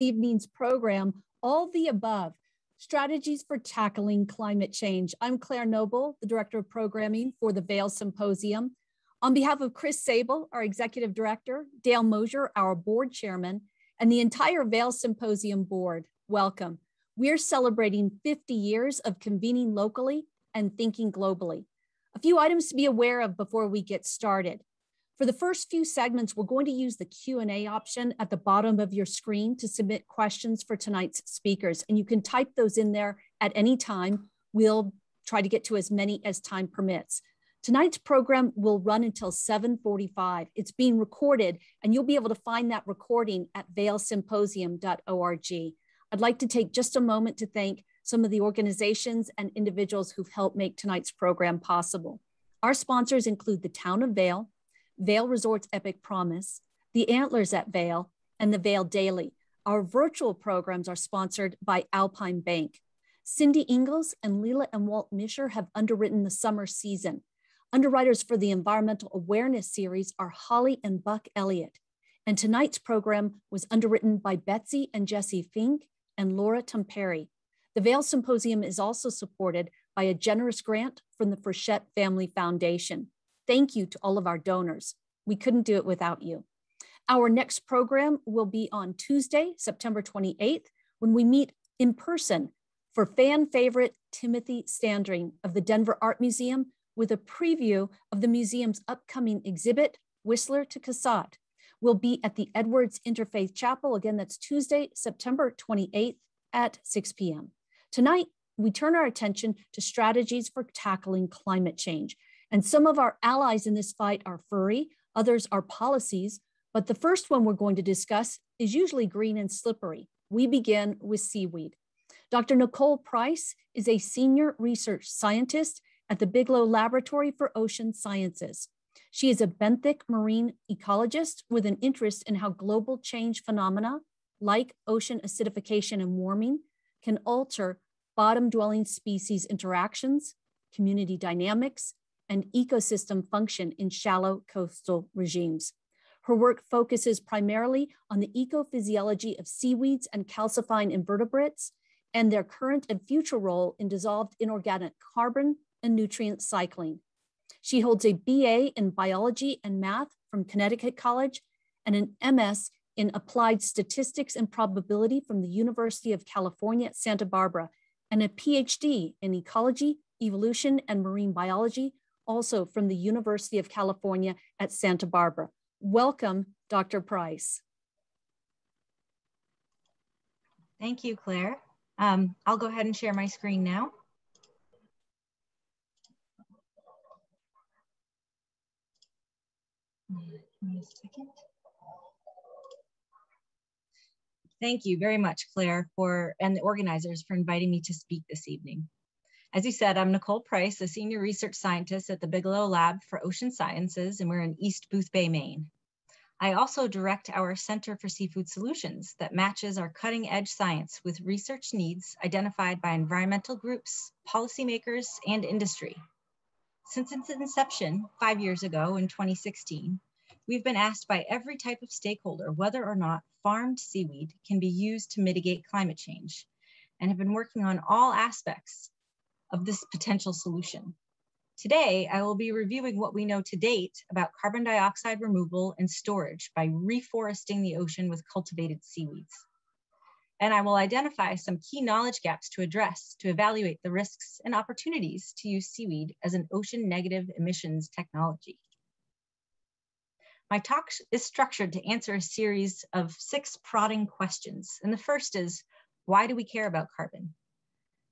evening's program, All the Above, Strategies for Tackling Climate Change. I'm Claire Noble, the Director of Programming for the Vail Symposium. On behalf of Chris Sable, our Executive Director, Dale Mosier, our Board Chairman, and the entire Vail Symposium Board, welcome. We're celebrating 50 years of convening locally and thinking globally. A few items to be aware of before we get started. For the first few segments, we're going to use the Q&A option at the bottom of your screen to submit questions for tonight's speakers. And you can type those in there at any time. We'll try to get to as many as time permits. Tonight's program will run until 7.45. It's being recorded, and you'll be able to find that recording at vailsymposium.org. I'd like to take just a moment to thank some of the organizations and individuals who've helped make tonight's program possible. Our sponsors include the Town of Vail, Vail Resorts Epic Promise, the Antlers at Vail, and the Vail Daily. Our virtual programs are sponsored by Alpine Bank. Cindy Ingles and Leela and Walt Misher have underwritten the summer season. Underwriters for the Environmental Awareness Series are Holly and Buck Elliott. And tonight's program was underwritten by Betsy and Jesse Fink and Laura Tamperi. The Vail Symposium is also supported by a generous grant from the Frechette Family Foundation. Thank you to all of our donors. We couldn't do it without you. Our next program will be on Tuesday, September 28th, when we meet in person for fan favorite Timothy Standring of the Denver Art Museum with a preview of the museum's upcoming exhibit, Whistler to Cassatt. We'll be at the Edwards Interfaith Chapel. Again, that's Tuesday, September 28th at 6 p.m. Tonight, we turn our attention to strategies for tackling climate change. And some of our allies in this fight are furry, others are policies, but the first one we're going to discuss is usually green and slippery. We begin with seaweed. Dr. Nicole Price is a senior research scientist at the Bigelow Laboratory for Ocean Sciences. She is a benthic marine ecologist with an interest in how global change phenomena, like ocean acidification and warming, can alter bottom dwelling species interactions, community dynamics, and ecosystem function in shallow coastal regimes. Her work focuses primarily on the ecophysiology of seaweeds and calcifying invertebrates and their current and future role in dissolved inorganic carbon and nutrient cycling. She holds a BA in biology and math from Connecticut College and an MS in applied statistics and probability from the University of California at Santa Barbara and a PhD in ecology, evolution, and marine biology also from the University of California at Santa Barbara. Welcome, Dr. Price. Thank you, Claire. Um, I'll go ahead and share my screen now. Thank you very much, Claire, for and the organizers for inviting me to speak this evening. As you said, I'm Nicole Price, a senior research scientist at the Bigelow Lab for Ocean Sciences, and we're in East Boothbay, Maine. I also direct our Center for Seafood Solutions that matches our cutting edge science with research needs identified by environmental groups, policymakers, and industry. Since its inception five years ago in 2016, we've been asked by every type of stakeholder whether or not farmed seaweed can be used to mitigate climate change and have been working on all aspects of this potential solution. Today, I will be reviewing what we know to date about carbon dioxide removal and storage by reforesting the ocean with cultivated seaweeds. And I will identify some key knowledge gaps to address to evaluate the risks and opportunities to use seaweed as an ocean negative emissions technology. My talk is structured to answer a series of six prodding questions. And the first is, why do we care about carbon?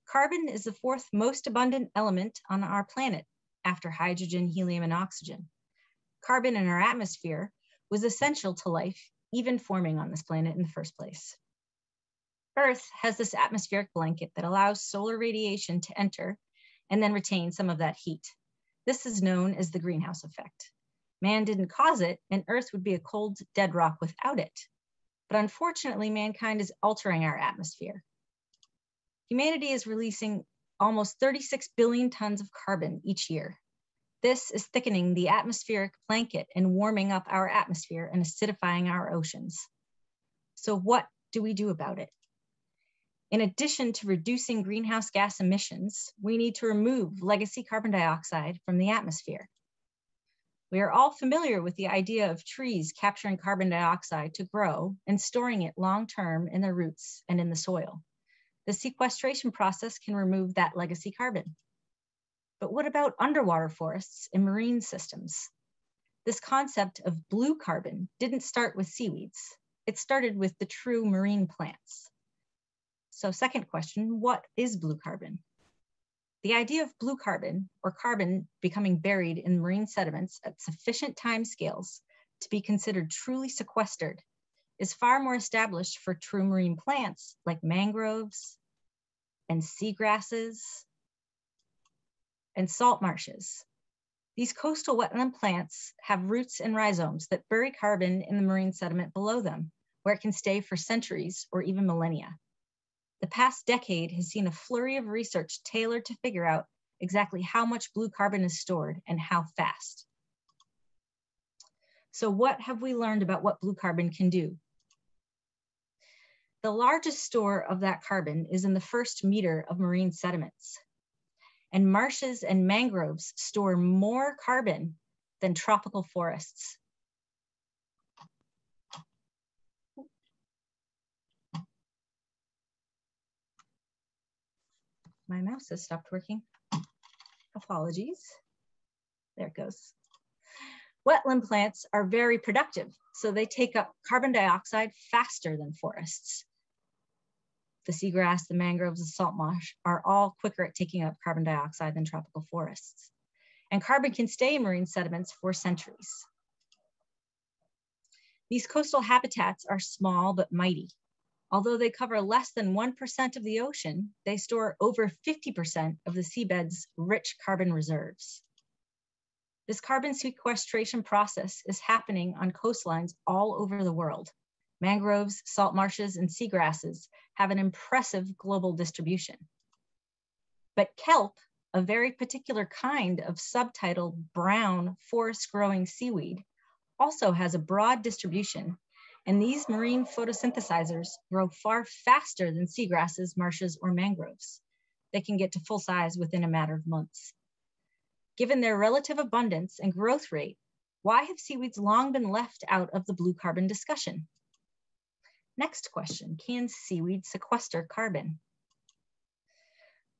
Carbon is the fourth most abundant element on our planet after hydrogen, helium, and oxygen. Carbon in our atmosphere was essential to life, even forming on this planet in the first place. Earth has this atmospheric blanket that allows solar radiation to enter and then retain some of that heat. This is known as the greenhouse effect. Man didn't cause it, and Earth would be a cold, dead rock without it. But unfortunately, mankind is altering our atmosphere humanity is releasing almost 36 billion tons of carbon each year. This is thickening the atmospheric blanket and warming up our atmosphere and acidifying our oceans. So what do we do about it? In addition to reducing greenhouse gas emissions, we need to remove legacy carbon dioxide from the atmosphere. We are all familiar with the idea of trees capturing carbon dioxide to grow and storing it long-term in their roots and in the soil. The sequestration process can remove that legacy carbon. But what about underwater forests and marine systems? This concept of blue carbon didn't start with seaweeds. It started with the true marine plants. So second question, what is blue carbon? The idea of blue carbon or carbon becoming buried in marine sediments at sufficient time scales to be considered truly sequestered is far more established for true marine plants like mangroves and seagrasses and salt marshes. These coastal wetland plants have roots and rhizomes that bury carbon in the marine sediment below them, where it can stay for centuries or even millennia. The past decade has seen a flurry of research tailored to figure out exactly how much blue carbon is stored and how fast. So what have we learned about what blue carbon can do? The largest store of that carbon is in the first meter of marine sediments. And marshes and mangroves store more carbon than tropical forests. my mouse has stopped working. Apologies. There it goes. Wetland plants are very productive, so they take up carbon dioxide faster than forests. The seagrass, the mangroves, the salt marsh are all quicker at taking up carbon dioxide than tropical forests. And carbon can stay in marine sediments for centuries. These coastal habitats are small but mighty. Although they cover less than 1% of the ocean, they store over 50% of the seabed's rich carbon reserves. This carbon sequestration process is happening on coastlines all over the world. Mangroves, salt marshes, and seagrasses have an impressive global distribution. But kelp, a very particular kind of subtidal brown forest growing seaweed, also has a broad distribution and these marine photosynthesizers grow far faster than seagrasses, marshes, or mangroves. They can get to full size within a matter of months. Given their relative abundance and growth rate, why have seaweeds long been left out of the blue carbon discussion? Next question, can seaweed sequester carbon?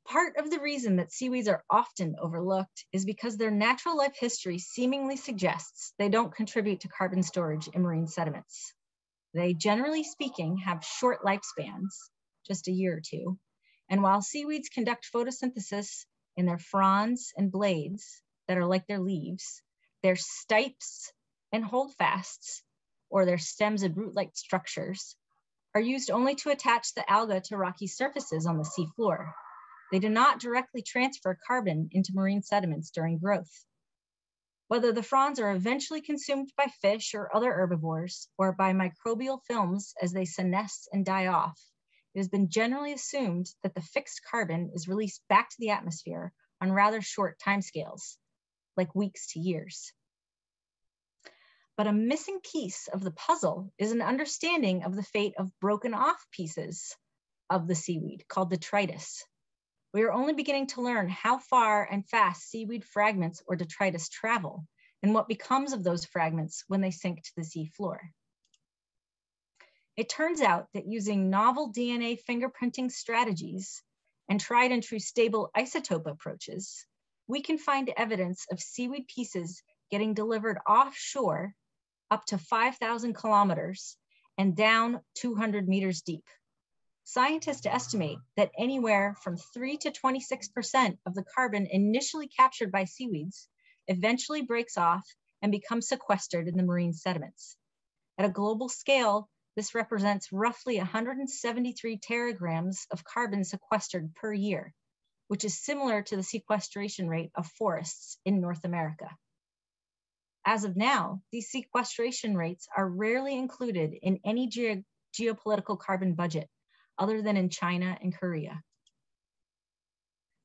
Part of the reason that seaweeds are often overlooked is because their natural life history seemingly suggests they don't contribute to carbon storage in marine sediments. They, generally speaking, have short lifespans, just a year or two. And while seaweeds conduct photosynthesis in their fronds and blades that are like their leaves, their stipes and holdfasts, or their stems and root-like structures, are used only to attach the alga to rocky surfaces on the sea floor. They do not directly transfer carbon into marine sediments during growth. Whether the fronds are eventually consumed by fish or other herbivores or by microbial films as they senesce and die off, it has been generally assumed that the fixed carbon is released back to the atmosphere on rather short timescales, like weeks to years. But a missing piece of the puzzle is an understanding of the fate of broken off pieces of the seaweed called detritus. We are only beginning to learn how far and fast seaweed fragments or detritus travel and what becomes of those fragments when they sink to the sea floor. It turns out that using novel DNA fingerprinting strategies and tried and true stable isotope approaches, we can find evidence of seaweed pieces getting delivered offshore up to 5,000 kilometers and down 200 meters deep. Scientists estimate that anywhere from 3 to 26% of the carbon initially captured by seaweeds eventually breaks off and becomes sequestered in the marine sediments. At a global scale, this represents roughly 173 teragrams of carbon sequestered per year, which is similar to the sequestration rate of forests in North America. As of now, these sequestration rates are rarely included in any ge geopolitical carbon budget, other than in China and Korea.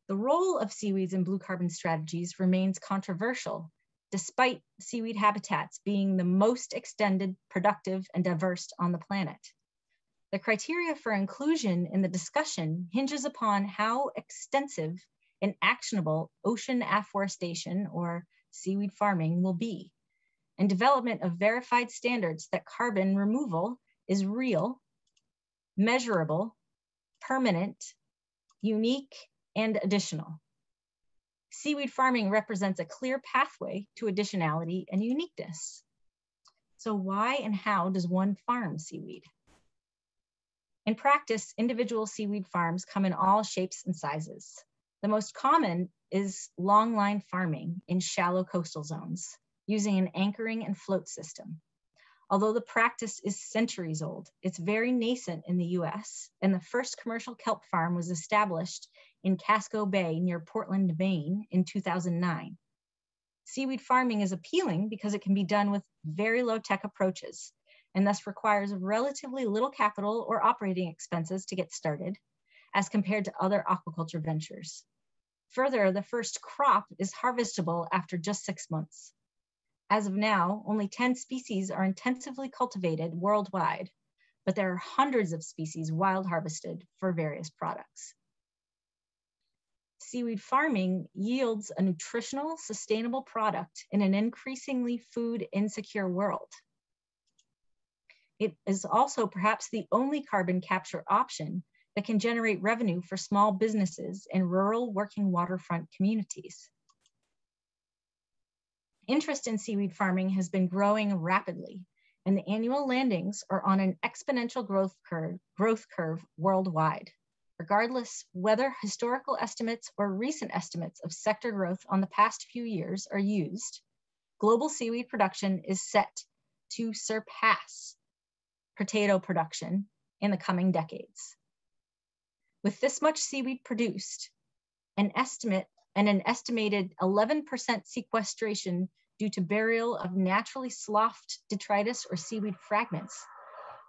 The role of seaweeds in blue carbon strategies remains controversial, despite seaweed habitats being the most extended, productive, and diverse on the planet. The criteria for inclusion in the discussion hinges upon how extensive and actionable ocean afforestation or seaweed farming will be, and development of verified standards that carbon removal is real, measurable, permanent, unique, and additional. Seaweed farming represents a clear pathway to additionality and uniqueness. So why and how does one farm seaweed? In practice, individual seaweed farms come in all shapes and sizes. The most common is longline farming in shallow coastal zones using an anchoring and float system. Although the practice is centuries old, it's very nascent in the US, and the first commercial kelp farm was established in Casco Bay near Portland, Maine in 2009. Seaweed farming is appealing because it can be done with very low tech approaches and thus requires relatively little capital or operating expenses to get started as compared to other aquaculture ventures. Further, the first crop is harvestable after just six months. As of now, only 10 species are intensively cultivated worldwide, but there are hundreds of species wild harvested for various products. Seaweed farming yields a nutritional, sustainable product in an increasingly food insecure world. It is also perhaps the only carbon capture option that can generate revenue for small businesses in rural working waterfront communities interest in seaweed farming has been growing rapidly, and the annual landings are on an exponential growth curve, growth curve worldwide. Regardless whether historical estimates or recent estimates of sector growth on the past few years are used, global seaweed production is set to surpass potato production in the coming decades. With this much seaweed produced, an estimate and an estimated 11% sequestration due to burial of naturally sloughed detritus or seaweed fragments.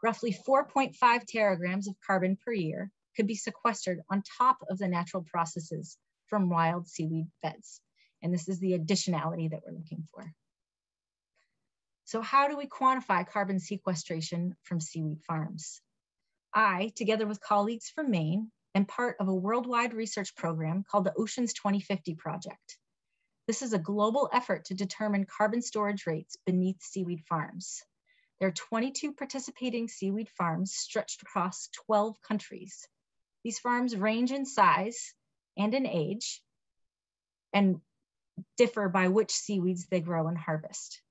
Roughly 4.5 teragrams of carbon per year could be sequestered on top of the natural processes from wild seaweed beds. And this is the additionality that we're looking for. So how do we quantify carbon sequestration from seaweed farms? I, together with colleagues from Maine, am part of a worldwide research program called the Oceans 2050 Project. This is a global effort to determine carbon storage rates beneath seaweed farms. There are 22 participating seaweed farms stretched across 12 countries. These farms range in size and in age and differ by which seaweeds they grow and harvest.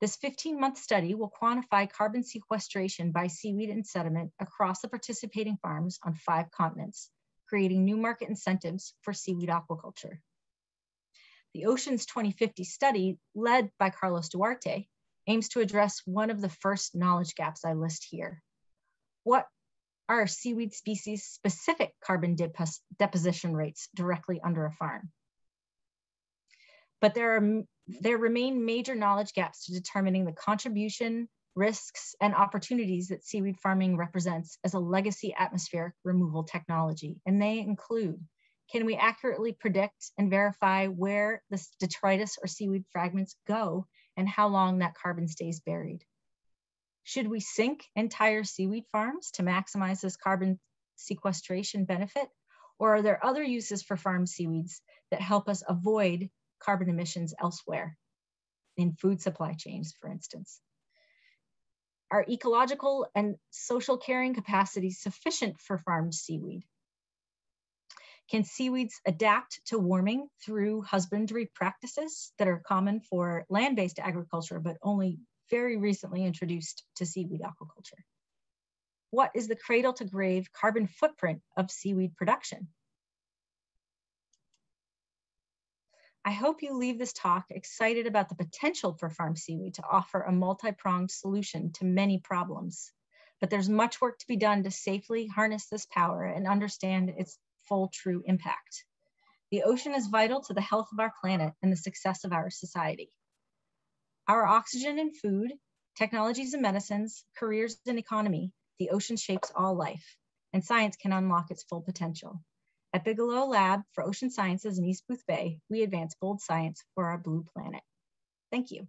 This 15 month study will quantify carbon sequestration by seaweed and sediment across the participating farms on five continents, creating new market incentives for seaweed aquaculture. The Oceans 2050 study, led by Carlos Duarte, aims to address one of the first knowledge gaps I list here. What are seaweed species specific carbon depos deposition rates directly under a farm? But there, are, there remain major knowledge gaps to determining the contribution, risks, and opportunities that seaweed farming represents as a legacy atmospheric removal technology, and they include can we accurately predict and verify where the detritus or seaweed fragments go and how long that carbon stays buried? Should we sink entire seaweed farms to maximize this carbon sequestration benefit? Or are there other uses for farm seaweeds that help us avoid carbon emissions elsewhere in food supply chains, for instance? Are ecological and social carrying capacities sufficient for farmed seaweed? Can seaweeds adapt to warming through husbandry practices that are common for land-based agriculture, but only very recently introduced to seaweed aquaculture? What is the cradle to grave carbon footprint of seaweed production? I hope you leave this talk excited about the potential for farm seaweed to offer a multi-pronged solution to many problems. But there's much work to be done to safely harness this power and understand its full true impact. The ocean is vital to the health of our planet and the success of our society. Our oxygen and food, technologies and medicines, careers and economy, the ocean shapes all life, and science can unlock its full potential. At Bigelow Lab for Ocean Sciences in East Boothbay, we advance bold science for our blue planet. Thank you.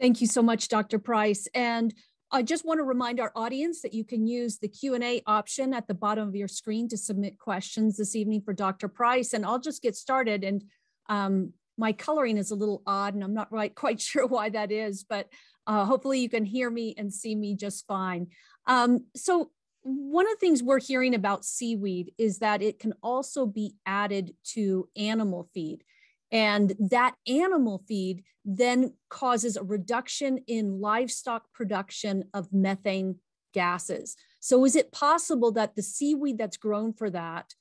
Thank you so much, Dr. Price. And I just want to remind our audience that you can use the Q&A option at the bottom of your screen to submit questions this evening for Dr. Price. And I'll just get started. And um, my coloring is a little odd and I'm not right, quite sure why that is, but uh, hopefully you can hear me and see me just fine. Um, so one of the things we're hearing about seaweed is that it can also be added to animal feed. And that animal feed then causes a reduction in livestock production of methane gases. So, is it possible that the seaweed that's grown for that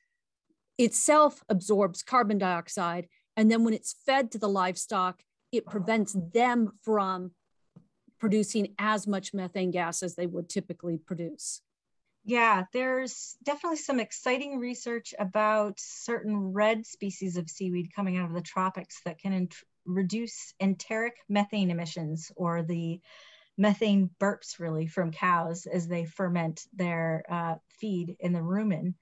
itself absorbs carbon dioxide? And then when it's fed to the livestock, it prevents them from producing as much methane gas as they would typically produce. Yeah, there's definitely some exciting research about certain red species of seaweed coming out of the tropics that can reduce enteric methane emissions or the methane burps really from cows as they ferment their uh, feed in the rumen.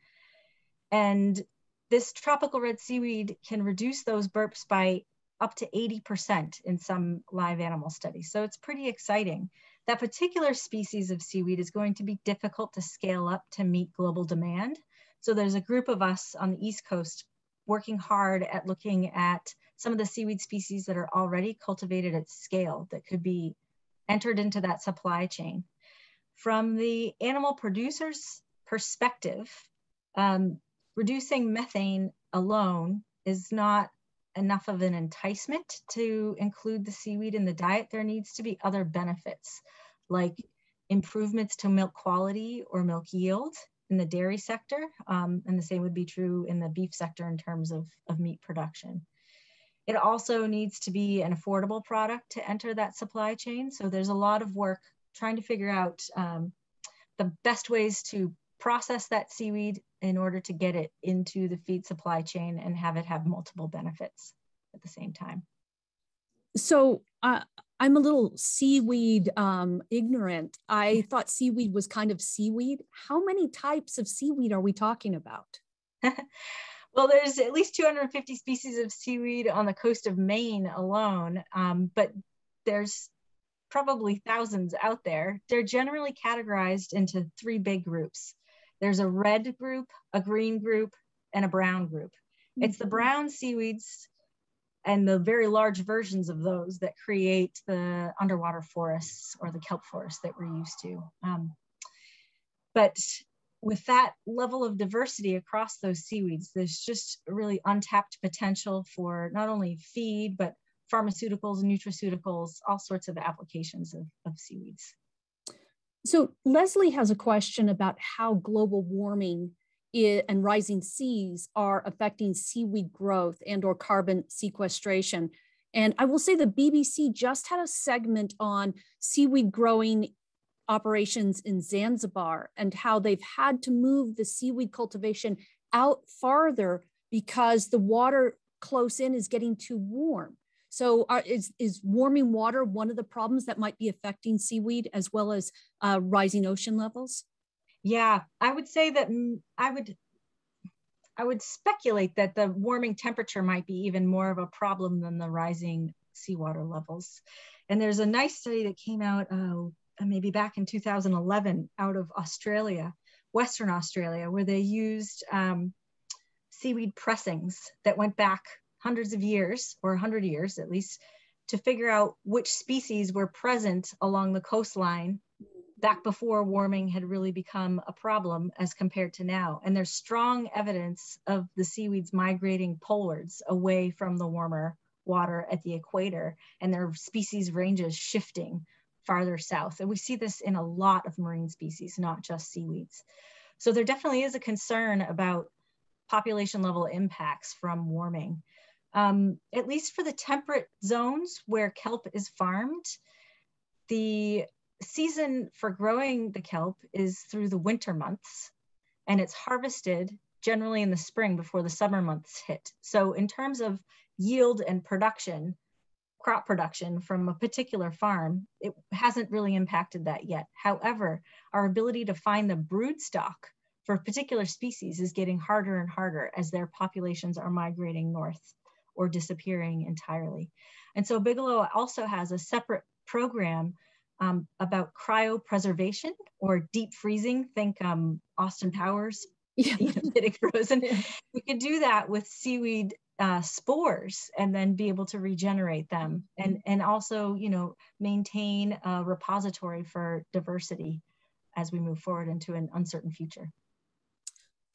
And this tropical red seaweed can reduce those burps by up to 80% in some live animal studies. So it's pretty exciting. That particular species of seaweed is going to be difficult to scale up to meet global demand. So there's a group of us on the East Coast working hard at looking at some of the seaweed species that are already cultivated at scale that could be entered into that supply chain. From the animal producer's perspective, um, reducing methane alone is not enough of an enticement to include the seaweed in the diet, there needs to be other benefits like improvements to milk quality or milk yield in the dairy sector. Um, and the same would be true in the beef sector in terms of, of meat production. It also needs to be an affordable product to enter that supply chain. So there's a lot of work trying to figure out um, the best ways to process that seaweed in order to get it into the feed supply chain and have it have multiple benefits at the same time. So uh, I'm a little seaweed um, ignorant. I thought seaweed was kind of seaweed. How many types of seaweed are we talking about? well, there's at least 250 species of seaweed on the coast of Maine alone, um, but there's probably thousands out there. They're generally categorized into three big groups. There's a red group, a green group, and a brown group. It's the mm-hmm. brown seaweeds and the very large versions of those that create the underwater forests or the kelp forests that we're used to. Um, but with that level of diversity across those seaweeds, there's just really untapped potential for not only feed, but pharmaceuticals, nutraceuticals, all sorts of applications of, of seaweeds. So Leslie has a question about how global warming and rising seas are affecting seaweed growth and or carbon sequestration. And I will say the BBC just had a segment on seaweed growing operations in Zanzibar and how they've had to move the seaweed cultivation out farther because the water close in is getting too warm. So are, is, is warming water one of the problems that might be affecting seaweed as well as uh, rising ocean levels? Yeah, I would say that I would I would speculate that the warming temperature might be even more of a problem than the rising seawater levels. And there's a nice study that came out uh, maybe back in 2011 out of Australia, Western Australia, where they used um, seaweed pressings that went back hundreds of years or 100 years at least to figure out which species were present along the coastline back before warming had really become a problem as compared to now. And there's strong evidence of the seaweeds migrating polewards away from the warmer water at the equator and their species ranges shifting farther south. And we see this in a lot of marine species, not just seaweeds. So there definitely is a concern about population level impacts from warming um, at least for the temperate zones where kelp is farmed, the season for growing the kelp is through the winter months and it's harvested generally in the spring before the summer months hit. So in terms of yield and production, crop production from a particular farm, it hasn't really impacted that yet. However, our ability to find the brood stock for particular species is getting harder and harder as their populations are migrating north or disappearing entirely. And so Bigelow also has a separate program um, about cryopreservation or deep freezing. Think um, Austin Powers, yeah. you know, getting frozen. We could do that with seaweed uh, spores and then be able to regenerate them and, and also, you know, maintain a repository for diversity as we move forward into an uncertain future.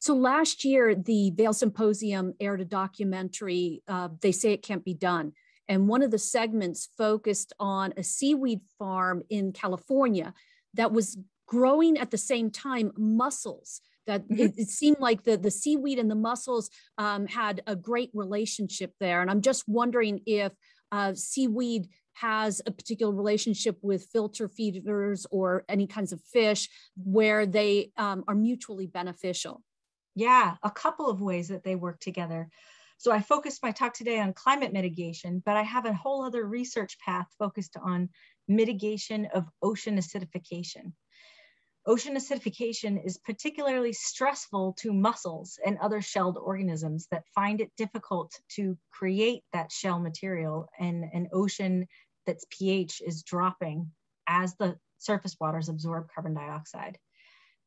So last year, the Vail Symposium aired a documentary, uh, They Say It Can't Be Done. And one of the segments focused on a seaweed farm in California that was growing at the same time mussels that mm-hmm. it, it, seemed like the, the seaweed and the mussels um, had a great relationship there. And I'm just wondering if uh, seaweed has a particular relationship with filter feeders or any kinds of fish where they um, are mutually beneficial. Yeah, a couple of ways that they work together. So I focused my talk today on climate mitigation, but I have a whole other research path focused on mitigation of ocean acidification. Ocean acidification is particularly stressful to mussels and other shelled organisms that find it difficult to create that shell material in an ocean that's pH is dropping as the surface waters absorb carbon dioxide.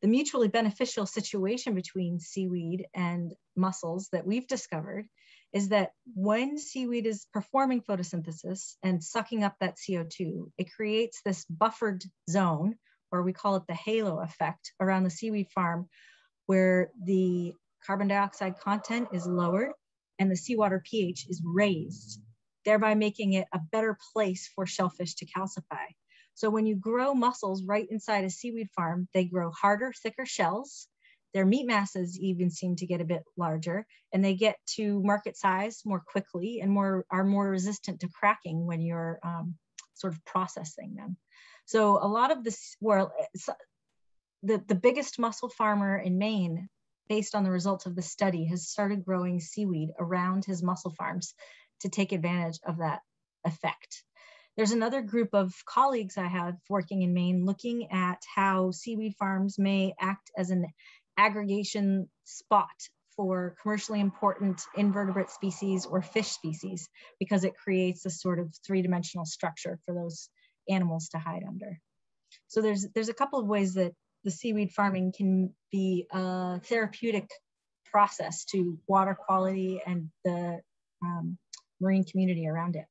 The mutually beneficial situation between seaweed and mussels that we've discovered is that when seaweed is performing photosynthesis and sucking up that CO2, it creates this buffered zone, or we call it the halo effect, around the seaweed farm, where the carbon dioxide content is lowered and the seawater pH is raised thereby making it a better place for shellfish to calcify. So when you grow mussels right inside a seaweed farm, they grow harder, thicker shells. Their meat masses even seem to get a bit larger and they get to market size more quickly and more are more resistant to cracking when you're um, sort of processing them. So a lot of this, well, the, the biggest mussel farmer in Maine, based on the results of the study, has started growing seaweed around his mussel farms to take advantage of that effect. There's another group of colleagues I have working in Maine looking at how seaweed farms may act as an aggregation spot for commercially important invertebrate species or fish species because it creates a sort of three-dimensional structure for those animals to hide under. So there's there's a couple of ways that the seaweed farming can be a therapeutic process to water quality and the um, marine community around it.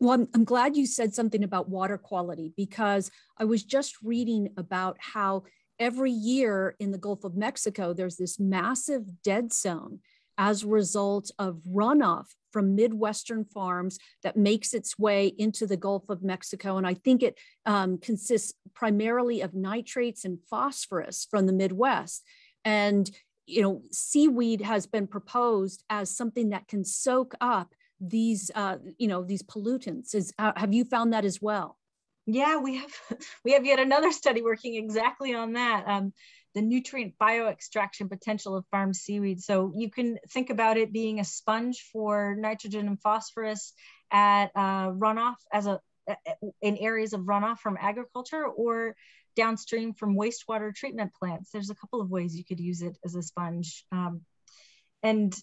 Well, I'm, I'm, glad you said something about water quality because I was just reading about how every year in the Gulf of Mexico, there's this massive dead zone as a result of runoff from Midwestern farms that makes its way into the Gulf of Mexico. And I think it um, consists primarily of nitrates and phosphorus from the Midwest. And you know, seaweed has been proposed as something that can soak up these, uh, you know, these pollutants. Is uh, have you found that as well? Yeah, we have. We have yet another study working exactly on that. Um, the nutrient bioextraction potential of farm seaweed. So you can think about it being a sponge for nitrogen and phosphorus at uh, runoff as a in areas of runoff from agriculture or downstream from wastewater treatment plants. There's a couple of ways you could use it as a sponge. Um, and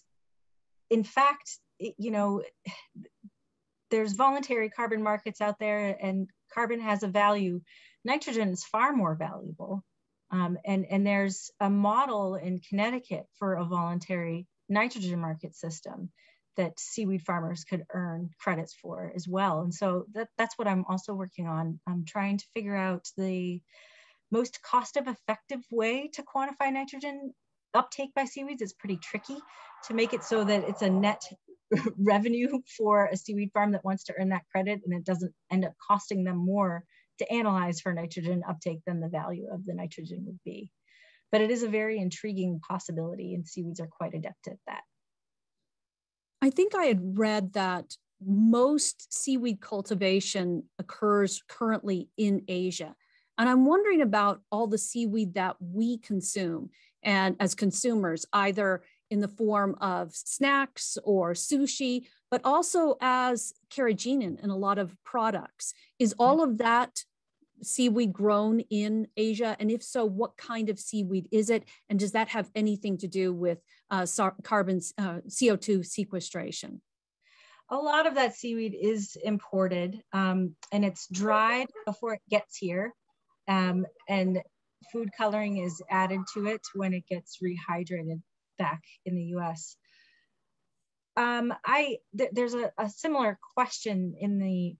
in fact, you know, there's voluntary carbon markets out there and carbon has a value. Nitrogen is far more valuable. Um, and, and there's a model in Connecticut for a voluntary nitrogen market system that seaweed farmers could earn credits for as well. And so that, that's what I'm also working on. I'm trying to figure out the most cost effective way to quantify nitrogen uptake by seaweeds. It's pretty tricky to make it so that it's a net revenue for a seaweed farm that wants to earn that credit and it doesn't end up costing them more to analyze for nitrogen uptake than the value of the nitrogen would be. But it is a very intriguing possibility and seaweeds are quite adept at that. I think I had read that most seaweed cultivation occurs currently in Asia. And I'm wondering about all the seaweed that we consume and as consumers, either in the form of snacks or sushi, but also as carrageenan in a lot of products. Is all of that seaweed grown in Asia? And if so, what kind of seaweed is it? And does that have anything to do with uh, carbon uh, CO2 sequestration? a lot of that seaweed is imported um, and it's dried before it gets here. Um, and food coloring is added to it when it gets rehydrated back in the US. Um, I th there's a, a, similar question in the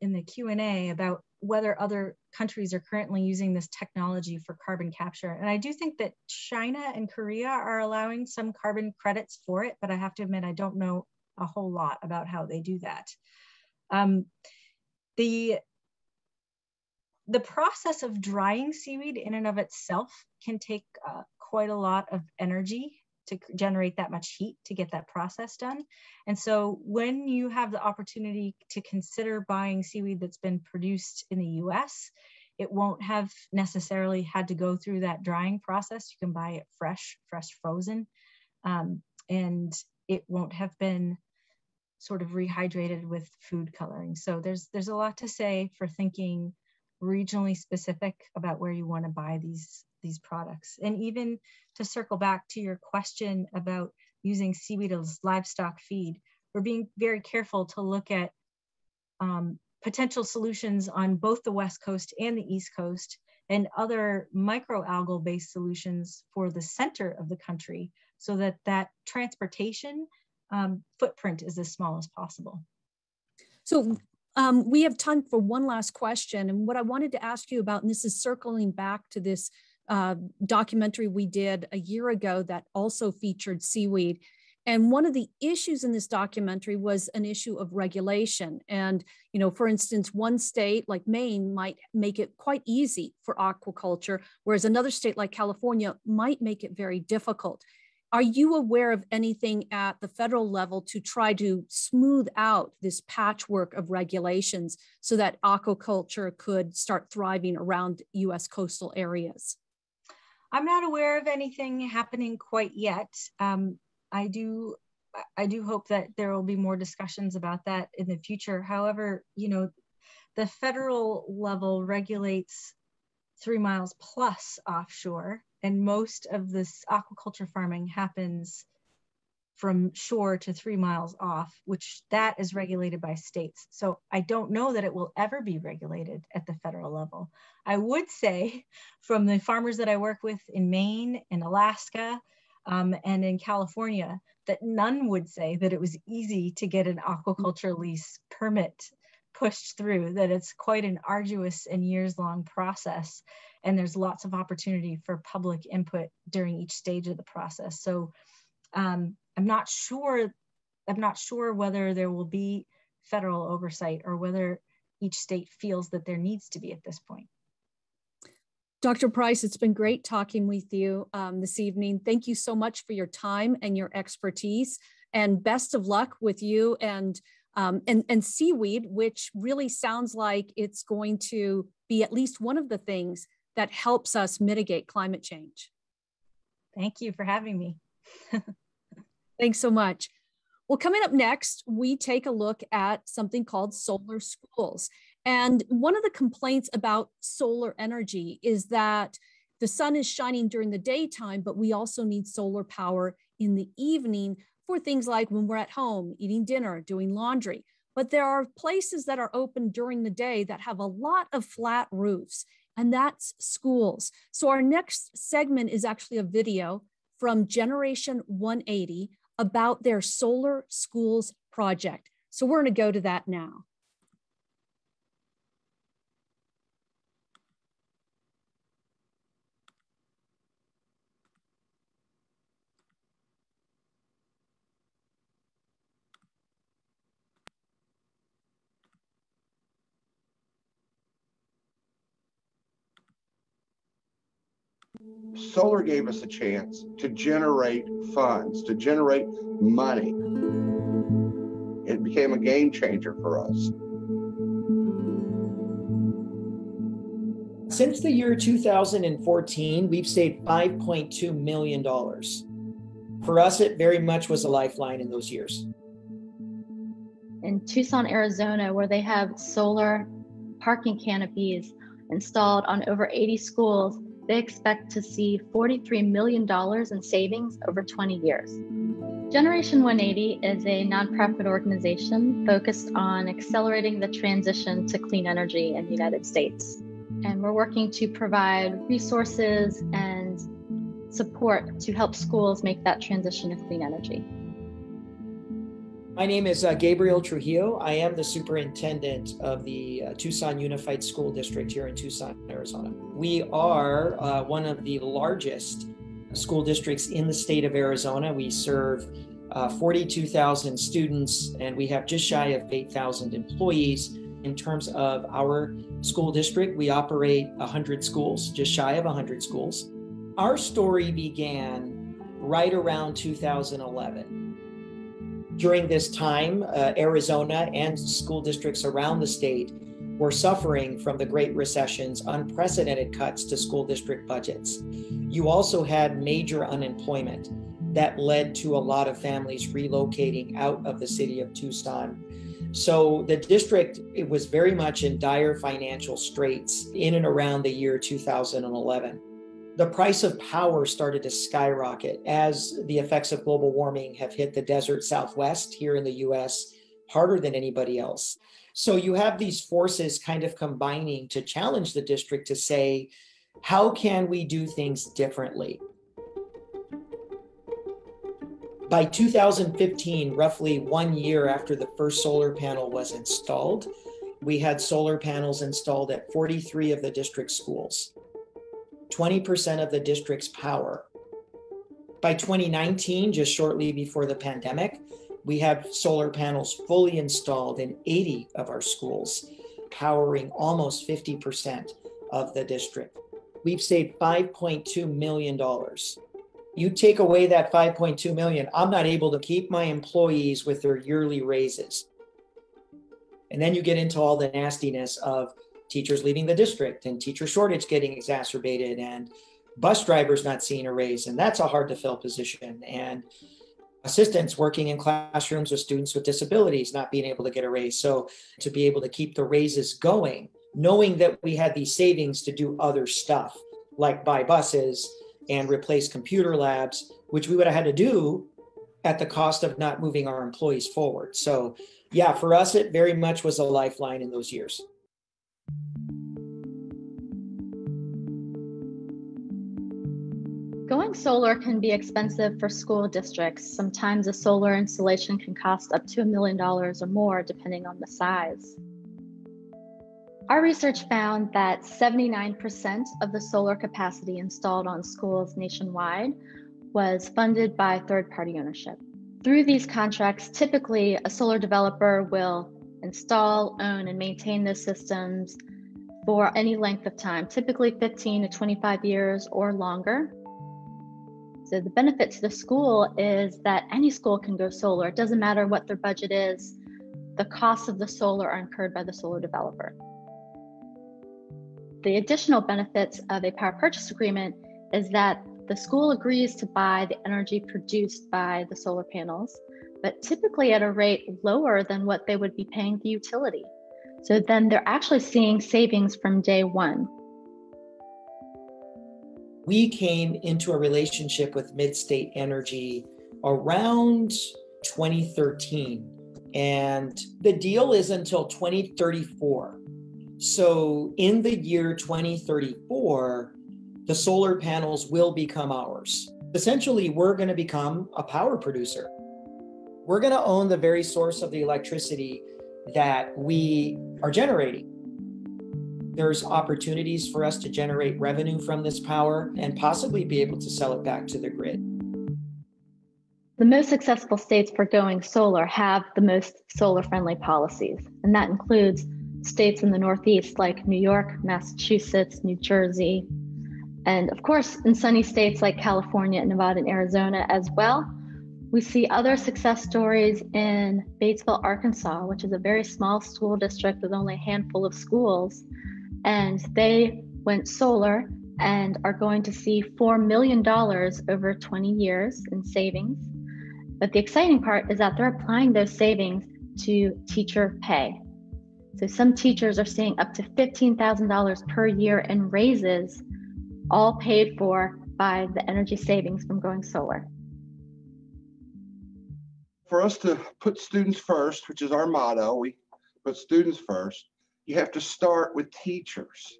in the Q&A about whether other countries are currently using this technology for carbon capture. And I do think that China and Korea are allowing some carbon credits for it, but I have to admit, I don't know a whole lot about how they do that. Um, the, the process of drying seaweed in and of itself can take uh, quite a lot of energy to generate that much heat to get that process done. And so when you have the opportunity to consider buying seaweed that's been produced in the US, it won't have necessarily had to go through that drying process. You can buy it fresh, fresh frozen, um, and it won't have been sort of rehydrated with food coloring. So there's there's a lot to say for thinking regionally specific about where you want to buy these these products. And even to circle back to your question about using seaweed as livestock feed, we're being very careful to look at um, potential solutions on both the West Coast and the East Coast and other microalgal based solutions for the center of the country so that that transportation um, footprint is as small as possible. So um, we have time for one last question. And what I wanted to ask you about, and this is circling back to this uh, documentary we did a year ago that also featured seaweed. And one of the issues in this documentary was an issue of regulation. And, you know, for instance, one state like Maine might make it quite easy for aquaculture, whereas another state like California might make it very difficult. Are you aware of anything at the federal level to try to smooth out this patchwork of regulations so that aquaculture could start thriving around US coastal areas? I'm not aware of anything happening quite yet. Um, I do I do hope that there will be more discussions about that in the future. However, you know, the federal level regulates three miles plus offshore, and most of this aquaculture farming happens from shore to three miles off, which that is regulated by states. So I don't know that it will ever be regulated at the federal level. I would say from the farmers that I work with in Maine and Alaska um, and in California, that none would say that it was easy to get an aquaculture lease permit pushed through, that it's quite an arduous and years long process. And there's lots of opportunity for public input during each stage of the process. So um, I'm not sure, I'm not sure whether there will be federal oversight or whether each state feels that there needs to be at this point. Dr. Price, it's been great talking with you um, this evening. Thank you so much for your time and your expertise, and best of luck with you and um, and, and seaweed, which really sounds like it's going to be at least one of the things that helps us mitigate climate change. Thank you for having me. Thanks so much. Well, coming up next, we take a look at something called solar schools. And one of the complaints about solar energy is that the sun is shining during the daytime, but we also need solar power in the evening for things like when we're at home, eating dinner, doing laundry. But there are places that are open during the day that have a lot of flat roofs, and that's schools. So our next segment is actually a video from Generation 180 about their solar schools project. So we're going to go to that now. Solar gave us a chance to generate funds, to generate money. It became a game changer for us. Since the year 2014, we've saved $5.2 million. For us, it very much was a lifeline in those years. In Tucson, Arizona, where they have solar parking canopies installed on over 80 schools, they expect to see $43 million in savings over 20 years. Generation 180 is a nonprofit organization focused on accelerating the transition to clean energy in the United States. And we're working to provide resources and support to help schools make that transition to clean energy. My name is uh, Gabriel Trujillo. I am the superintendent of the uh, Tucson Unified School District here in Tucson, Arizona. We are uh, one of the largest school districts in the state of Arizona. We serve uh, 42,000 students and we have just shy of 8,000 employees. In terms of our school district, we operate 100 schools, just shy of 100 schools. Our story began right around 2011. During this time, uh, Arizona and school districts around the state were suffering from the Great Recession's unprecedented cuts to school district budgets. You also had major unemployment that led to a lot of families relocating out of the city of Tucson. So the district it was very much in dire financial straits in and around the year 2011. The price of power started to skyrocket as the effects of global warming have hit the desert southwest here in the US harder than anybody else. So you have these forces kind of combining to challenge the district to say, how can we do things differently? By 2015, roughly one year after the first solar panel was installed, we had solar panels installed at 43 of the district schools, 20% of the district's power. By 2019, just shortly before the pandemic, we have solar panels fully installed in 80 of our schools, powering almost 50% of the district. We've saved $5.2 million. You take away that 5.2 million, I'm not able to keep my employees with their yearly raises. And then you get into all the nastiness of teachers leaving the district and teacher shortage getting exacerbated and bus drivers not seeing a raise. And that's a hard to fill position. And assistants working in classrooms with students with disabilities not being able to get a raise. So to be able to keep the raises going, knowing that we had these savings to do other stuff like buy buses and replace computer labs, which we would have had to do at the cost of not moving our employees forward. So yeah, for us, it very much was a lifeline in those years. Going solar can be expensive for school districts. Sometimes a solar installation can cost up to a million dollars or more, depending on the size. Our research found that 79% of the solar capacity installed on schools nationwide was funded by third party ownership. Through these contracts, typically a solar developer will install, own, and maintain those systems for any length of time, typically 15 to 25 years or longer. So the benefit to the school is that any school can go solar. It doesn't matter what their budget is. The costs of the solar are incurred by the solar developer. The additional benefits of a power purchase agreement is that the school agrees to buy the energy produced by the solar panels, but typically at a rate lower than what they would be paying the utility. So then they're actually seeing savings from day one we came into a relationship with Midstate Energy around 2013. And the deal is until 2034. So in the year 2034, the solar panels will become ours. Essentially, we're going to become a power producer. We're going to own the very source of the electricity that we are generating there's opportunities for us to generate revenue from this power and possibly be able to sell it back to the grid. The most successful states for going solar have the most solar friendly policies, and that includes states in the Northeast like New York, Massachusetts, New Jersey, and of course, in sunny states like California, Nevada, and Arizona as well. We see other success stories in Batesville, Arkansas, which is a very small school district with only a handful of schools and they went solar and are going to see $4 million over 20 years in savings. But the exciting part is that they're applying those savings to teacher pay. So some teachers are seeing up to $15,000 per year in raises, all paid for by the energy savings from going solar. For us to put students first, which is our motto, we put students first, you have to start with teachers.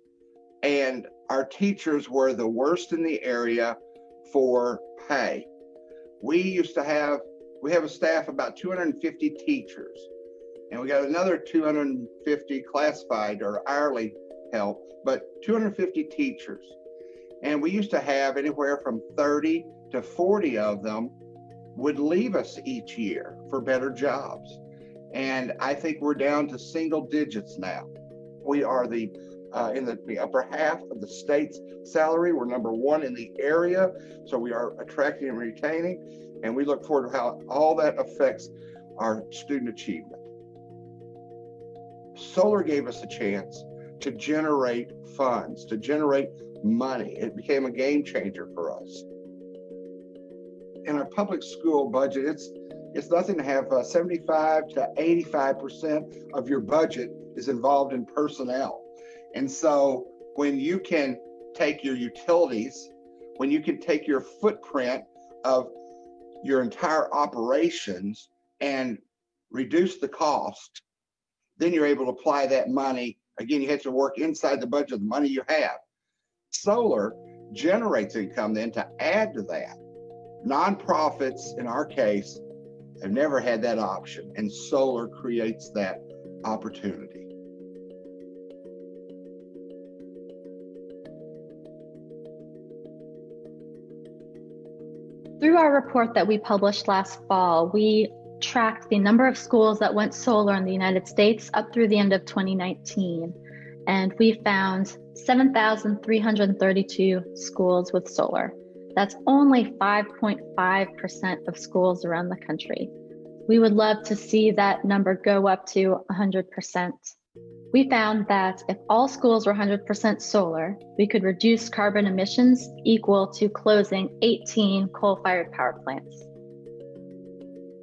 And our teachers were the worst in the area for pay. We used to have, we have a staff about 250 teachers, and we got another 250 classified or hourly help, but 250 teachers. And we used to have anywhere from 30 to 40 of them would leave us each year for better jobs. And I think we're down to single digits now. We are the uh, in the, the, upper half of the state's salary. We're number one in the area, so we are attracting and retaining, and we look forward to how all that affects our student achievement. Solar gave us a chance to generate funds, to generate money. It became a game changer for us. In our public school budget, it's it's nothing to have uh, 75 to 85 percent of your budget is involved in personnel. And so when you can take your utilities, when you can take your footprint of your entire operations and reduce the cost, then you're able to apply that money. Again, you have to work inside the budget of the money you have. Solar generates income then to add to that. Nonprofits, in our case, have never had that option, and solar creates that opportunity. Through our report that we published last fall, we tracked the number of schools that went solar in the United States up through the end of 2019. And we found 7,332 schools with solar. That's only 5.5% of schools around the country. We would love to see that number go up to 100%. We found that if all schools were 100% solar, we could reduce carbon emissions equal to closing 18 coal fired power plants.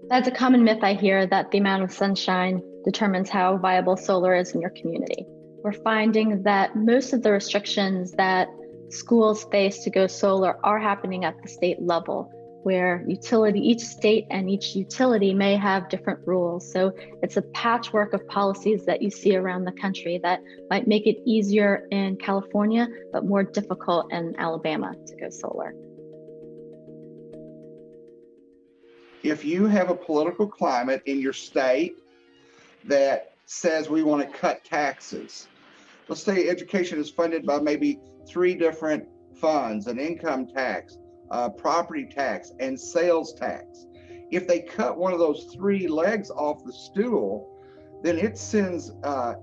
That's a common myth I hear that the amount of sunshine determines how viable solar is in your community. We're finding that most of the restrictions that schools face to go solar are happening at the state level where utility each state and each utility may have different rules. So it's a patchwork of policies that you see around the country that might make it easier in california but more difficult in alabama to go solar. If you have a political climate in your state that says we want to cut taxes let's say education is funded by maybe three different funds an income tax uh, property tax, and sales tax. If they cut one of those three legs off the stool, then it sends uh,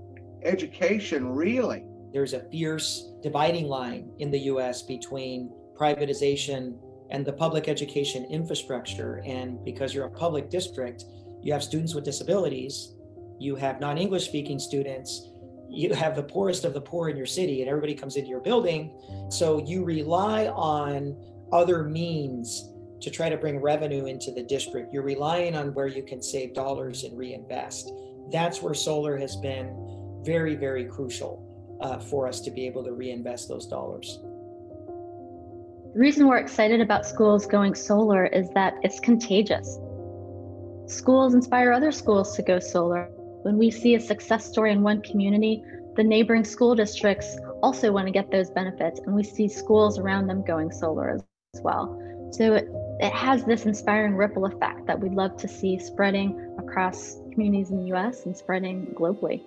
education reeling. There's a fierce dividing line in the US between privatization and the public education infrastructure. And because you're a public district, you have students with disabilities, you have non English speaking students, you have the poorest of the poor in your city, and everybody comes into your building. So you rely on other means to try to bring revenue into the district. You're relying on where you can save dollars and reinvest. That's where solar has been very, very crucial uh, for us to be able to reinvest those dollars. The reason we're excited about schools going solar is that it's contagious. Schools inspire other schools to go solar. When we see a success story in one community, the neighboring school districts also want to get those benefits, and we see schools around them going solar as as well. So it, it has this inspiring ripple effect that we'd love to see spreading across communities in the US and spreading globally.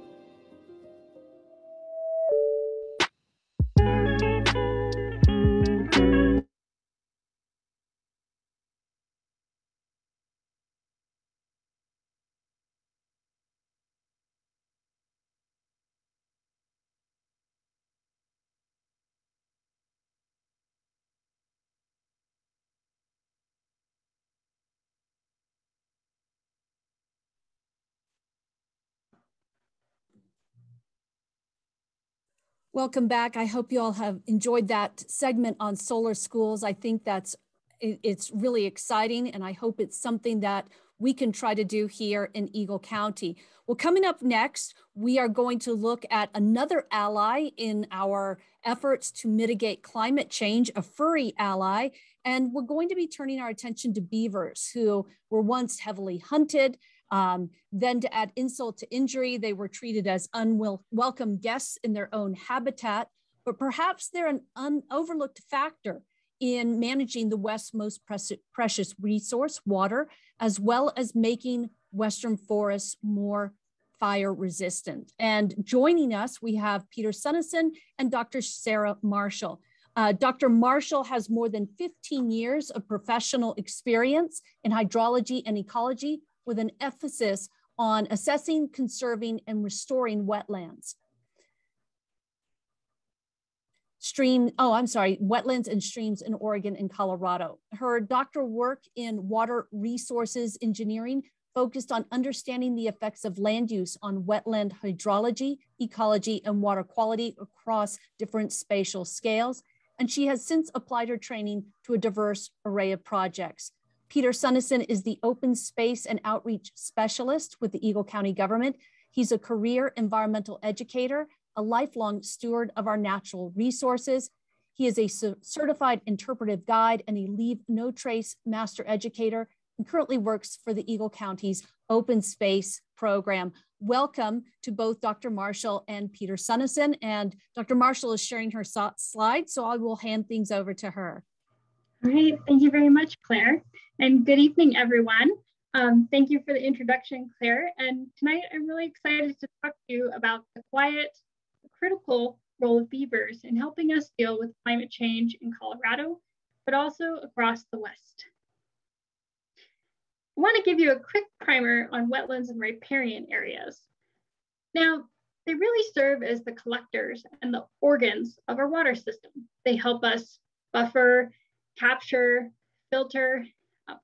Welcome back. I hope you all have enjoyed that segment on solar schools. I think that's it's really exciting and I hope it's something that we can try to do here in Eagle County. Well, coming up next, we are going to look at another ally in our efforts to mitigate climate change, a furry ally. And we're going to be turning our attention to beavers who were once heavily hunted. Um, then to add insult to injury, they were treated as unwelcome guests in their own habitat, but perhaps they're an un overlooked factor in managing the West's most precious resource, water, as well as making Western forests more fire resistant. And joining us, we have Peter Sunnison and Dr. Sarah Marshall. Uh, Dr. Marshall has more than 15 years of professional experience in hydrology and ecology with an emphasis on assessing, conserving, and restoring wetlands stream, oh, I'm sorry, wetlands and streams in Oregon and Colorado. Her doctoral work in water resources engineering focused on understanding the effects of land use on wetland hydrology, ecology, and water quality across different spatial scales. And she has since applied her training to a diverse array of projects. Peter Sunnison is the open space and outreach specialist with the Eagle County government. He's a career environmental educator a lifelong steward of our natural resources. He is a certified interpretive guide and a Leave No Trace master educator and currently works for the Eagle County's Open Space program. Welcome to both Dr. Marshall and Peter Sunnison. And Dr. Marshall is sharing her slides, so I will hand things over to her. All right, thank you very much, Claire. And good evening, everyone. Um, thank you for the introduction, Claire. And tonight I'm really excited to talk to you about the quiet critical role of beavers in helping us deal with climate change in Colorado, but also across the West. I want to give you a quick primer on wetlands and riparian areas. Now, they really serve as the collectors and the organs of our water system. They help us buffer, capture, filter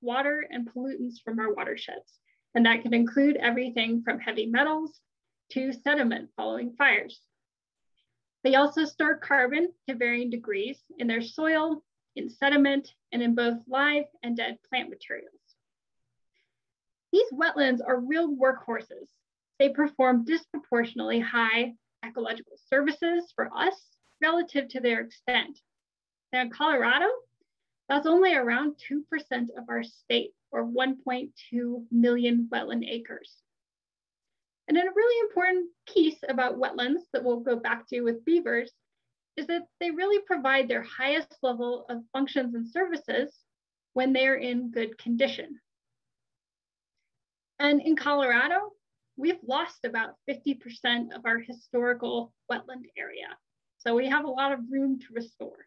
water and pollutants from our watersheds. And that can include everything from heavy metals to sediment following fires. They also store carbon to varying degrees in their soil, in sediment, and in both live and dead plant materials. These wetlands are real workhorses. They perform disproportionately high ecological services for us relative to their extent. Now Colorado, that's only around 2% of our state or 1.2 million wetland acres. And then a really important piece about wetlands that we'll go back to with beavers is that they really provide their highest level of functions and services when they're in good condition. And in Colorado, we've lost about 50% of our historical wetland area. So we have a lot of room to restore.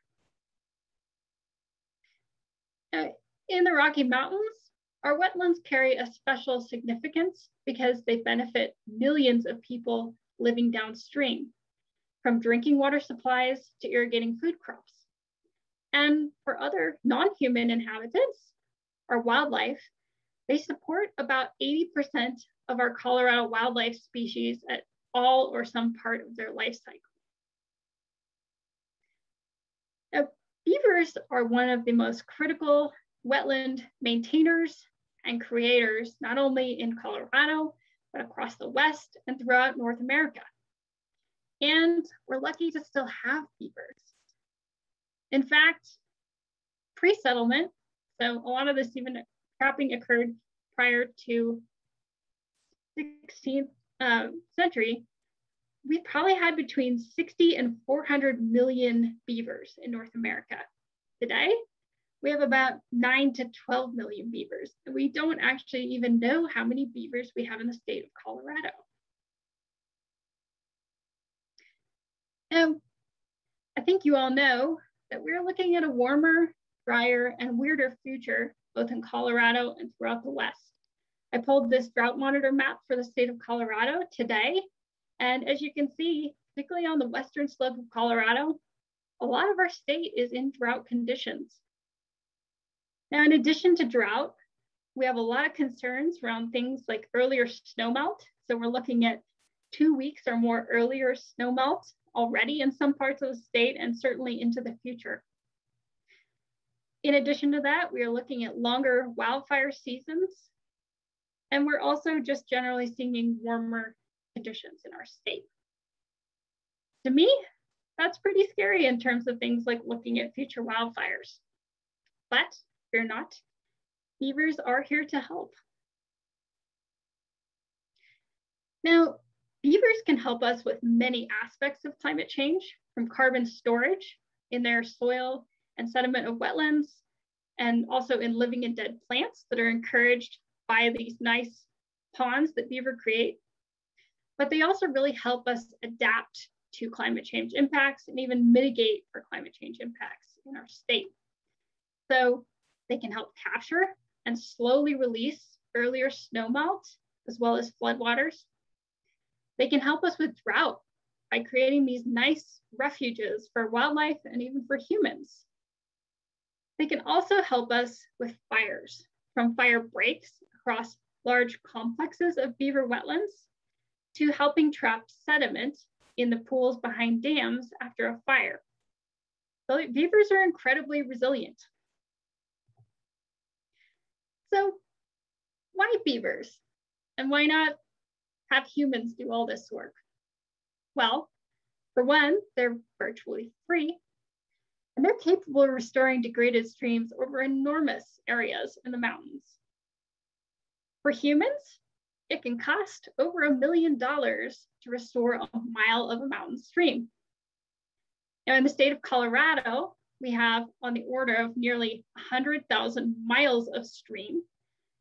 In the Rocky Mountains, our wetlands carry a special significance because they benefit millions of people living downstream, from drinking water supplies to irrigating food crops. And for other non-human inhabitants, our wildlife, they support about 80% of our Colorado wildlife species at all or some part of their life cycle. Beavers are one of the most critical wetland maintainers and creators, not only in Colorado, but across the West and throughout North America. And we're lucky to still have beavers. In fact, pre-settlement, so a lot of this even trapping occurred prior to 16th uh, century, we probably had between 60 and 400 million beavers in North America. Today, we have about 9 to 12 million beavers. And we don't actually even know how many beavers we have in the state of Colorado. Now, I think you all know that we're looking at a warmer, drier, and weirder future, both in Colorado and throughout the West. I pulled this drought monitor map for the state of Colorado today. And as you can see, particularly on the western slope of Colorado, a lot of our state is in drought conditions. Now, in addition to drought, we have a lot of concerns around things like earlier snowmelt. So we're looking at two weeks or more earlier snowmelt already in some parts of the state and certainly into the future. In addition to that, we are looking at longer wildfire seasons. And we're also just generally seeing warmer conditions in our state. To me, that's pretty scary in terms of things like looking at future wildfires. But fear not, beavers are here to help. Now, beavers can help us with many aspects of climate change, from carbon storage in their soil and sediment of wetlands, and also in living and dead plants that are encouraged by these nice ponds that beaver create. But they also really help us adapt to climate change impacts and even mitigate for climate change impacts in our state. So they can help capture and slowly release earlier snowmelt as well as floodwaters. They can help us with drought by creating these nice refuges for wildlife and even for humans. They can also help us with fires, from fire breaks across large complexes of beaver wetlands to helping trap sediment in the pools behind dams after a fire. So beavers are incredibly resilient. So why beavers? And why not have humans do all this work? Well, for one, they're virtually free, and they're capable of restoring degraded streams over enormous areas in the mountains. For humans, it can cost over a million dollars to restore a mile of a mountain stream. Now, in the state of Colorado, we have on the order of nearly 100,000 miles of stream.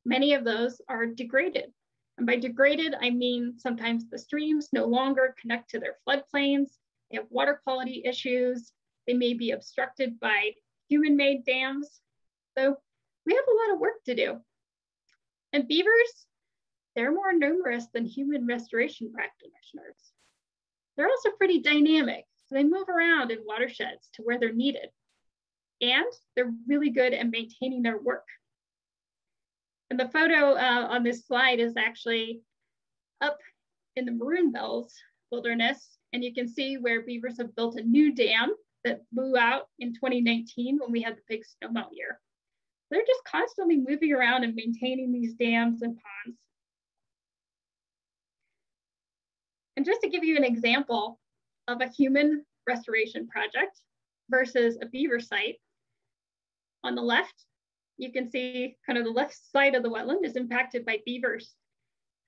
Many of those are degraded. And by degraded, I mean sometimes the streams no longer connect to their floodplains, they have water quality issues, they may be obstructed by human made dams. So we have a lot of work to do. And beavers, they're more numerous than human restoration practitioners. They're also pretty dynamic, so they move around in watersheds to where they're needed. And they're really good at maintaining their work. And the photo uh, on this slide is actually up in the Maroon Bells wilderness. And you can see where beavers have built a new dam that blew out in 2019 when we had the big snowmelt year. They're just constantly moving around and maintaining these dams and ponds. And just to give you an example of a human restoration project versus a beaver site, on the left, you can see kind of the left side of the wetland is impacted by beavers.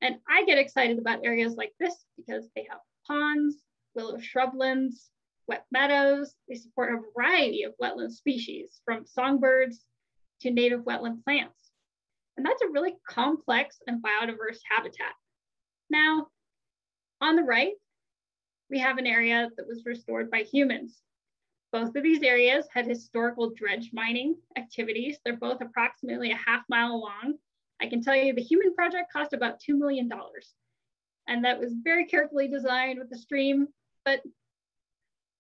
And I get excited about areas like this because they have ponds, willow shrublands, wet meadows. They support a variety of wetland species from songbirds to native wetland plants. And that's a really complex and biodiverse habitat. Now, on the right, we have an area that was restored by humans. Both of these areas had historical dredge mining activities. They're both approximately a half mile long. I can tell you the human project cost about $2 million. And that was very carefully designed with the stream. But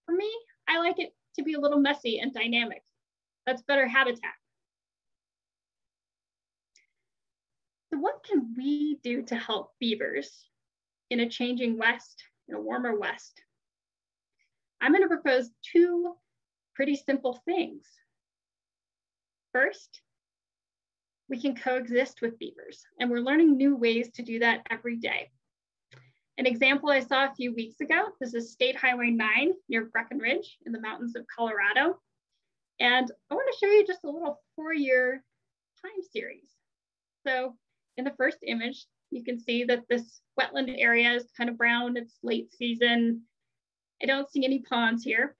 for me, I like it to be a little messy and dynamic. That's better habitat. So what can we do to help beavers in a changing West, in a warmer West? I'm gonna propose two pretty simple things. First, we can coexist with beavers, and we're learning new ways to do that every day. An example I saw a few weeks ago, this is State Highway 9 near Breckenridge in the mountains of Colorado. And I wanna show you just a little four-year time series. So in the first image, you can see that this wetland area is kind of brown, it's late season. I don't see any ponds here.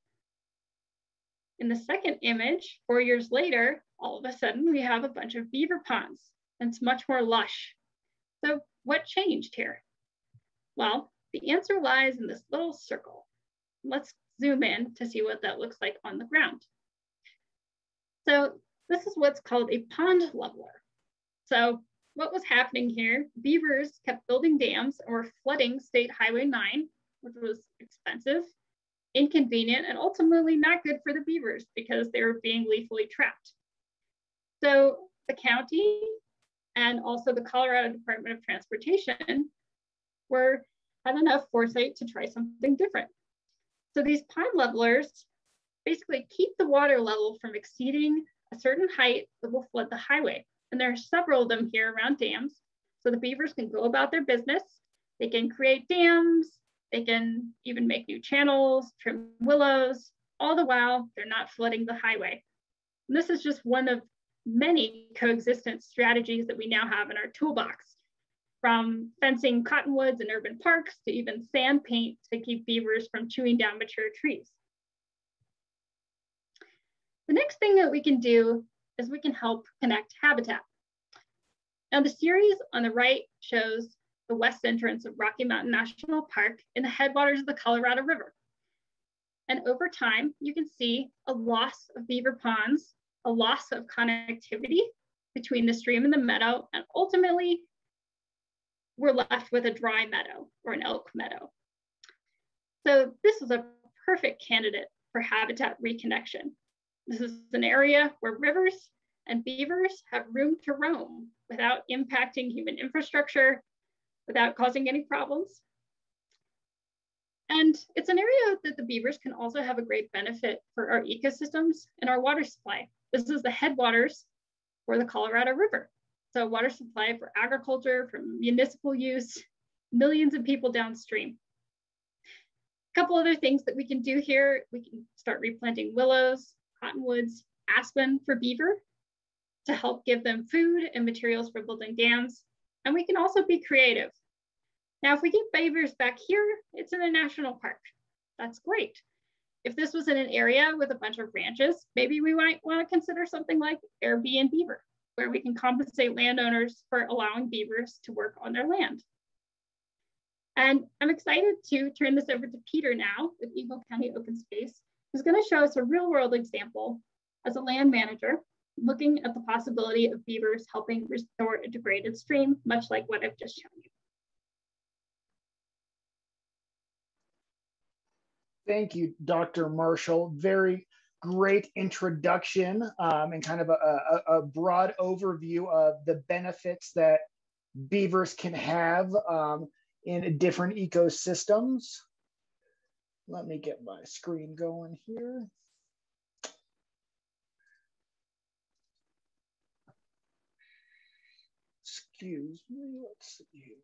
In the second image, four years later, all of a sudden we have a bunch of beaver ponds and it's much more lush. So what changed here? Well, the answer lies in this little circle. Let's zoom in to see what that looks like on the ground. So this is what's called a pond leveler. So what was happening here, beavers kept building dams were flooding State Highway 9, which was expensive, inconvenient, and ultimately not good for the beavers because they were being lethally trapped. So the county and also the Colorado Department of Transportation were had enough foresight to try something different. So these pond levelers basically keep the water level from exceeding a certain height that will flood the highway. And there are several of them here around dams. so the beavers can go about their business. They can create dams, they can even make new channels, trim willows, all the while they're not flooding the highway. And this is just one of many coexistence strategies that we now have in our toolbox, from fencing cottonwoods and urban parks to even sand paint to keep beavers from chewing down mature trees. The next thing that we can do is we can help connect habitat. Now the series on the right shows the west entrance of Rocky Mountain National Park in the headwaters of the Colorado River. And over time, you can see a loss of beaver ponds, a loss of connectivity between the stream and the meadow, and ultimately, we're left with a dry meadow or an elk meadow. So this is a perfect candidate for habitat reconnection. This is an area where rivers and beavers have room to roam without impacting human infrastructure, without causing any problems. And it's an area that the beavers can also have a great benefit for our ecosystems and our water supply. This is the headwaters for the Colorado River. So water supply for agriculture, for municipal use, millions of people downstream. A couple other things that we can do here. We can start replanting willows, cottonwoods, aspen for beaver to help give them food and materials for building dams. And we can also be creative. Now, if we get beavers back here, it's in a national park. That's great. If this was in an area with a bunch of ranches, maybe we might want to consider something like Airbnb beaver, where we can compensate landowners for allowing beavers to work on their land. And I'm excited to turn this over to Peter now with Eagle County Open Space, who's going to show us a real world example as a land manager, looking at the possibility of beavers helping restore a degraded stream, much like what I've just shown you. Thank you, Dr. Marshall. Very great introduction um, and kind of a, a, a, broad overview of the benefits that beavers can have um, in different ecosystems. Let me get my screen going here. Excuse me, let's see here.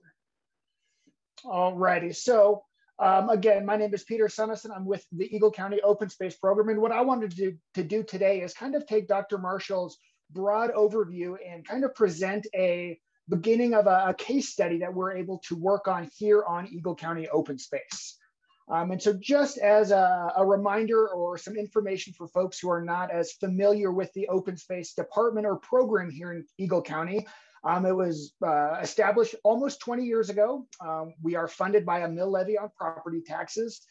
All righty, so um, again, my name is Peter Sunnison. I'm with the Eagle County Open Space Program. And what I wanted to do, to do today is kind of take Dr. Marshall's broad overview and kind of present a beginning of a, a case study that we're able to work on here on Eagle County Open Space. Um, and so just as a, a, reminder or some information for folks who are not as familiar with the open space department or program here in Eagle County, um, it was uh, established almost 20 years ago. Um, we are funded by a mill levy on property taxes.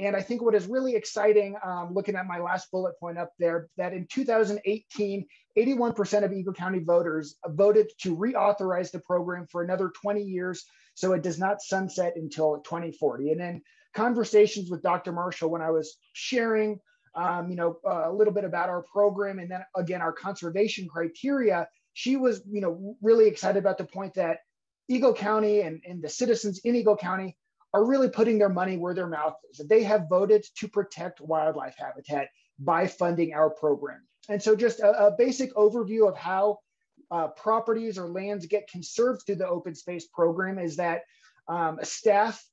And I think what is really exciting, um, looking at my last bullet point up there, that in 2018, 81% of Eagle County voters voted to reauthorize the program for another 20 years so it does not sunset until 2040. And then conversations with Dr. Marshall when I was sharing, um, you know, uh, a little bit about our program and then again our conservation criteria, she was, you know, really excited about the point that Eagle County and, and the citizens in Eagle County are really putting their money where their mouth is. They have voted to protect wildlife habitat by funding our program. And so just a, a basic overview of how uh, properties or lands get conserved through the open space program is that um, staff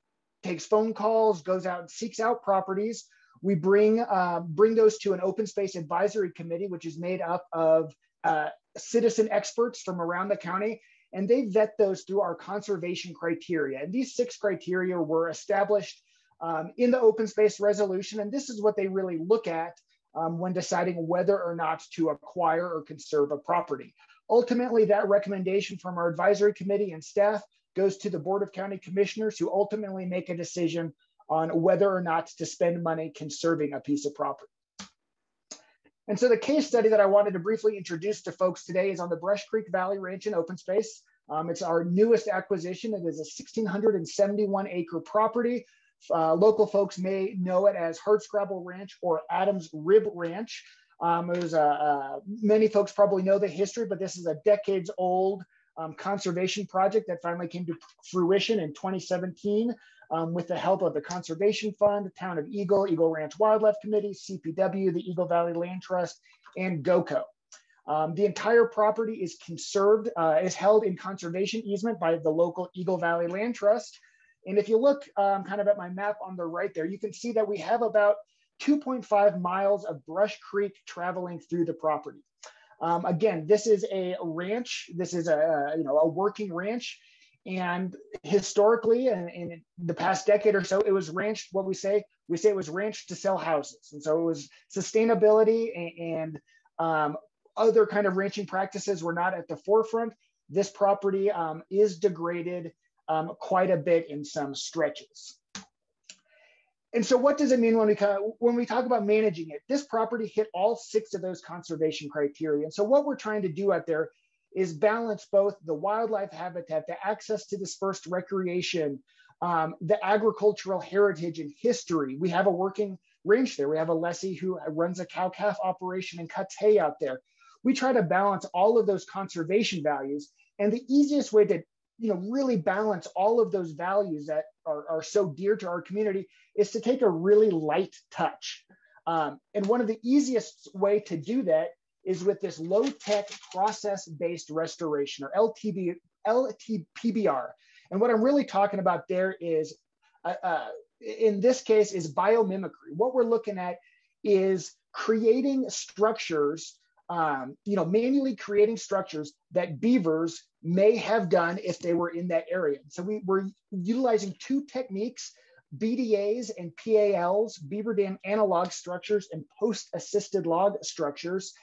takes phone calls, goes out and seeks out properties. We bring, uh, bring those to an open space advisory committee, which is made up of uh, citizen experts from around the county, and they vet those through our conservation criteria. And these six criteria were established um, in the open space resolution, and this is what they really look at um, when deciding whether or not to acquire or conserve a property. Ultimately, that recommendation from our advisory committee and staff goes to the Board of County Commissioners who ultimately make a decision on whether or not to spend money conserving a piece of property. And so the case study that I wanted to briefly introduce to folks today is on the Brush Creek Valley Ranch and open space. Um, it's our newest acquisition. It is a 1,671 acre property. Uh, local folks may know it as Hardscrabble Ranch or Adams Rib Ranch. Um, it was a, a, many folks probably know the history, but this is a decades old um, conservation project that finally came to fruition in 2017 um, with the help of the Conservation Fund, the Town of Eagle, Eagle Ranch Wildlife Committee, CPW, the Eagle Valley Land Trust, and GOCO. Um, the entire property is conserved, uh, is held in conservation easement by the local Eagle Valley Land Trust. And if you look um, kind of at my map on the right there, you can see that we have about 2.5 miles of Brush Creek traveling through the property. Um, again, this is a ranch. This is a, you know a working ranch, and historically, and in the past decade or so, it was ranched. What we say, we say it was ranched to sell houses, and so it was sustainability and, and um, other kind of ranching practices were not at the forefront. This property um, is degraded um, quite a bit in some stretches. And so what does it mean when we, when we talk about managing it? This property hit all six of those conservation criteria. And so what we're trying to do out there is balance both the wildlife habitat, the access to dispersed recreation, um, the agricultural heritage and history. We have a working range there. We have a lessee who runs a cow-calf operation and cuts hay out there. We try to balance all of those conservation values. And the easiest way to you know, really balance all of those values that are, are so dear to our community is to take a really light touch. Um, and one of the easiest way to do that is with this low tech process based restoration or LTB, LTPBR. And what I'm really talking about there is, uh, uh, in this case, is biomimicry. What we're looking at is creating structures um, you know, manually creating structures that beavers may have done if they were in that area. So we were utilizing two techniques, BDAs and PALs, beaver dam analog structures and post-assisted log structures.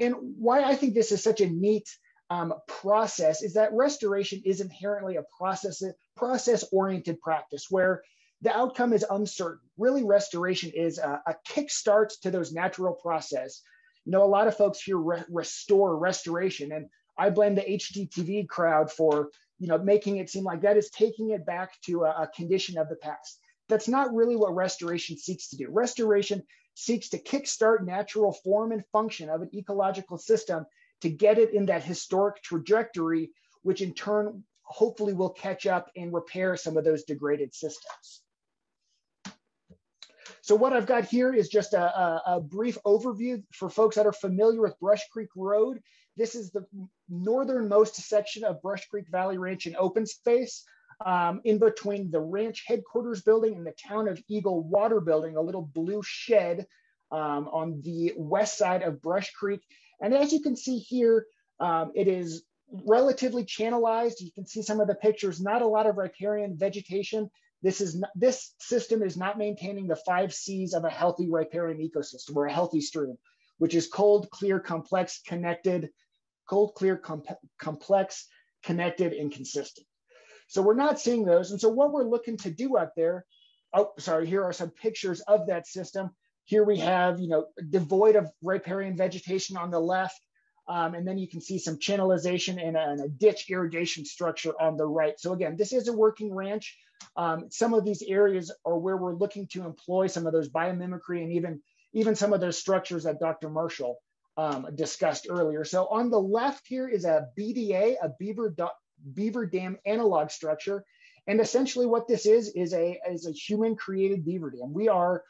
And why I think this is such a neat um, process is that restoration is inherently a process process oriented practice where the outcome is uncertain. Really, restoration is a, a kickstart to those natural process you know, a lot of folks here re- restore restoration, and I blame the HGTV crowd for you know making it seem like that is taking it back to a, a condition of the past. That's not really what restoration seeks to do. Restoration seeks to kickstart natural form and function of an ecological system to get it in that historic trajectory, which in turn hopefully will catch up and repair some of those degraded systems. So what I've got here is just a, a, a, brief overview for folks that are familiar with Brush Creek Road. This is the northernmost section of Brush Creek Valley Ranch in open space. Um, in between the ranch headquarters building and the town of Eagle Water building, a little blue shed um, on the west side of Brush Creek. And as you can see here, um, it is relatively channelized. You can see some of the pictures, not a lot of riparian vegetation. This is not, this system is not maintaining the five C's of a healthy riparian ecosystem or a healthy stream, which is cold, clear, complex, connected, cold, clear, com complex, connected, and consistent. So we're not seeing those. And so what we're looking to do out there, oh, sorry, here are some pictures of that system. Here we have, you know, devoid of riparian vegetation on the left. Um, and then you can see some channelization and a, and a ditch irrigation structure on the right. So again, this is a working ranch. Um, some of these areas are where we're looking to employ some of those biomimicry and even, even some of those structures that Dr. Marshall um, discussed earlier. So on the left here is a BDA, a beaver, beaver dam analog structure. And essentially what this is, is a, is a human created beaver dam. We are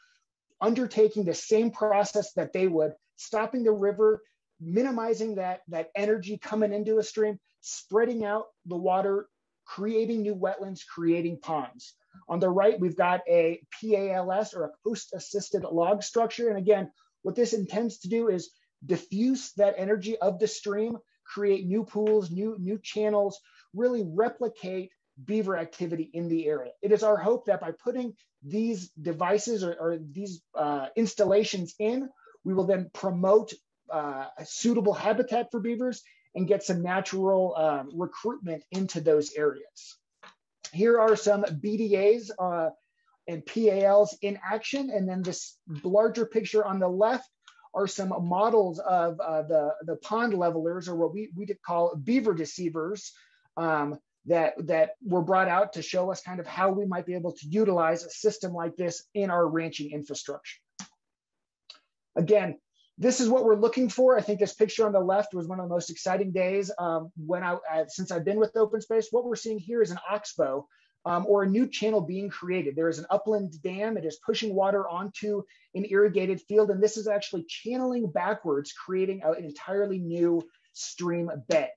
undertaking the same process that they would, stopping the river, minimizing that, that energy coming into a stream, spreading out the water creating new wetlands, creating ponds. On the right, we've got a PALS or a post-assisted log structure. And again, what this intends to do is diffuse that energy of the stream, create new pools, new, new channels, really replicate beaver activity in the area. It is our hope that by putting these devices or, or these uh, installations in, we will then promote uh, a suitable habitat for beavers and get some natural um, recruitment into those areas. Here are some BDAs uh, and PALs in action. And then this larger picture on the left are some models of uh, the, the pond levelers or what we, we call beaver deceivers um, that, that were brought out to show us kind of how we might be able to utilize a system like this in our ranching infrastructure. Again, this is what we're looking for. I think this picture on the left was one of the most exciting days um, when I, I, since I've been with Open Space. What we're seeing here is an oxbow um, or a new channel being created. There is an upland dam, it is pushing water onto an irrigated field, and this is actually channeling backwards, creating an entirely new stream bed.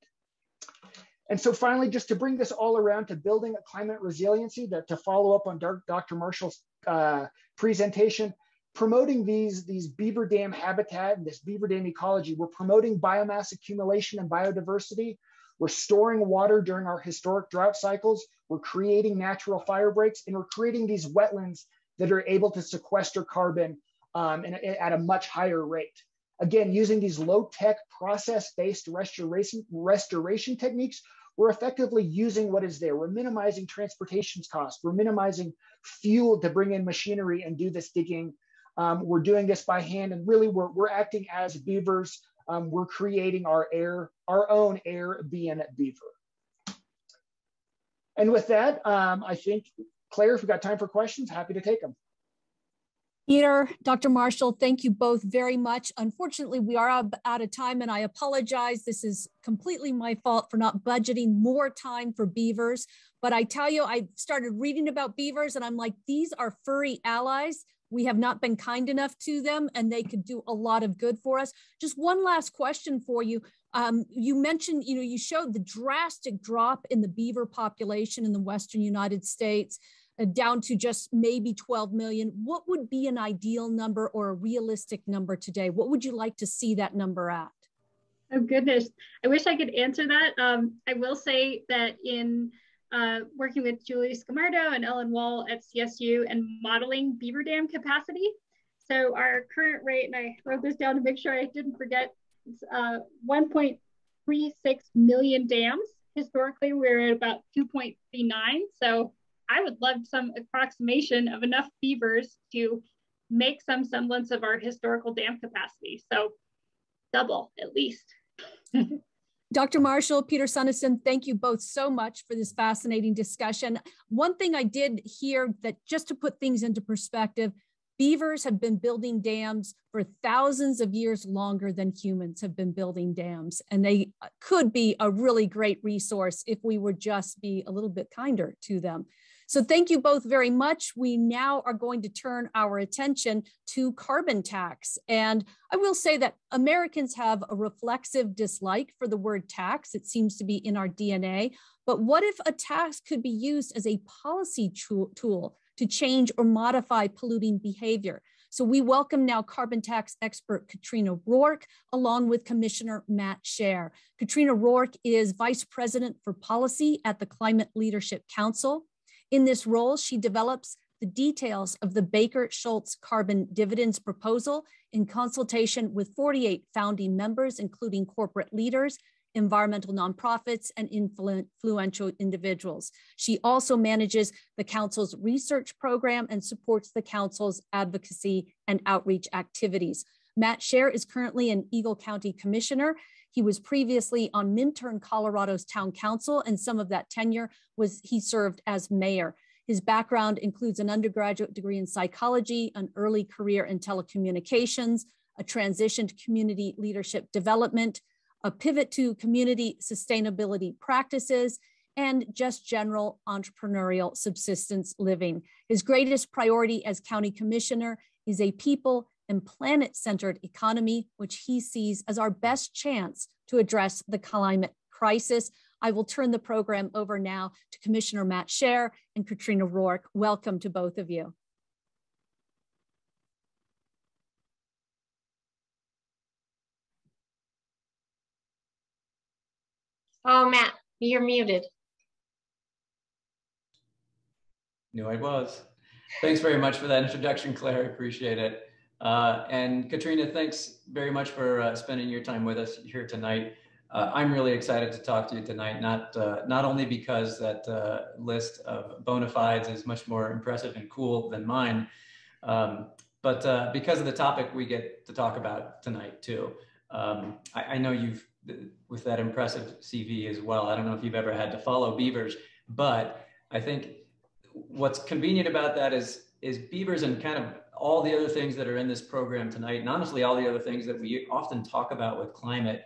And so finally, just to bring this all around to building a climate resiliency, that to follow up on Dr. Marshall's uh, presentation, promoting these, these beaver dam habitat and this beaver dam ecology, we're promoting biomass accumulation and biodiversity. We're storing water during our historic drought cycles. We're creating natural fire breaks and we're creating these wetlands that are able to sequester carbon um, at a much higher rate. Again, using these low tech process based restoration, restoration techniques, we're effectively using what is there. We're minimizing transportation costs. We're minimizing fuel to bring in machinery and do this digging. Um, we're doing this by hand and really we're, we're acting as beavers. Um, we're creating our air, our own Airbnb beaver. And with that, um, I think, Claire, if we've got time for questions, happy to take them. Peter, Dr. Marshall, thank you both very much. Unfortunately, we are out of time and I apologize. This is completely my fault for not budgeting more time for beavers. But I tell you, I started reading about beavers and I'm like, these are furry allies. We have not been kind enough to them and they could do a lot of good for us. Just one last question for you. Um, you mentioned, you know, you showed the drastic drop in the beaver population in the Western United States. Uh, down to just maybe 12 million. What would be an ideal number or a realistic number today? What would you like to see that number at? Oh goodness, I wish I could answer that. Um, I will say that in uh, working with Julie Scamardo and Ellen Wohl at CSU and modeling beaver dam capacity. So our current rate, and I wrote this down to make sure I didn't forget, it's uh, 1.36 million dams. Historically, we're at about 2.39. So I would love some approximation of enough beavers to make some semblance of our historical dam capacity. So double at least. Dr. Marshall, Peter Sunesson, thank you both so much for this fascinating discussion. One thing I did hear that just to put things into perspective, beavers have been building dams for thousands of years longer than humans have been building dams. And they uh, could be a really great resource if we would just be a little bit kinder to them. So thank you both very much. We now are going to turn our attention to carbon tax. And I will say that Americans have a reflexive dislike for the word tax. It seems to be in our DNA. But what if a tax could be used as a policy tool to change or modify polluting behavior? So we welcome now carbon tax expert Catrina Rorke, along with Commissioner Matt Scherr. Catrina Rorke is Vice President for Policy at the Climate Leadership Council. In this role, she develops the details of the Baker Shultz carbon dividends proposal in consultation with 48 founding members, including corporate leaders, environmental nonprofits, and influential individuals. She also manages the Council's research program and supports the Council's advocacy and outreach activities. Matt Scherr is currently an Eagle County Commissioner he was previously on Minturn, Colorado's town council, and some of that tenure was he served as mayor. His background includes an undergraduate degree in psychology, an early career in telecommunications, a transition to community leadership development, a pivot to community sustainability practices, and just general entrepreneurial subsistence living. His greatest priority as county commissioner is a people and planet centered economy, which he sees as our best chance to address the climate crisis. I will turn the program over now to Commissioner Matt Scherr and Catrina Rorke. Welcome to both of you. Oh, Matt, you're muted. Knew I was. Thanks very much for that introduction, Claire. I appreciate it. Uh, and Catrina, thanks very much for uh, spending your time with us here tonight. Uh, I'm really excited to talk to you tonight, not, uh, not only because that uh, list of bona fides is much more impressive and cool than mine, um, but uh, because of the topic we get to talk about tonight too. Um, I, I know you've, with that impressive CV as well, I don't know if you've ever had to follow beavers, but I think what's convenient about that is, is beavers and kind of all the other things that are in this program tonight, and honestly, all the other things that we often talk about with climate,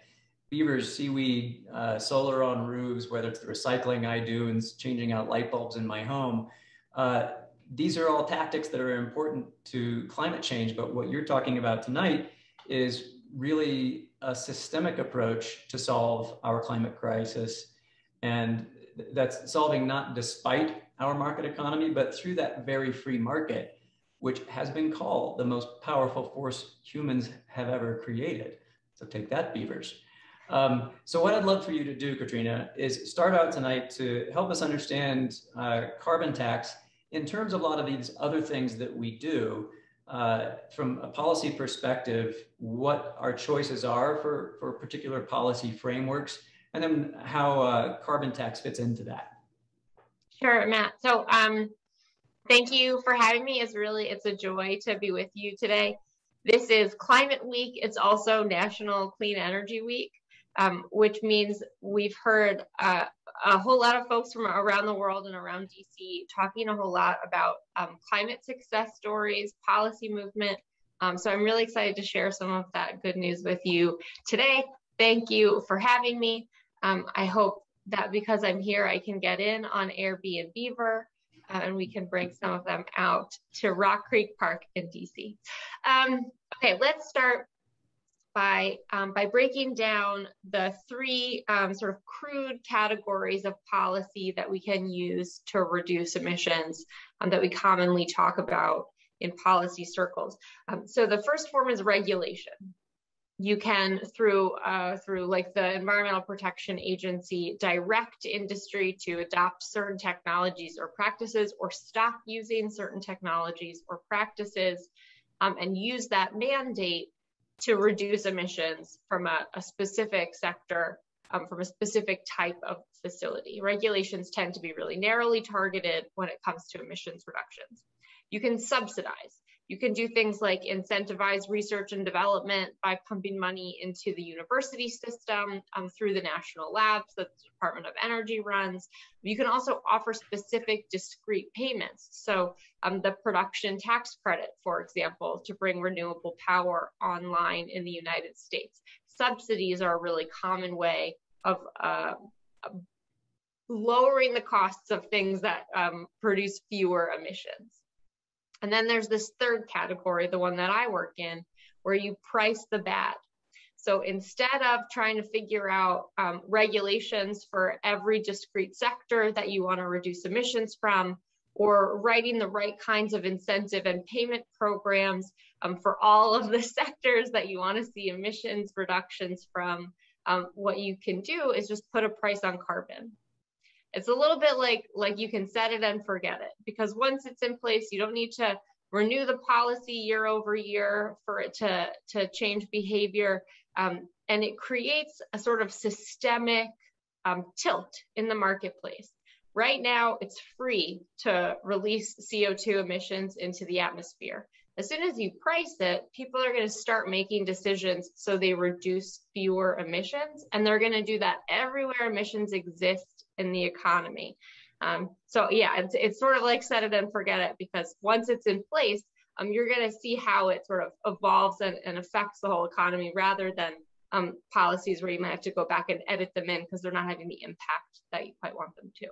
beavers, seaweed, uh, solar on roofs, whether it's the recycling I do and changing out light bulbs in my home, uh, these are all tactics that are important to climate change. But what you're talking about tonight is really a systemic approach to solve our climate crisis. And that's solving not despite our market economy, but through that very free market, which has been called the most powerful force humans have ever created. So take that, beavers. Um, so what I'd love for you to do, Catrina, is start out tonight to help us understand uh, carbon tax in terms of a lot of these other things that we do. Uh, from a policy perspective, what our choices are for, for particular policy frameworks, and then how uh, carbon tax fits into that. Sure, Matt. So um, thank you for having me. It's really, it's a joy to be with you today. This is Climate Week. It's also National Clean Energy Week um, which means we've heard uh, a whole lot of folks from around the world and around DC talking a whole lot about um, climate success stories, policy movement. Um, so I'm really excited to share some of that good news with you today. Thank you for having me. Um, I hope that because I'm here, I can get in on Airbnb uh, and we can bring some of them out to Rock Creek Park in DC. Um, okay, let's start by, um, by breaking down the three um, sort of crude categories of policy that we can use to reduce emissions um, that we commonly talk about in policy circles. Um, so the first form is regulation. You can, through, uh, through like the Environmental Protection Agency, direct industry to adopt certain technologies or practices or stop using certain technologies or practices um, and use that mandate to reduce emissions from a, a specific sector, um, from a specific type of facility. Regulations tend to be really narrowly targeted when it comes to emissions reductions. You can subsidize. You can do things like incentivize research and development by pumping money into the university system um, through the national labs that the Department of Energy runs. You can also offer specific discrete payments. So um, the production tax credit, for example, to bring renewable power online in the United States. Subsidies are a really common way of uh, lowering the costs of things that um, produce fewer emissions. And then there's this third category, the one that I work in, where you price the bad. So instead of trying to figure out um, regulations for every discrete sector that you want to reduce emissions from, or writing the right kinds of incentive and payment programs um, for all of the sectors that you want to see emissions reductions from, um, what you can do is just put a price on carbon. It's a little bit like like you can set it and forget it because once it's in place, you don't need to renew the policy year over year for it to to change behavior, um, and it creates a sort of systemic um, tilt in the marketplace. Right now, it's free to release CO2 emissions into the atmosphere. As soon as you price it, people are going to start making decisions so they reduce fewer emissions, and they're going to do that everywhere emissions exist in the economy. Um, so yeah, it's, it's sort of like set it and forget it because once it's in place, um, you're going to see how it sort of evolves and, and affects the whole economy rather than um, policies where you might have to go back and edit them in because they're not having the impact that you quite want them to.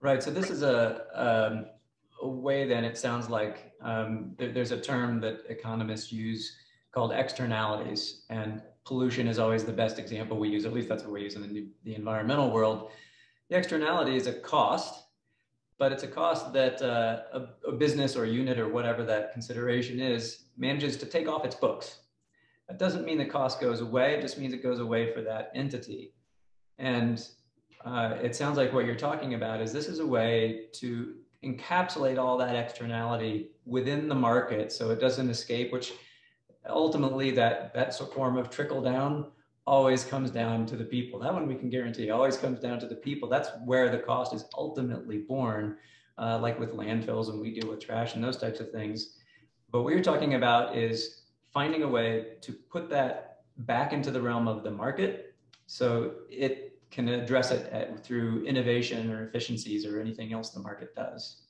Right. So this is a, um, a way then it sounds like um, there, there's a term that economists use called externalities and pollution is always the best example we use. At least that's what we use in the, the environmental world. The externality is a cost, but it's a cost that uh, a, a, business or a unit or whatever that consideration is manages to take off its books. That doesn't mean the cost goes away, it just means it goes away for that entity. And uh, it sounds like what you're talking about is this is a way to encapsulate all that externality within the market so it doesn't escape, which ultimately that, that form of trickle down always comes down to the people. That one we can guarantee always comes down to the people. That's where the cost is ultimately born, uh, like with landfills and we deal with trash and those types of things. But what you're talking about is finding a way to put that back into the realm of the market so it can address it at, through innovation or efficiencies or anything else the market does.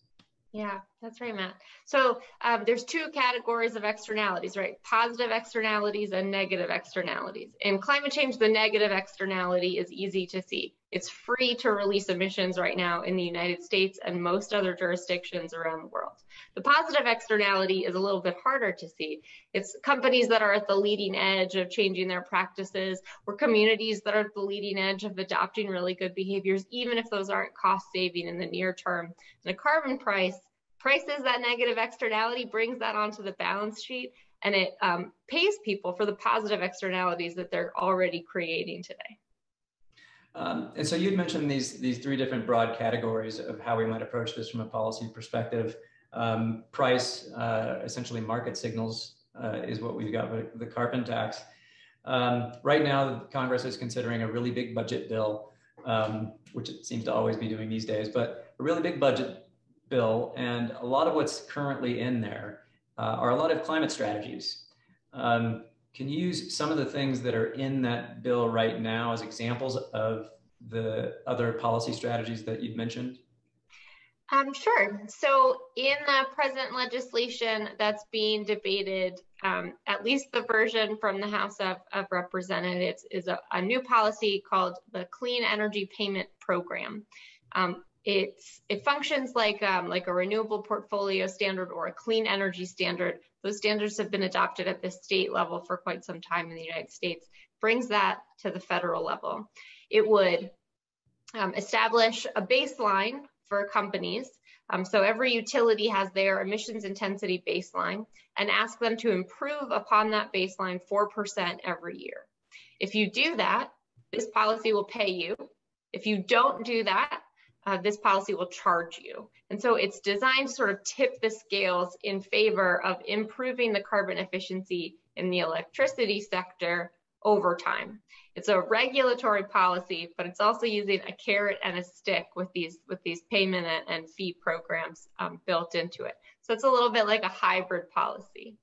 Yeah, That's right, Matt. So um, there's two categories of externalities, right? Positive externalities and negative externalities. In climate change, the negative externality is easy to see. It's free to release emissions right now in the United States and most other jurisdictions around the world. The positive externality is a little bit harder to see. It's companies that are at the leading edge of changing their practices or communities that are at the leading edge of adopting really good behaviors, even if those aren't cost saving in the near term. And a carbon price prices that negative externality, brings that onto the balance sheet, and it um, pays people for the positive externalities that they're already creating today. Um, and so you'd mentioned these, these three different broad categories of how we might approach this from a policy perspective. Um, price, uh, essentially market signals, uh, is what we've got with the carbon tax. Um, right now, Congress is considering a really big budget bill, um, which it seems to always be doing these days, but a really big budget bill, and a lot of what's currently in there uh, are a lot of climate strategies. Um, can you use some of the things that are in that bill right now as examples of the other policy strategies that you'd mentioned? Um, sure. So, in the present legislation that's being debated, um, at least the version from the House of, of Representatives is a, a, new policy called the Clean Energy Payment Program. Um, it's it functions like um, like a renewable portfolio standard or a clean energy standard. Those standards have been adopted at the state level for quite some time in the United States. Brings that to the federal level. It would um, establish a baseline for companies. Um, so every utility has their emissions intensity baseline and ask them to improve upon that baseline 4% every year. If you do that, this policy will pay you. If you don't do that, uh, this policy will charge you. And so it's designed to sort of tip the scales in favor of improving the carbon efficiency in the electricity sector over time. It's a regulatory policy, but it's also using a carrot and a stick with these with these payment and fee programs um, built into it. So it's a little bit like a hybrid policy.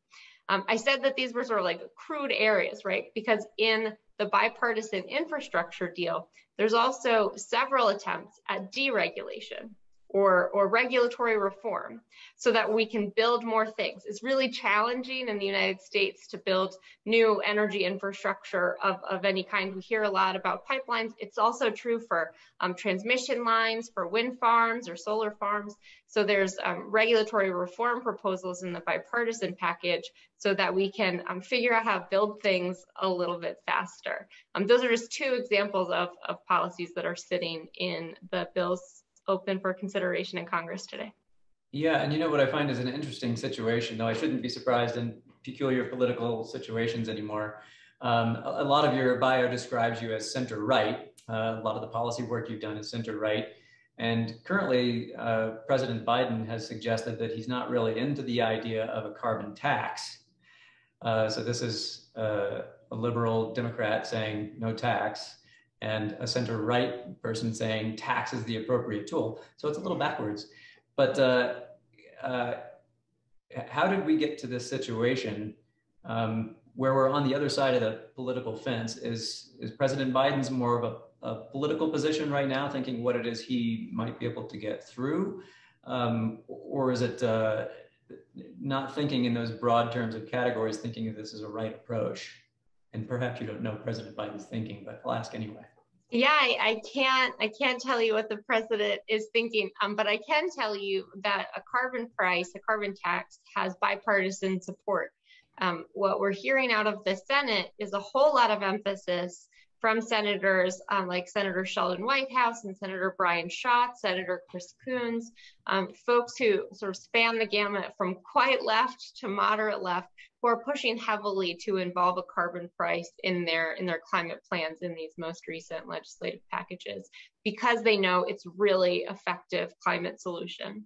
Um, I said that these were sort of like crude areas, right? Because in the bipartisan infrastructure deal, there's also several attempts at deregulation or, or regulatory reform so that we can build more things. It's really challenging in the United States to build new energy infrastructure of, of any kind. We hear a lot about pipelines. It's also true for um, transmission lines, for wind farms or solar farms. So there's um, regulatory reform proposals in the bipartisan package so that we can um, figure out how to build things a little bit faster. Um, those are just two examples of, of policies that are sitting in the bills open for consideration in Congress today. Yeah, and you know what I find is an interesting situation, though I shouldn't be surprised in peculiar political situations anymore. Um, a, a, lot of your bio describes you as center right. Uh, a lot of the policy work you've done is center right. And currently, uh, President Biden has suggested that he's not really into the idea of a carbon tax. Uh, so this is uh, a liberal Democrat saying no tax and a center right person saying tax is the appropriate tool. So it's a little backwards. But uh, uh, how did we get to this situation um, where we're on the other side of the political fence? Is, is President Biden's more of a, a political position right now, thinking what it is he might be able to get through? Um, or is it uh, not thinking in those broad terms of categories, thinking this is a right approach? And perhaps you don't know President Biden's thinking, but I'll ask anyway. Yeah, I, I, can't I can't tell you what the president is thinking, um, but I can tell you that a carbon price, a carbon tax, has bipartisan support. Um, what we're hearing out of the Senate is a whole lot of emphasis from senators um, like Senator Sheldon Whitehouse and Senator Brian Schatz, Senator Chris Coons, um, folks who sort of span the gamut from quite left to moderate left, who are pushing heavily to involve a carbon price in their in their climate plans in these most recent legislative packages because they know it's really effective climate solution.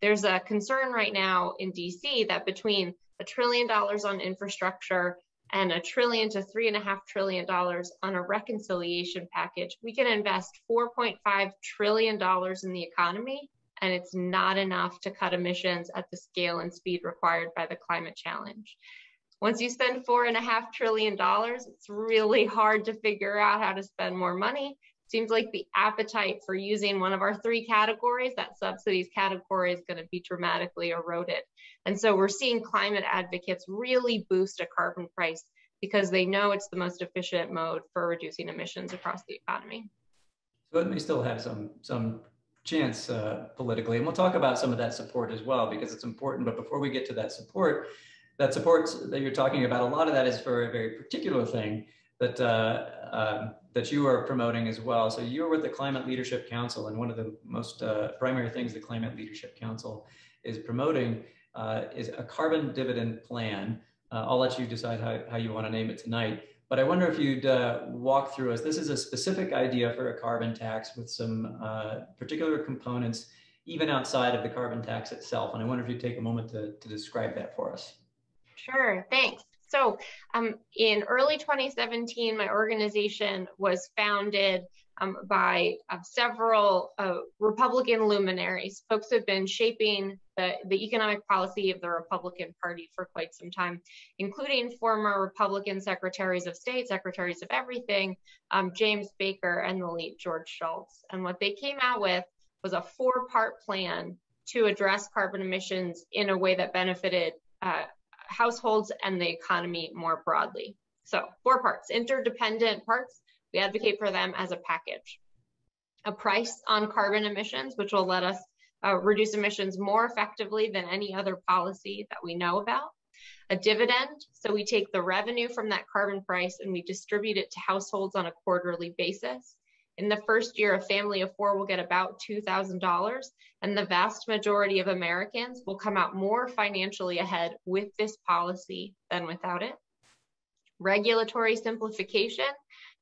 There's a concern right now in DC that between a trillion dollars on infrastructure and a trillion to three and a half trillion dollars on a reconciliation package, we can invest 4.5 trillion dollars in the economy and it's not enough to cut emissions at the scale and speed required by the climate challenge. Once you spend four and a half trillion dollars, it's really hard to figure out how to spend more money. Seems like the appetite for using one of our three categories, that subsidies category is going to be dramatically eroded. And so we're seeing climate advocates really boost a carbon price because they know it's the most efficient mode for reducing emissions across the economy. So it may still have some some chance uh, politically, and we'll talk about some of that support as well because it's important. But before we get to that support, that support that you're talking about, a lot of that is for a very particular thing that uh, uh, that you are promoting as well. So you're with the Climate Leadership Council, and one of the most uh, primary things the Climate Leadership Council is promoting uh, is a carbon dividend plan. Uh, I'll let you decide how, how you want to name it tonight. But I wonder if you'd uh, walk through us. This is a specific idea for a carbon tax with some particular components, even outside of the carbon tax itself. And I wonder if you'd take a moment to, to describe that for us. Sure, thanks. So um, in early 2017, my organization was founded um, by uh, several uh, Republican luminaries, folks who have been shaping the, the economic policy of the Republican Party for quite some time, including former Republican secretaries of state, secretaries of everything, um, James Baker and the late George Shultz. And what they came out with was a four part plan to address carbon emissions in a way that benefited uh, households and the economy more broadly. So four parts, interdependent parts, we advocate for them as a package. A price on carbon emissions, which will let us uh, reduce emissions more effectively than any other policy that we know about. A dividend, so we take the revenue from that carbon price and we distribute it to households on a quarterly basis. In the first year, a family of four will get about $2,000, and the vast majority of Americans will come out more financially ahead with this policy than without it. Regulatory simplification.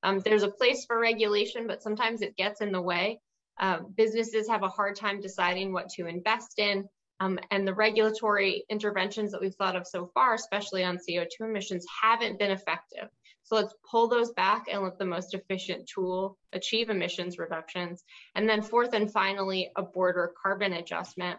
Um, there's a place for regulation, but sometimes it gets in the way. Uh, businesses have a hard time deciding what to invest in. Um, and the regulatory interventions that we've thought of so far, especially on CO2 emissions, haven't been effective. So let's pull those back and let the most efficient tool achieve emissions reductions. And then fourth and finally, a border carbon adjustment.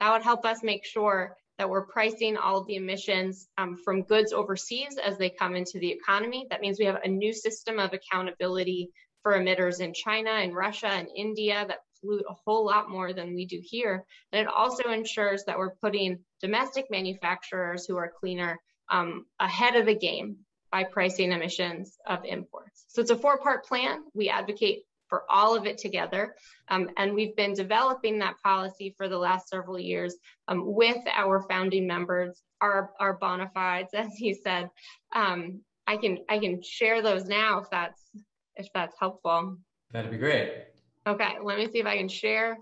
That would help us make sure that we're pricing all of the emissions um, from goods overseas as they come into the economy. That means we have a new system of accountability for emitters in China and Russia and India that pollute a whole lot more than we do here. And it also ensures that we're putting domestic manufacturers who are cleaner um, ahead of the game by pricing emissions of imports. So it's a four part plan. We advocate for all of it together. Um, and we've been developing that policy for the last several years um, with our founding members, our, our bona fides, as you said. Um, I can I can share those now if that's if that's helpful. That'd be great. Okay, let me see if I can share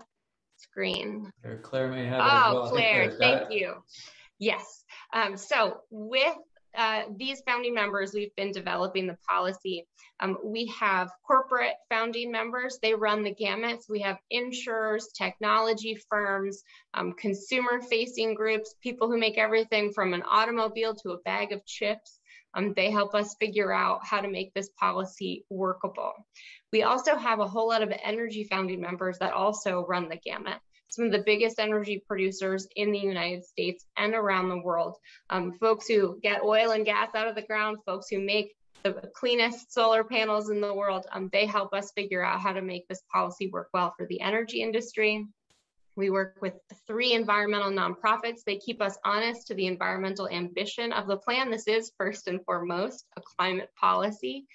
screen. Claire may have. Oh, well. Claire, thank you. Yes. Um, so with uh, these founding members, we've been developing the policy. Um, we have corporate founding members, they run the gamut. So we have insurers, technology firms, um, consumer facing groups, people who make everything from an automobile to a bag of chips. Um, they help us figure out how to make this policy workable. We also have a whole lot of energy founding members that also run the gamut some of the biggest energy producers in the United States and around the world. Um, folks who get oil and gas out of the ground, folks who make the cleanest solar panels in the world, um, they help us figure out how to make this policy work well for the energy industry. We work with three environmental nonprofits. They keep us honest to the environmental ambition of the plan. This is first and foremost a climate policy.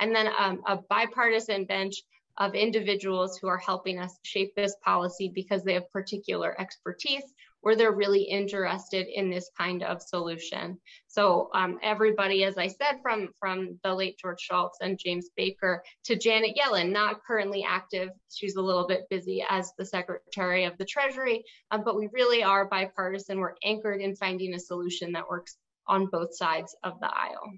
And then um, a bipartisan bench of individuals who are helping us shape this policy because they have particular expertise or they're really interested in this kind of solution. So um, everybody, as I said, from, from the late George Shultz and James Baker to Janet Yellen, not currently active. She's a little bit busy as the Secretary of the Treasury, um, but we really are bipartisan. We're anchored in finding a solution that works on both sides of the aisle.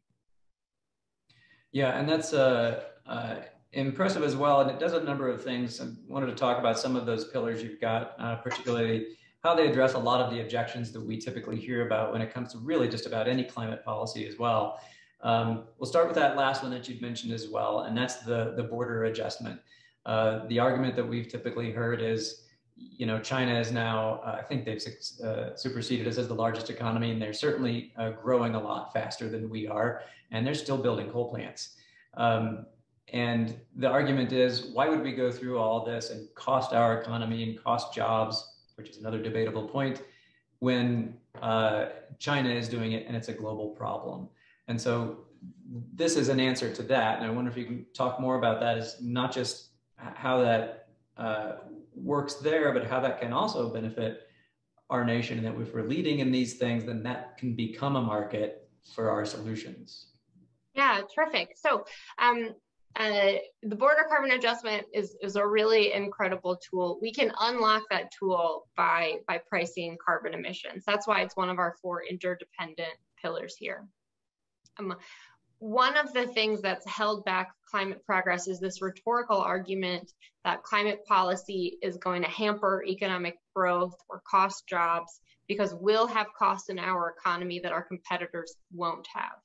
Yeah, and that's uh, uh, impressive as well. And it does a number of things. I wanted to talk about some of those pillars you've got, uh, particularly how they address a lot of the objections that we typically hear about when it comes to really just about any climate policy as well. Um, we'll start with that last one that you've mentioned as well, and that's the, the border adjustment. Uh, the argument that we've typically heard is, you know, China is now, uh, I think they've uh, superseded us as the largest economy, and they're certainly uh, growing a lot faster than we are, and they're still building coal plants. Um, and the argument is, why would we go through all this and cost our economy and cost jobs, which is another debatable point, when uh, China is doing it and it's a global problem? And so this is an answer to that. And I wonder if you can talk more about that is not just how that uh, works there, but how that can also benefit our nation. And that if we're leading in these things, then that can become a market for our solutions. Yeah, terrific. So um, uh, the border carbon adjustment is, is a really incredible tool. We can unlock that tool by, by pricing carbon emissions. That's why it's one of our four interdependent pillars here. Um, one of the things that's held back climate progress is this rhetorical argument that climate policy is going to hamper economic growth or cost jobs because we'll have costs in our economy that our competitors won't have.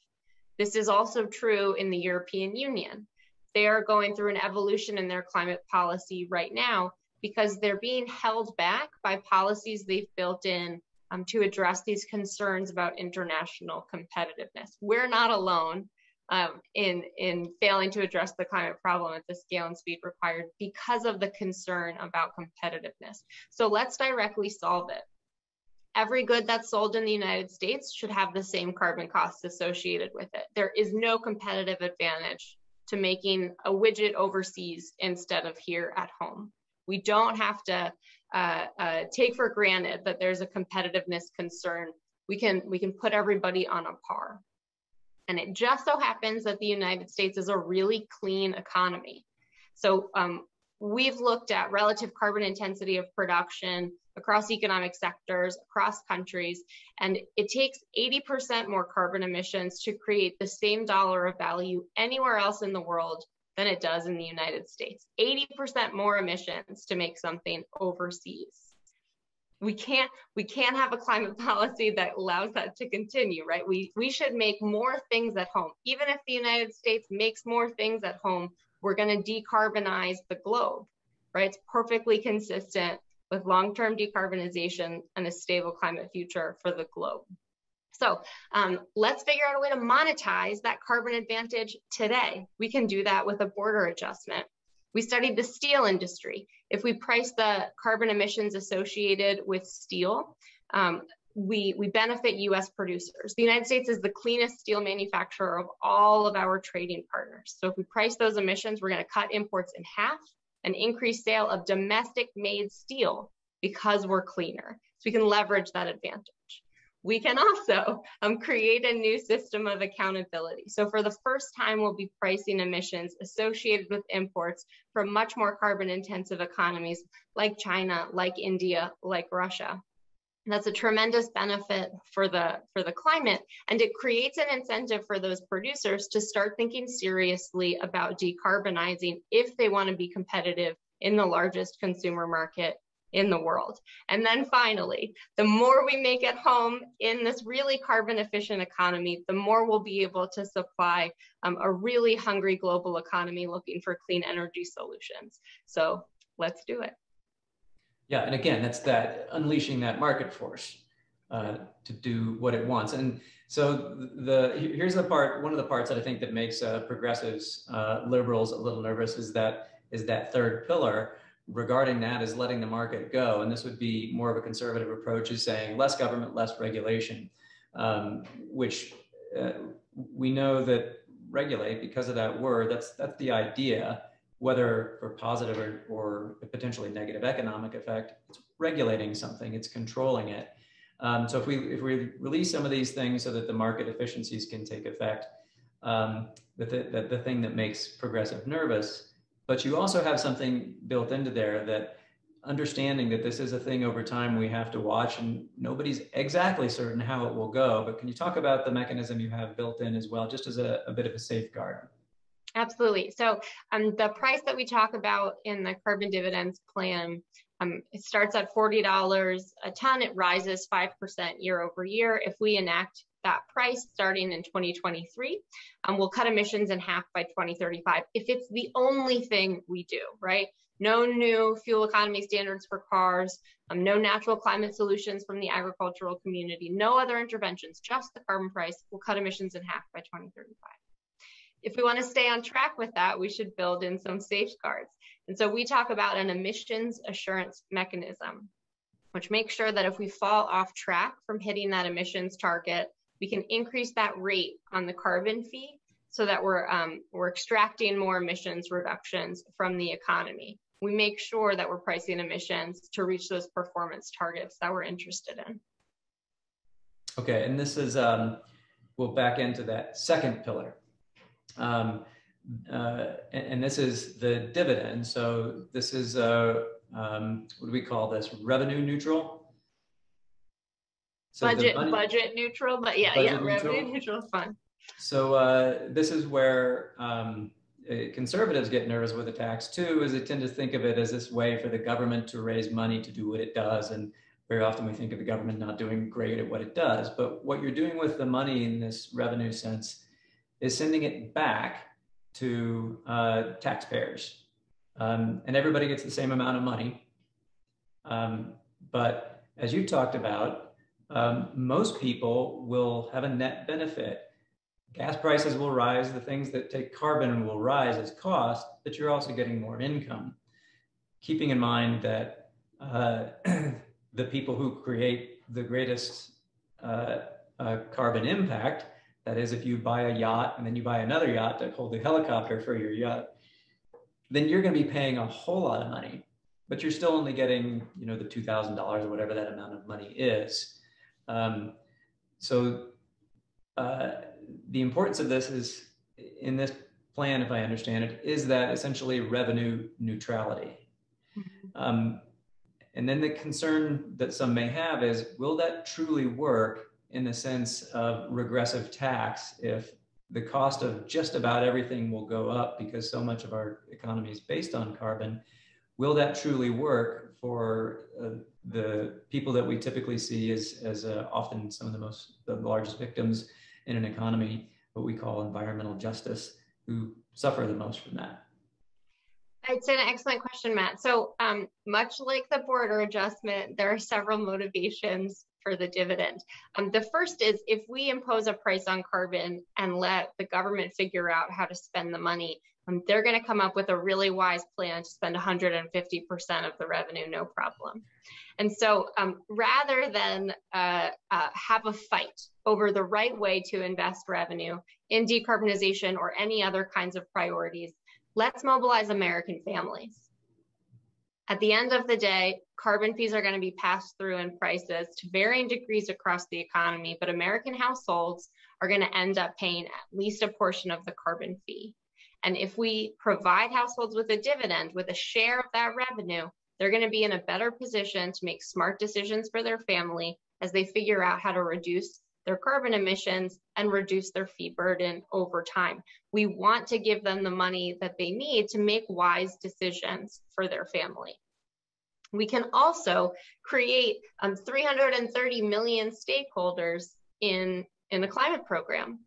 This is also true in the European Union. They are going through an evolution in their climate policy right now because they're being held back by policies they've built in um, to address these concerns about international competitiveness. We're not alone um, in, in failing to address the climate problem at the scale and speed required because of the concern about competitiveness. So let's directly solve it. Every good that's sold in the United States should have the same carbon costs associated with it. There is no competitive advantage to making a widget overseas instead of here at home. We don't have to uh, uh, take for granted that there's a competitiveness concern. We can, we can put everybody on a par. And it just so happens that the United States is a really clean economy. So um, we've looked at relative carbon intensity of production across economic sectors, across countries, and it takes 80% more carbon emissions to create the same dollar of value anywhere else in the world than it does in the United States. 80% more emissions to make something overseas. We can't we can't have a climate policy that allows that to continue right? We we should make more things at home. Even if the united states makes more things at home we're going to decarbonize the globe right? It's perfectly consistent with long-term decarbonization and a stable climate future for the globe so um, let's figure out a way to monetize that carbon advantage today we can do that with a border adjustment we studied the steel industry. If we price the carbon emissions associated with steel, um, we, we benefit US producers. The United States is the cleanest steel manufacturer of all of our trading partners. So if we price those emissions, we're gonna cut imports in half and increased sale of domestic made steel because we're cleaner. So we can leverage that advantage we can also um, create a new system of accountability. So for the first time, we'll be pricing emissions associated with imports from much more carbon intensive economies like China, like India, like Russia. That's a tremendous benefit for the, for the climate, and it creates an incentive for those producers to start thinking seriously about decarbonizing if they want to be competitive in the largest consumer market in the world. And then finally, the more we make at home in this really carbon efficient economy, the more we'll be able to supply um, a really hungry global economy looking for clean energy solutions. So let's do it. Yeah, and again, that's that unleashing that market force uh, to do what it wants. And so the here's the part. One of the parts that I think that makes uh, progressives, uh, liberals, a little nervous is that is that third pillar, regarding that is letting the market go. And this would be more of a conservative approach is saying less government, less regulation, um, which uh, we know that regulate because of that word, that's, that's the idea, whether for positive or, or potentially negative economic effect, it's regulating something, it's controlling it. Um, so if we, if we release some of these things so that the market efficiencies can take effect, um, the, the, the thing that makes progressive nervous but you also have something built into there that understanding that this is a thing over time we have to watch and nobody's exactly certain how it will go but can you talk about the mechanism you have built in as well just as a, a bit of a safeguard absolutely so um, the price that we talk about in the carbon dividends plan um, it starts at $40 a ton it rises 5% year over year if we enact that price starting in 2023. Um, we'll cut emissions in half by 2035 if it's the only thing we do, right? No new fuel economy standards for cars, um, no natural climate solutions from the agricultural community, no other interventions, just the carbon price will cut emissions in half by 2035. If we want to stay on track with that, we should build in some safeguards. And so we talk about an emissions assurance mechanism, which makes sure that if we fall off track from hitting that emissions target, we can increase that rate on the carbon fee so that we're, um, we're extracting more emissions reductions from the economy. We make sure that we're pricing emissions to reach those performance targets that we're interested in. Okay, and this is, um, we'll back into that second pillar. Um, uh, and, and, this is the dividend. So this is, uh, um, what do we call this? Revenue neutral? So budget, money, budget neutral, but yeah, yeah, neutral. revenue neutral is fun. So uh, this is where um, uh, conservatives get nervous with the tax too, is they tend to think of it as this way for the government to raise money to do what it does. And very often we think of the government not doing great at what it does. But what you're doing with the money in this revenue sense is sending it back to uh, taxpayers. Um, and everybody gets the same amount of money. Um, but as you talked about, um, most people will have a net benefit. Gas prices will rise, the things that take carbon will rise as cost, but you're also getting more income. Keeping in mind that uh, the people who create the greatest uh, uh, carbon impact that is, if you buy a yacht and then you buy another yacht to hold the helicopter for your yacht, then you're going to be paying a whole lot of money, but you're still only getting, you know, the two thousand dollars or whatever that amount of money is. Um, so uh, the importance of this is in this plan, if I understand it, is that essentially revenue neutrality. Mm-hmm. Um, and then the concern that some may have is, will that truly work in the sense of regressive tax if the cost of just about everything will go up because so much of our economy is based on carbon. Will that truly work for uh, the people that we typically see as, as uh, often some of the most, the largest victims in an economy, what we call environmental justice, who suffer the most from that? It's an excellent question, Matt. So um, much like the border adjustment, there are several motivations for the dividend. Um, the first is if we impose a price on carbon and let the government figure out how to spend the money, um, they're going to come up with a really wise plan to spend 150% of the revenue, no problem. And so um, rather than uh, uh, have a fight over the right way to invest revenue in decarbonization or any other kinds of priorities, let's mobilize American families. At the end of the day, carbon fees are going to be passed through in prices to varying degrees across the economy, but American households are going to end up paying at least a portion of the carbon fee. And if we provide households with a dividend, with a share of that revenue, they're going to be in a better position to make smart decisions for their family as they figure out how to reduce their carbon emissions and reduce their fee burden over time. We want to give them the money that they need to make wise decisions for their family. We can also create um, 330 million stakeholders in, in a climate program.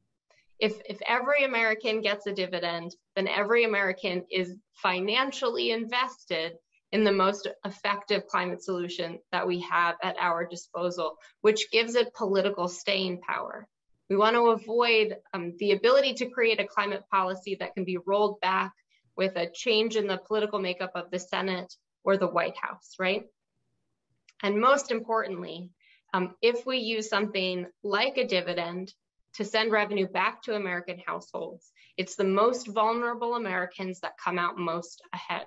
If, if every American gets a dividend, then every American is financially invested in the most effective climate solution that we have at our disposal, which gives it political staying power. We want to avoid um, the ability to create a climate policy that can be rolled back with a change in the political makeup of the Senate or the White House, right? And most importantly, um, if we use something like a dividend to send revenue back to American households, it's the most vulnerable Americans that come out most ahead.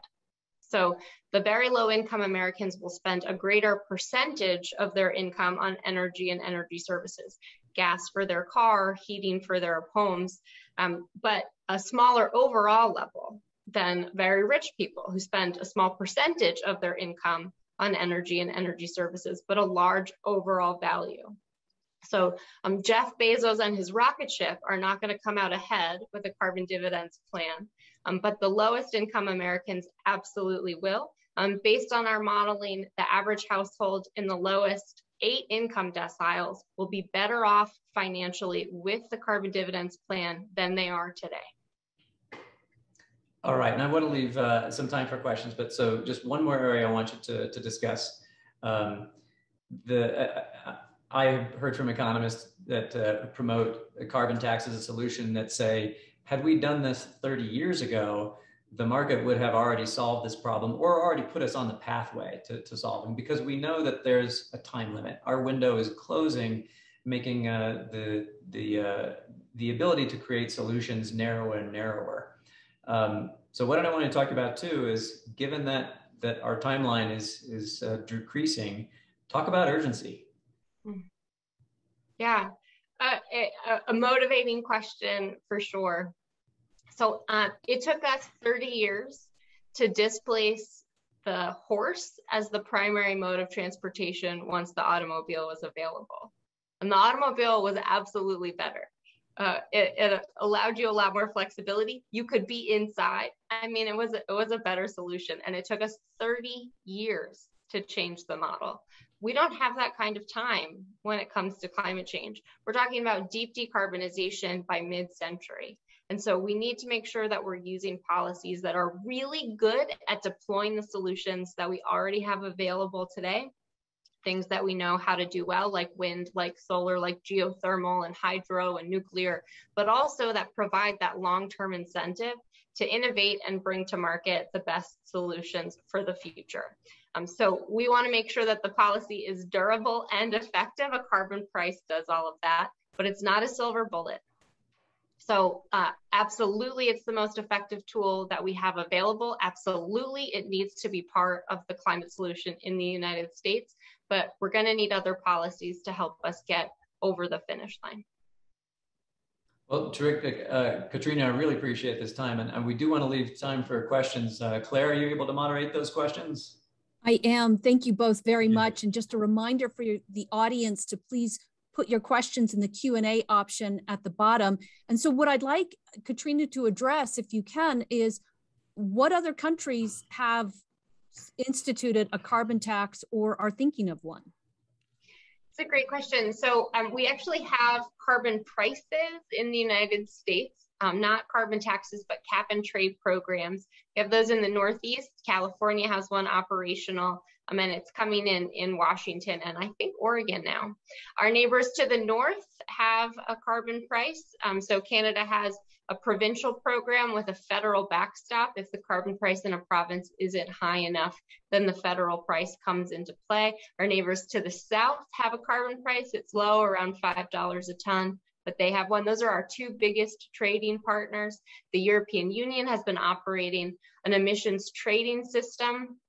So the very low income Americans will spend a greater percentage of their income on energy and energy services, gas for their car, heating for their homes, um, but a smaller overall level than very rich people who spend a small percentage of their income on energy and energy services, but a large overall value. So um, Jeff Bezos and his rocket ship are not going to come out ahead with a carbon dividends plan, um, but the lowest income Americans absolutely will. Um, based on our modeling, the average household in the lowest eight income deciles will be better off financially with the carbon dividends plan than they are today. All right, and I want to leave uh, some time for questions, but so just one more area I want you to, to discuss. Um, the uh, uh I have heard from economists that uh, promote a carbon tax as a solution that say Had we done this 30 years ago, the market would have already solved this problem or already put us on the pathway to, to solving because we know that there's a time limit. Our window is closing, making uh, the, the, uh, the ability to create solutions narrower and narrower. Um, so what I want to talk about too is given that that our timeline is is uh, decreasing, talk about urgency. Yeah, uh, a, a, motivating question for sure. So uh, it took us 30 years to displace the horse as the primary mode of transportation once the automobile was available. And the automobile was absolutely better. Uh, it, it, allowed you a lot more flexibility. You could be inside. I mean, it was it was a better solution, and it took us 30 years to change the model. We don't have that kind of time when it comes to climate change. We're talking about deep decarbonization by mid-century. And so we need to make sure that we're using policies that are really good at deploying the solutions that we already have available today things that we know how to do well, like wind, like solar, like geothermal and hydro and nuclear, but also that provide that long-term incentive to innovate and bring to market the best solutions for the future. Um, so we want to make sure that the policy is durable and effective. A carbon price does all of that, but it's not a silver bullet. So uh, absolutely, it's the most effective tool that we have available. Absolutely, it needs to be part of the climate solution in the United States, but we're gonna need other policies to help us get over the finish line. Well, terrific. Uh, Catrina, I really appreciate this time. And, and we do want to leave time for questions. Uh, Claire, are you able to moderate those questions? I am. Thank you both very much. And just a reminder for the audience to please put your questions in the Q&A option at the bottom. And so what I'd like Catrina to address, if you can, is what other countries have instituted a carbon tax or are thinking of one? It's a great question. So um, we actually have carbon prices in the United States, um, not carbon taxes, but cap and trade programs. We have those in the Northeast. California has one operational. Um, and it's coming in in Washington and I think Oregon now. Our neighbors to the north have a carbon price. Um, so Canada has a provincial program with a federal backstop. If the carbon price in a province isn't high enough, then the federal price comes into play. Our neighbors to the south have a carbon price. It's low, around $5 a ton but they have one. Those are our two biggest trading partners. The European Union has been operating an emissions trading system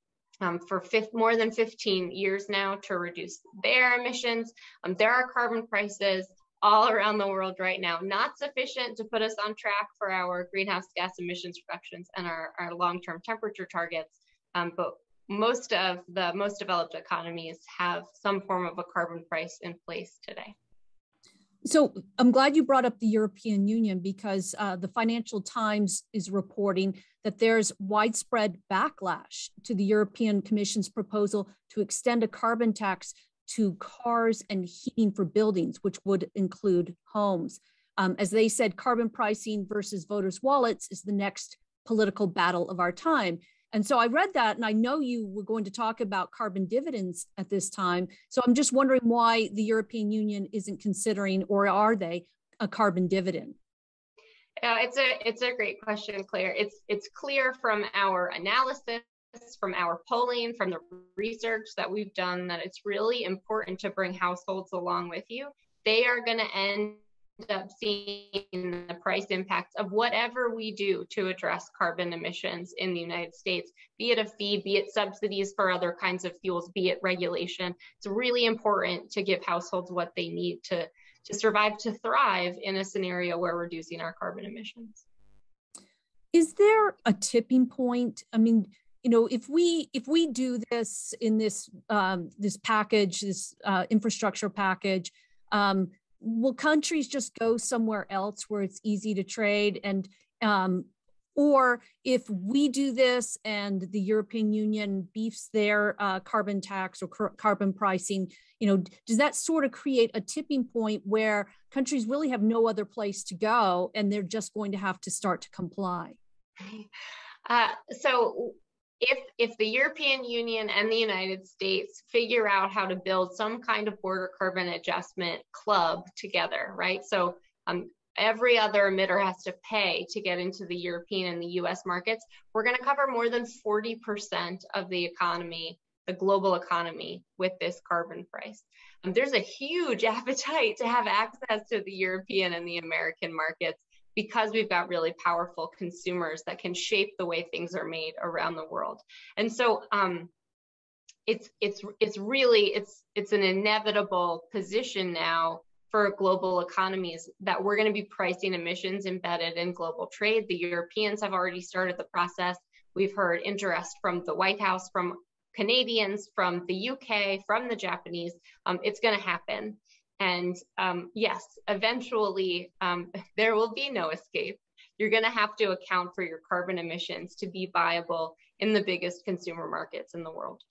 um, for more than 15 years now to reduce their emissions. Um, there are carbon prices all around the world right now, not sufficient to put us on track for our greenhouse gas emissions reductions and our, our long-term temperature targets. Um, but most of the most developed economies have some form of a carbon price in place today. So I'm glad you brought up the European Union because uh, the Financial Times is reporting that there's widespread backlash to the European Commission's proposal to extend a carbon tax to cars and heating for buildings, which would include homes. Um, as they said, carbon pricing versus voters' wallets is the next political battle of our time. And so I read that, and I know you were going to talk about carbon dividends at this time. So I'm just wondering why the European Union isn't considering, or are they, a carbon dividend? Yeah, it's a it's a great question, Claire. It's it's clear from our analysis, from our polling, from the research that we've done that it's really important to bring households along with you. They are going to end up seeing the price impacts of whatever we do to address carbon emissions in the United States, be it a fee, be it subsidies for other kinds of fuels, be it regulation. It's really important to give households what they need to, to survive, to thrive in a scenario where we're reducing our carbon emissions. Is there a tipping point? I mean, you know, if we if we do this in this um, this package, this uh, infrastructure package, um, will countries just go somewhere else where it's easy to trade and um, or if we do this and the European Union beefs their uh, carbon tax or carbon pricing, you know, does that sort of create a tipping point where countries really have no other place to go and they're just going to have to start to comply? Uh, so if if the European Union and the United States figure out how to build some kind of border carbon adjustment club together, right? So um, every other emitter has to pay to get into the European and the US markets, we're going to cover more than 40% of the economy, the global economy, with this carbon price. And there's a huge appetite to have access to the European and the American markets because we've got really powerful consumers that can shape the way things are made around the world. And so um, it's it's it's really it's it's an inevitable position now for global economies that we're going to be pricing emissions embedded in global trade. The Europeans have already started the process. We've heard interest from the White House, from Canadians, from the UK, from the Japanese. Um, it's going to happen. And um, yes, eventually um, there will be no escape. You're going to have to account for your carbon emissions to be viable in the biggest consumer markets in the world.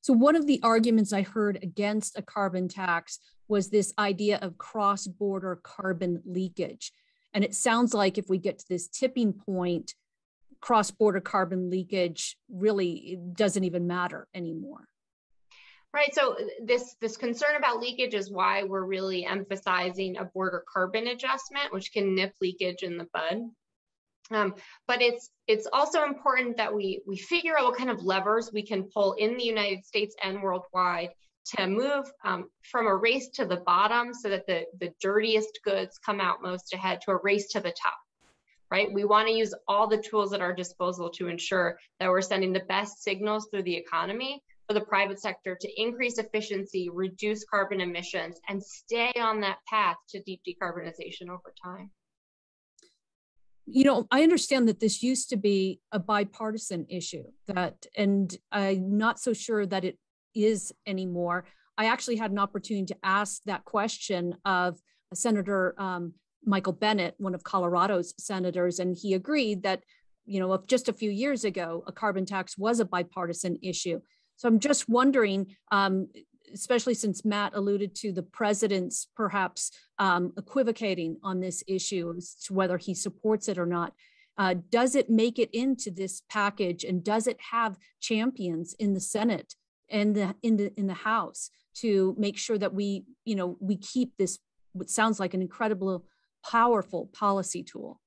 So, one of the arguments I heard against a carbon tax was this idea of cross border carbon leakage. And it sounds like if we get to this tipping point, cross border carbon leakage really doesn't even matter anymore. Right. So uh, this this concern about leakage is why we're really emphasizing a border carbon adjustment, which can nip leakage in the bud. Um, but it's it's also important that we we figure out what kind of levers we can pull in the United States and worldwide to move um, from a race to the bottom so that the, the dirtiest goods come out most ahead to a race to the top right? We want to use all the tools at our disposal to ensure that we're sending the best signals through the economy for the private sector to increase efficiency, reduce carbon emissions, and stay on that path to deep decarbonization over time. You know, I understand that this used to be a bipartisan issue that, and I'm not so sure that it is anymore. I actually had an opportunity to ask that question of Senator um, Michael Bennet, one of Colorado's senators, and he agreed that, you know, just a few years ago, a carbon tax was a bipartisan issue. So I'm just wondering, um, especially since Matt alluded to the president's perhaps um, equivocating on this issue as to whether he supports it or not. Uh, does it make it into this package, and does it have champions in the Senate and the, in the in the House to make sure that we, you know, we keep this what sounds like an incredible, powerful policy tool?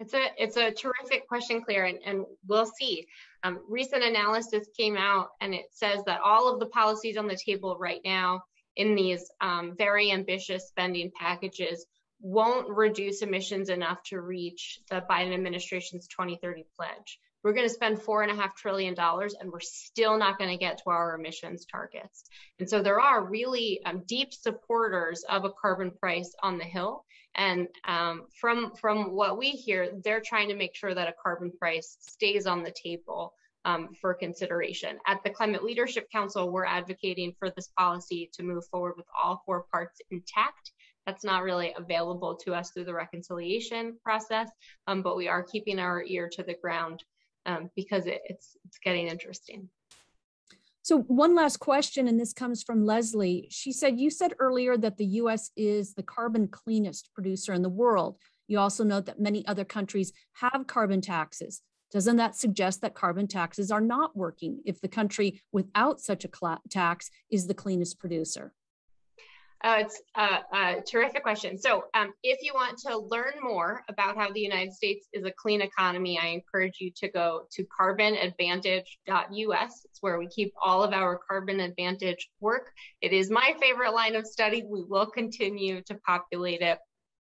It's a it's a terrific question, Claire, and, and we'll see. Um, recent analysis came out and it says that all of the policies on the table right now in these um, very ambitious spending packages won't reduce emissions enough to reach the Biden administration's 2030 pledge. We're going to spend four and a half trillion dollars, and we're still not going to get to our emissions targets. And so there are really um, deep supporters of a carbon price on the Hill. And um, from from what we hear, they're trying to make sure that a carbon price stays on the table um, for consideration. At the Climate Leadership Council, we're advocating for this policy to move forward with all four parts intact. That's not really available to us through the reconciliation process, um, but we are keeping our ear to the ground um, because it, it's it's getting interesting. So, one last question, and this comes from Leslie. She said, You said earlier that the US is the carbon cleanest producer in the world. You also note that many other countries have carbon taxes. Doesn't that suggest that carbon taxes are not working if the country without such a tax is the cleanest producer? Uh, it's a, a, terrific question. So, um, if you want to learn more about how the United States is a clean economy, I encourage you to go to carbonadvantage.us. It's where we keep all of our carbon advantage work. It is my favorite line of study. We will continue to populate it.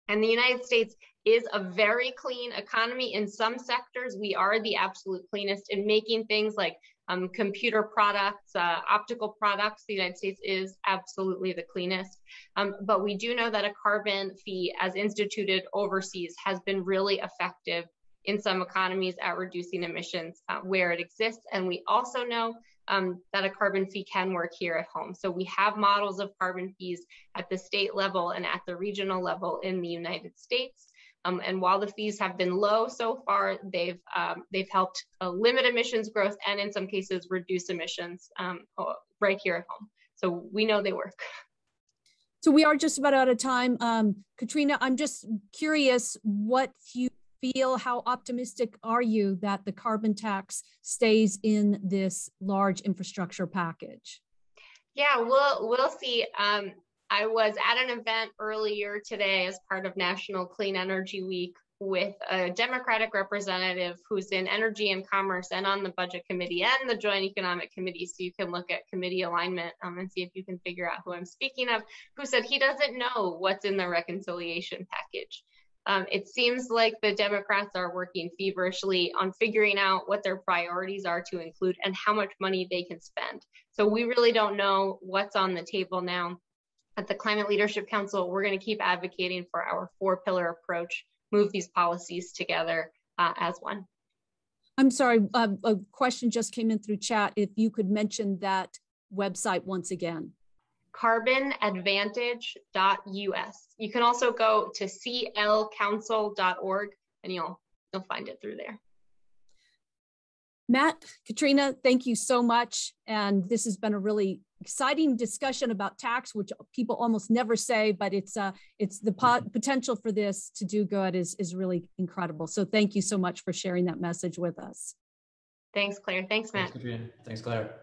And the United States is a very clean economy. In some sectors, we are the absolute cleanest in making things like um, computer products, uh, optical products, the United States is absolutely the cleanest. Um, but we do know that a carbon fee, as instituted overseas, has been really effective in some economies at reducing emissions uh, where it exists. And we also know um, that a carbon fee can work here at home. So we have models of carbon fees at the state level and at the regional level in the United States. Um, and while the fees have been low so far, they've um, they've helped uh, limit emissions growth and in some cases reduce emissions um, right here at home. So we know they work. So we are just about out of time. Um, Catrina, I'm just curious what you feel, how optimistic are you that the carbon tax stays in this large infrastructure package? Yeah, we'll we'll see. Um, I was at an event earlier today as part of National Clean Energy Week with a Democratic representative who's in Energy and Commerce and on the Budget Committee and the Joint Economic Committee. So you can look at committee alignment um, and see if you can figure out who I'm speaking of, who said he doesn't know what's in the reconciliation package. Um, it seems like the Democrats are working feverishly on figuring out what their priorities are to include and how much money they can spend. So we really don't know what's on the table now. At the Climate Leadership Council, we're going to keep advocating for our four pillar approach, move these policies together uh, as one. I'm sorry, uh, a question just came in through chat. If you could mention that website once again carbonadvantage.us. You can also go to clcouncil.org and you'll you'll find it through there. Matt, Catrina, thank you so much. And this has been a really exciting discussion about tax, which people almost never say, but it's uh, it's the pot potential for this to do good is is really incredible. So thank you so much for sharing that message with us. Thanks, Claire. Thanks, Matt. Thanks, Catrina. Thanks, Claire.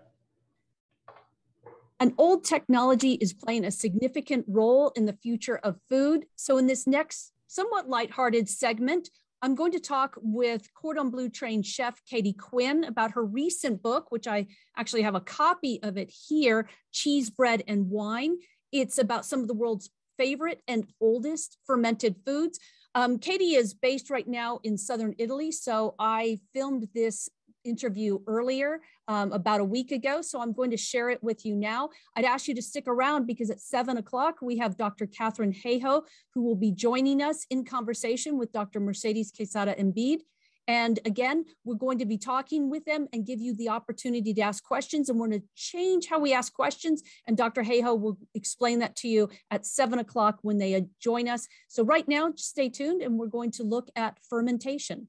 An old technology is playing a significant role in the future of food. So in this next somewhat lighthearted segment, I'm going to talk with Cordon Bleu trained chef Katie Quinn about her recent book, which I actually have a copy of it here, Cheese, Bread, and Wine. It's about some of the world's favorite and oldest fermented foods. Um, Katie is based right now in Southern Italy, so I filmed this interview earlier um, about a week ago. So I'm going to share it with you now. I'd ask you to stick around because at seven o'clock, we have Dr. Katharine Hayhoe, who will be joining us in conversation with Dr. Mercedes Quesada Embid. And again, we're going to be talking with them and give you the opportunity to ask questions. And we're going to change how we ask questions. And Dr. Hayhoe will explain that to you at seven o'clock when they uh, join us. So right now, stay tuned and we're going to look at fermentation.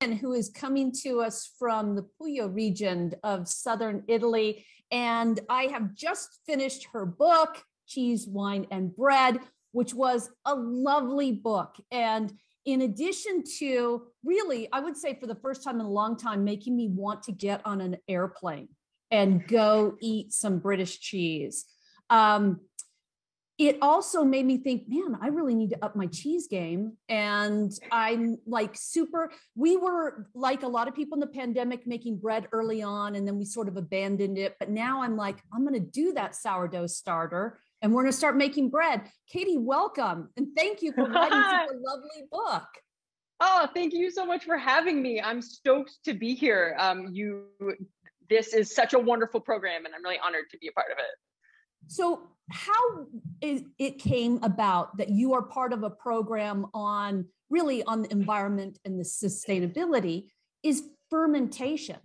Who is coming to us from the Puglia region of southern Italy. And I have just finished her book, Cheese, Wine, and Bread, which was a lovely book. And in addition to really, I would say for the first time in a long time, making me want to get on an airplane and go eat some British cheese. Um, it also made me think, man, I really need to up my cheese game. And I'm like super, we were like a lot of people in the pandemic making bread early on, and then we sort of abandoned it. But now I'm like, I'm going to do that sourdough starter and we're going to start making bread. Katie, welcome. And thank you for writing such a lovely book. Oh, thank you so much for having me. I'm stoked to be here. Um, you, this is such a wonderful program, and I'm really honored to be a part of it. So, how is, it came about that you are part of a program on really on the environment and the sustainability is fermentation,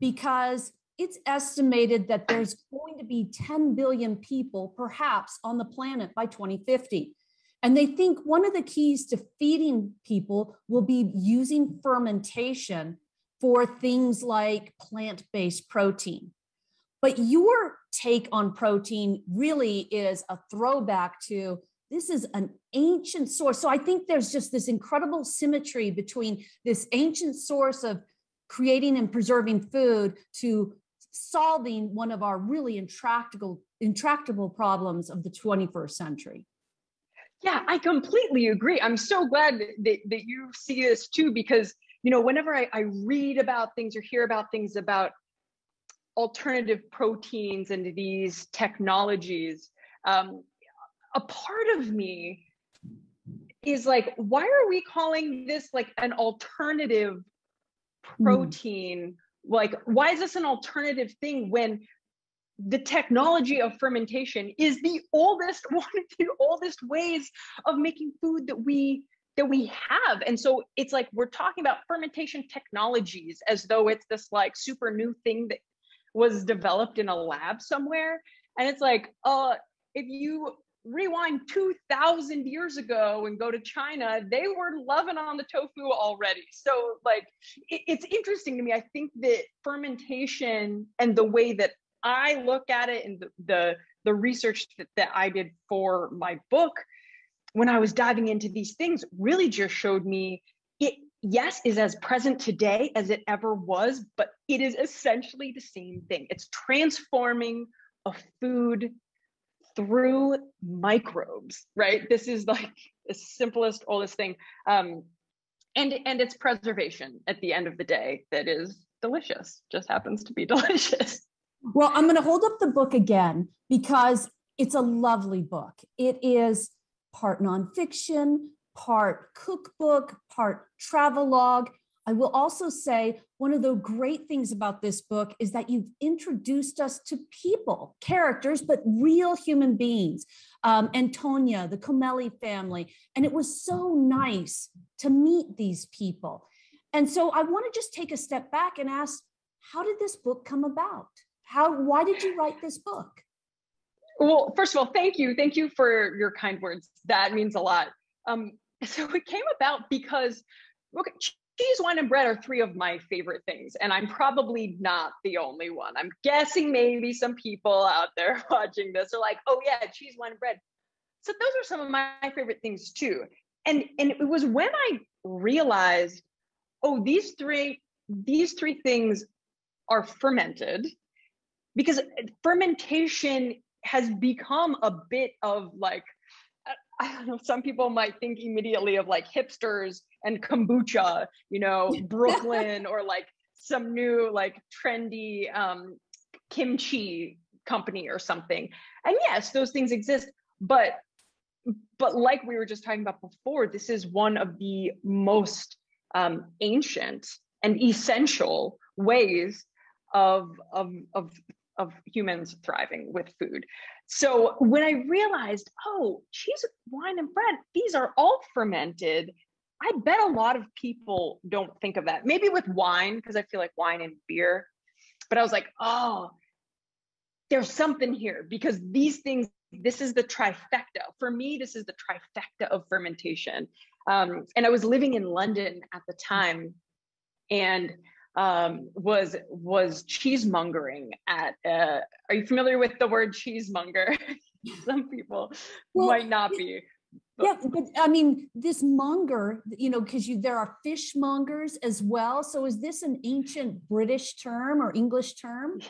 because it's estimated that there's going to be 10 billion people perhaps on the planet by 2050. And they think one of the keys to feeding people will be using fermentation for things like plant based protein. But your take on protein really is a throwback to this is an ancient source. So I think there's just this incredible symmetry between this ancient source of creating and preserving food to solving one of our really intractable intractable problems of the 21st century. Yeah, I completely agree. I'm so glad that, that you see this too, because you know, whenever I, I read about things or hear about things about alternative proteins and these technologies, um, a part of me is like, why are we calling this like an alternative hmm. protein? Mm. Like, why is this an alternative thing when the technology of fermentation is the oldest one of the oldest ways of making food that we that we have and so it's like we're talking about fermentation technologies as though it's this like super new thing that was developed in a lab somewhere. And it's like uh if you rewind 2000 years ago and go to china they were loving on the tofu already. So like it, it's interesting to me. I think that fermentation and the way that I look at it and the, the, the research that, that I did for my book, when I was diving into these things, really just showed me yes, is as present today as it ever was, but it is essentially the same thing. It's transforming a food through microbes, right? This is like the simplest, oldest thing. Um, and, and it's preservation at the end of the day that is delicious, just happens to be delicious. Well, I'm going to hold up the book again because it's a lovely book. It is part nonfiction, part cookbook, part travelogue. I will also say one of the great things about this book is that you've introduced us to people, characters, but real human beings. Um, Antonia, the Comelli family. And it was so nice to meet these people. And so I want to just take a step back and ask how did this book come about? How, why did you write this book? Well, first of all, thank you. Thank you for your kind words. That means a lot. Um, so it came about because okay, cheese, wine, and bread are three of my favorite things. And I'm probably not the only one. I'm guessing maybe some people out there watching this are like, oh yeah, cheese, wine, and bread. So those are some of my favorite things too. And and it was when I realized, oh, these three, these three things are fermented because fermentation has become a bit of like I don't know, some people might think immediately of like hipsters and kombucha, you know, Brooklyn or like some new like trendy um, kimchi company or something. And yes, those things exist, but but like we were just talking about before, this is one of the most um, ancient and essential ways of of of of humans thriving with food. So when I realized, oh, cheese, wine, and bread, these are all fermented. I bet a lot of people don't think of that. Maybe with wine, because I feel like wine and beer. But I was like, oh, there's something here because these things, this is the trifecta. For me, this is the trifecta of fermentation. Um, and I was living in London at the time. And um, was was cheesemongering at. Uh, are you familiar with the word cheesemonger? Some people well, might not be. But. Yeah, but I mean, this monger, you know, because you there are fishmongers as well. So is this an ancient British term or English term?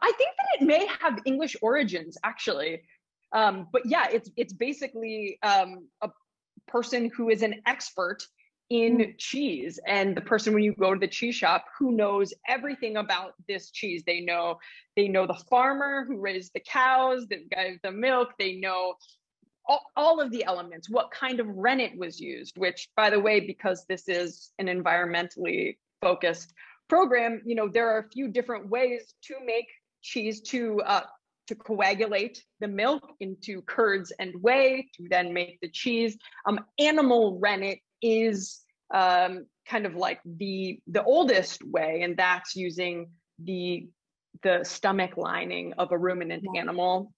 I think that it may have English origins, actually. Um, but yeah, it's it's basically um, a person who is an expert in mm. cheese and the person when you go to the cheese shop who knows everything about this cheese they know they know the farmer who raised the cows the guy the milk they know all, all of the elements what kind of rennet was used which by the way because this is an environmentally focused program you know there are a few different ways to make cheese to uh, to coagulate the milk into curds and whey to then make the cheese. Um, animal rennet is um, kind of like the the oldest way, and that's using the the stomach lining of a ruminant animal,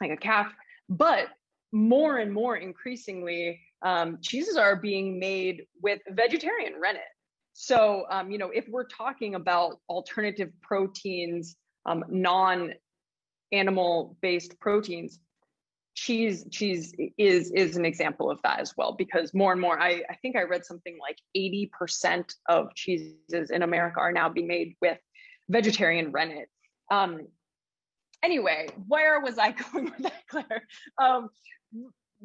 like a calf. But more and more increasingly, um, cheeses are being made with vegetarian rennet. So, um, you know, if we're talking about alternative proteins, um, non animal based proteins, cheese cheese is is an example of that as well because more and more I, I think i read something like 80% of cheeses in america are now being made with vegetarian rennet. Um anyway where was i going with that claire? Um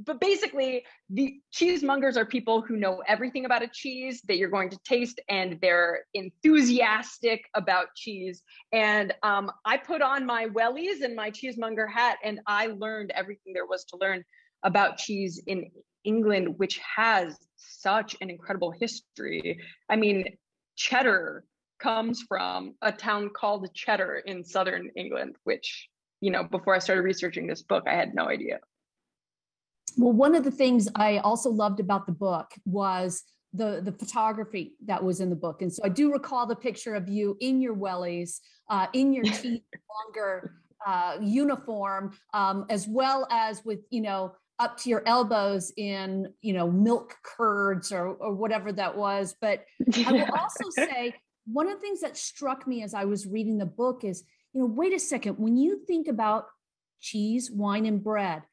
but basically the cheesemongers are people who know everything about a cheese that you're going to taste and they're enthusiastic about cheese. And um, i put on my wellies and my cheesemonger hat and i learned everything there was to learn about cheese in england which has such an incredible history. I mean cheddar comes from a town called cheddar in southern england which you know before i started researching this book i had no idea well, one of the things I also loved about the book was the the photography that was in the book, and so I do recall the picture of you in your wellies, uh, in your teeth longer uh, uniform, um, as well as with you know up to your elbows in you know milk curds or or whatever that was. But I will also say one of the things that struck me as I was reading the book is you know wait a second when you think about cheese, wine, and bread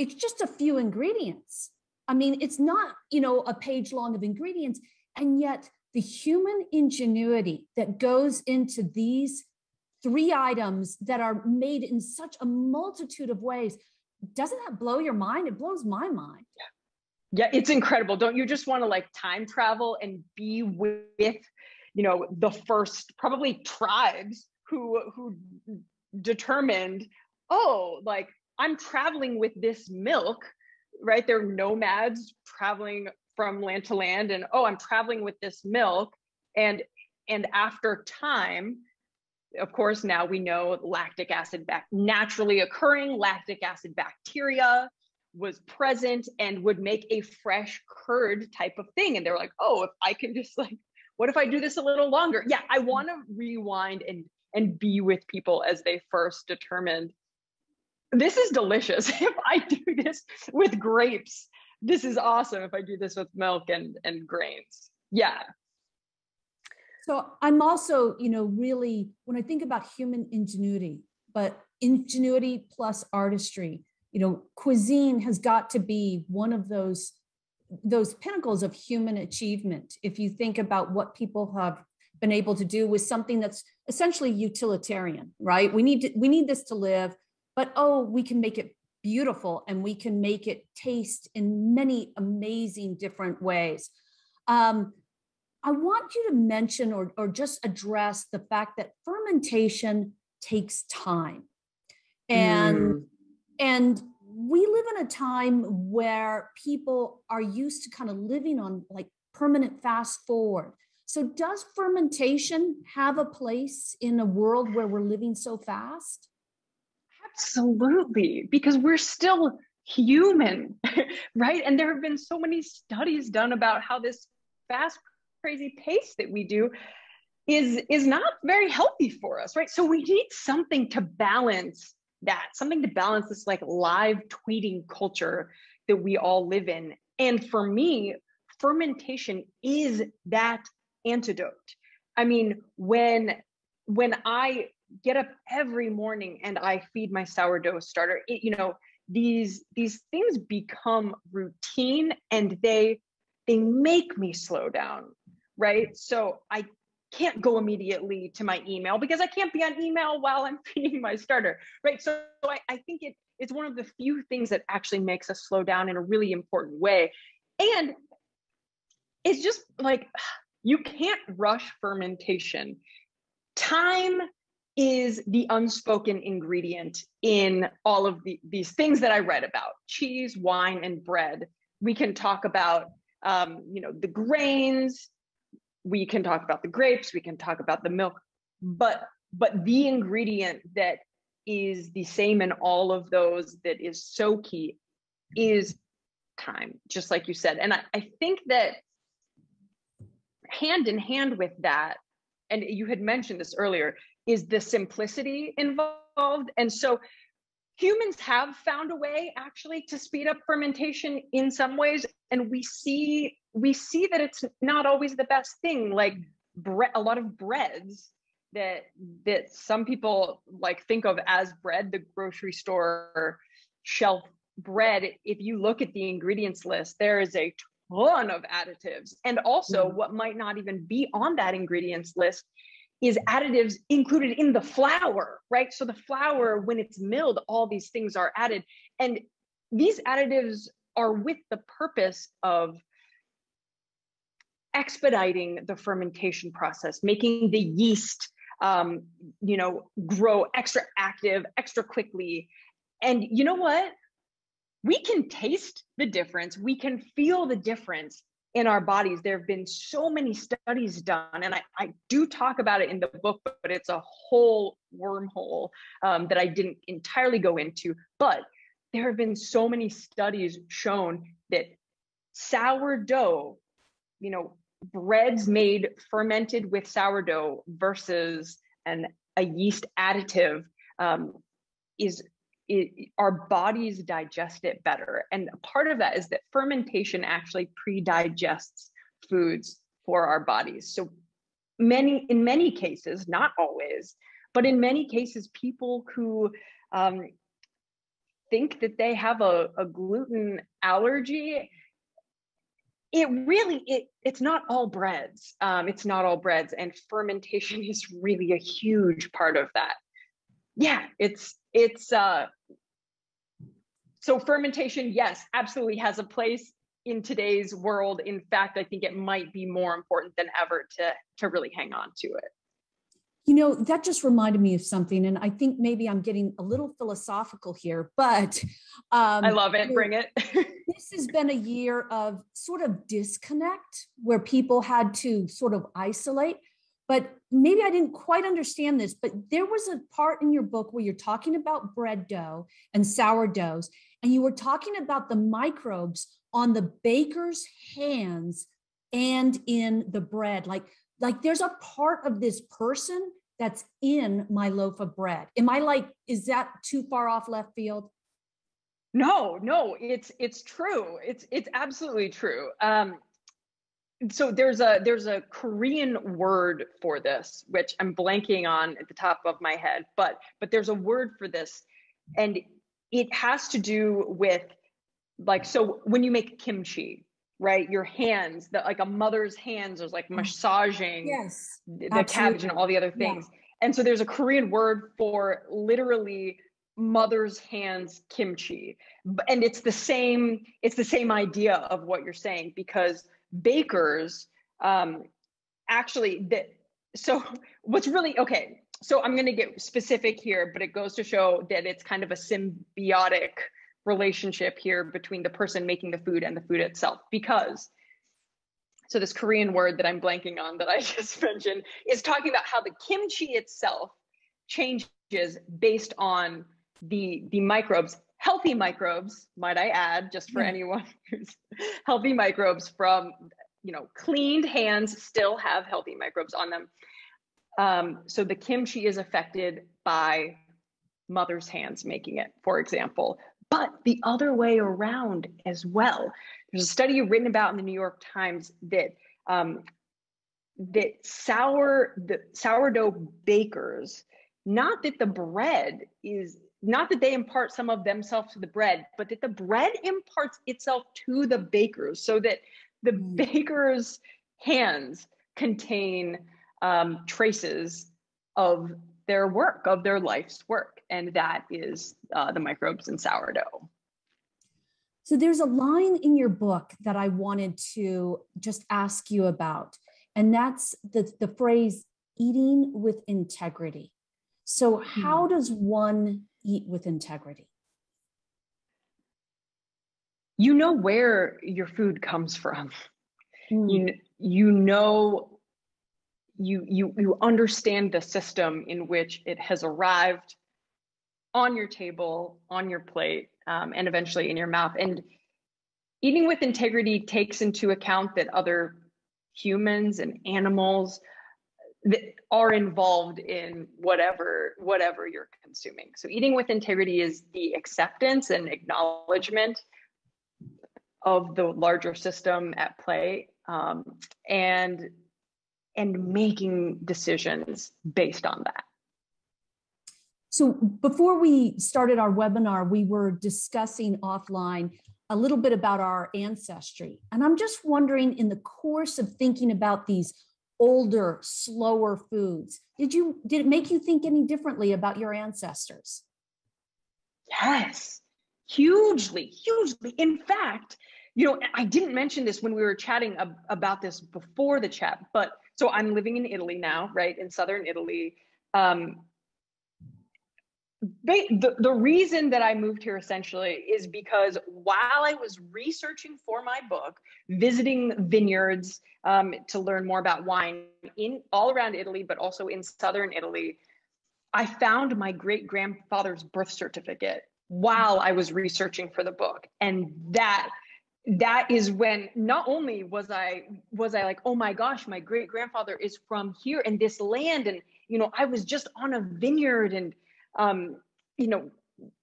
it's just a few ingredients. I mean, it's not, you know, a page long of ingredients. And yet, the human ingenuity that goes into these three items that are made in such a multitude of ways doesn't that blow your mind? It blows my mind. Yeah, yeah it's incredible. Don't you just want to like time travel and be with, you know, the first probably tribes who who determined, oh, like I'm traveling with this milk, right? They're nomads traveling from land to land, and oh, I'm traveling with this milk. And and after time, of course, now we know lactic acid naturally occurring lactic acid bacteria was present and would make a fresh curd type of thing. And they were like, oh, if I can just like, what if I do this a little longer? Yeah, I want to rewind and and be with people as they first determined this is delicious. if I do this with grapes, this is awesome. If I do this with milk and, and grains. Yeah. So I'm also, you know, really, when I think about human ingenuity, but ingenuity plus artistry, you know, cuisine has got to be one of those those pinnacles of human achievement. If you think about what people have been able to do with something that's essentially utilitarian, right? We need to, we need this to live but oh, we can make it beautiful and we can make it taste in many amazing different ways. Um, I want you to mention or, or just address the fact that fermentation takes time. And mm. and we live in a time where people are used to kind of living on like permanent fast forward. So does fermentation have a place in a world where we're living so fast? Absolutely, because we're still human, right? And there have been so many studies done about how this fast, crazy pace that we do is is not very healthy for us, right? So we need something to balance that, something to balance this like live tweeting culture that we all live in. And for me, fermentation is that antidote. I mean, when when I get up every morning and I feed my sourdough starter. It, you know, these these things become routine and they they make me slow down, right? So I can't go immediately to my email because I can't be on email while I'm feeding my starter, right? So I, I think it it's one of the few things that actually makes us slow down in a really important way. And it's just like you can't rush fermentation. Time is the unspoken ingredient in all of the, these things that I read about cheese, wine, and bread. We can talk about, um, you know, the grains. We can talk about the grapes. We can talk about the milk, but but the ingredient that is the same in all of those that is so key is time, just like you said. And I, I think that hand in hand with that, and you had mentioned this earlier, is the simplicity involved. And so humans have found a way actually to speed up fermentation in some ways. And we see we see that it's not always the best thing. Like bre- a lot of breads that that some people like think of as bread, the grocery store shelf bread, if you look at the ingredients list, there is a ton of additives. And also, mm. what might not even be on that ingredients list is additives included in the flour, right? So the flour, when it's milled, all these things are added. And these additives are with the purpose of expediting the fermentation process, making the yeast, um, you know, grow extra active, extra quickly. And you know what? we can taste the difference, we can feel the difference in our bodies. There have been so many studies done, and I, I do talk about it in the book, but it's a whole wormhole um, that I didn't entirely go into. But there have been so many studies shown that sourdough, you know, breads made fermented with sourdough versus an a yeast additive um, is it, our bodies digest it better. And part of that is that fermentation actually pre-digests foods for our bodies. So many, in many cases, not always, but in many cases, people who um, think that they have a, a gluten allergy it really it it's not all breads um, it's not all breads and fermentation is really a huge part of that yeah it's it's uh so fermentation yes absolutely has a place in today's world. In fact i think it might be more important than ever to to really hang on to it. You know that just reminded me of something and i think maybe i'm getting a little philosophical here but um, i love it. Bring it. this has been a year of sort of disconnect where people had to sort of isolate but maybe I didn't quite understand this, but there was a part in your book where you're talking about bread dough and sourdoughs, and you were talking about the microbes on the baker's hands and in the bread. Like, like there's a part of this person that's in my loaf of bread. Am I like, is that too far off left field? No, no, it's it's true. It's it's absolutely true. Um, so there's a there's a korean word for this which i'm blanking on at the top of my head but but there's a word for this and it has to do with like so when you make kimchi right your hands that like a mother's hands is like mm. massaging yes the absolutely. cabbage and all the other things yeah. and so there's a korean word for literally mother's hands kimchi and it's the same it's the same idea of what you're saying because bakers um, actually that so what's really okay so i'm going to get specific here but it goes to show that it's kind of a symbiotic relationship here between the person making the food and the food itself because so this korean word that i'm blanking on that i just mentioned is talking about how the kimchi itself changes based on the the microbes healthy microbes, might I add, just for hmm. anyone who's healthy microbes from, you know, cleaned hands still have healthy microbes on them. Um, so the kimchi is affected by mother's hands making it, for example, but the other way around as well. There's a study written about in the New York Times that um, that sour the sourdough bakers, not that the bread is not that they impart some of themselves to the bread, but that the bread imparts itself to the bakers so that the mm. baker's hands contain um, traces of their work, of their life's work. And that is uh, the microbes in sourdough. So there's a line in your book that I wanted to just ask you about, and that's the, the phrase eating with integrity. So, how hmm. does one eat with integrity? You know where your food comes from. Mm. You, you know you you you understand the system in which it has arrived on your table, on your plate, um, and eventually in your mouth. And eating with integrity takes into account that other humans and animals that are involved in whatever whatever you're consuming. So eating with integrity is the acceptance and acknowledgement of the larger system at play, um, and and making decisions based on that. So before we started our webinar, we were discussing offline a little bit about our ancestry. And I'm just wondering in the course of thinking about these older, slower foods, did you did it make you think any differently about your ancestors? Yes. Hugely, hugely. In fact, you know, I didn't mention this when we were chatting ab- about this before the chat, but so I'm living in Italy now, right, in southern Italy. Um, the, the reason that I moved here essentially is because while I was researching for my book, visiting vineyards um, to learn more about wine in all around Italy, but also in southern Italy, I found my great grandfather's birth certificate while I was researching for the book, and that that is when not only was I was I like, oh my gosh, my great grandfather is from here in this land, and you know, I was just on a vineyard and um, you know,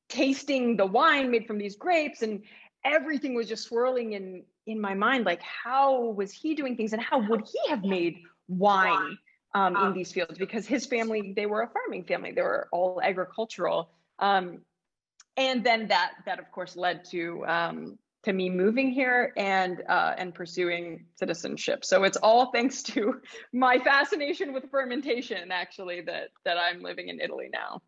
tasting the wine made from these grapes and everything was just swirling in in my mind like how was he doing things and how would he have made wine um, in these fields? Because his family they were a farming family. They were all agricultural. Um, and then that that of course led to um, to me moving here and uh, and pursuing citizenship. So it's all thanks to my fascination with fermentation, actually, that that I'm living in Italy now.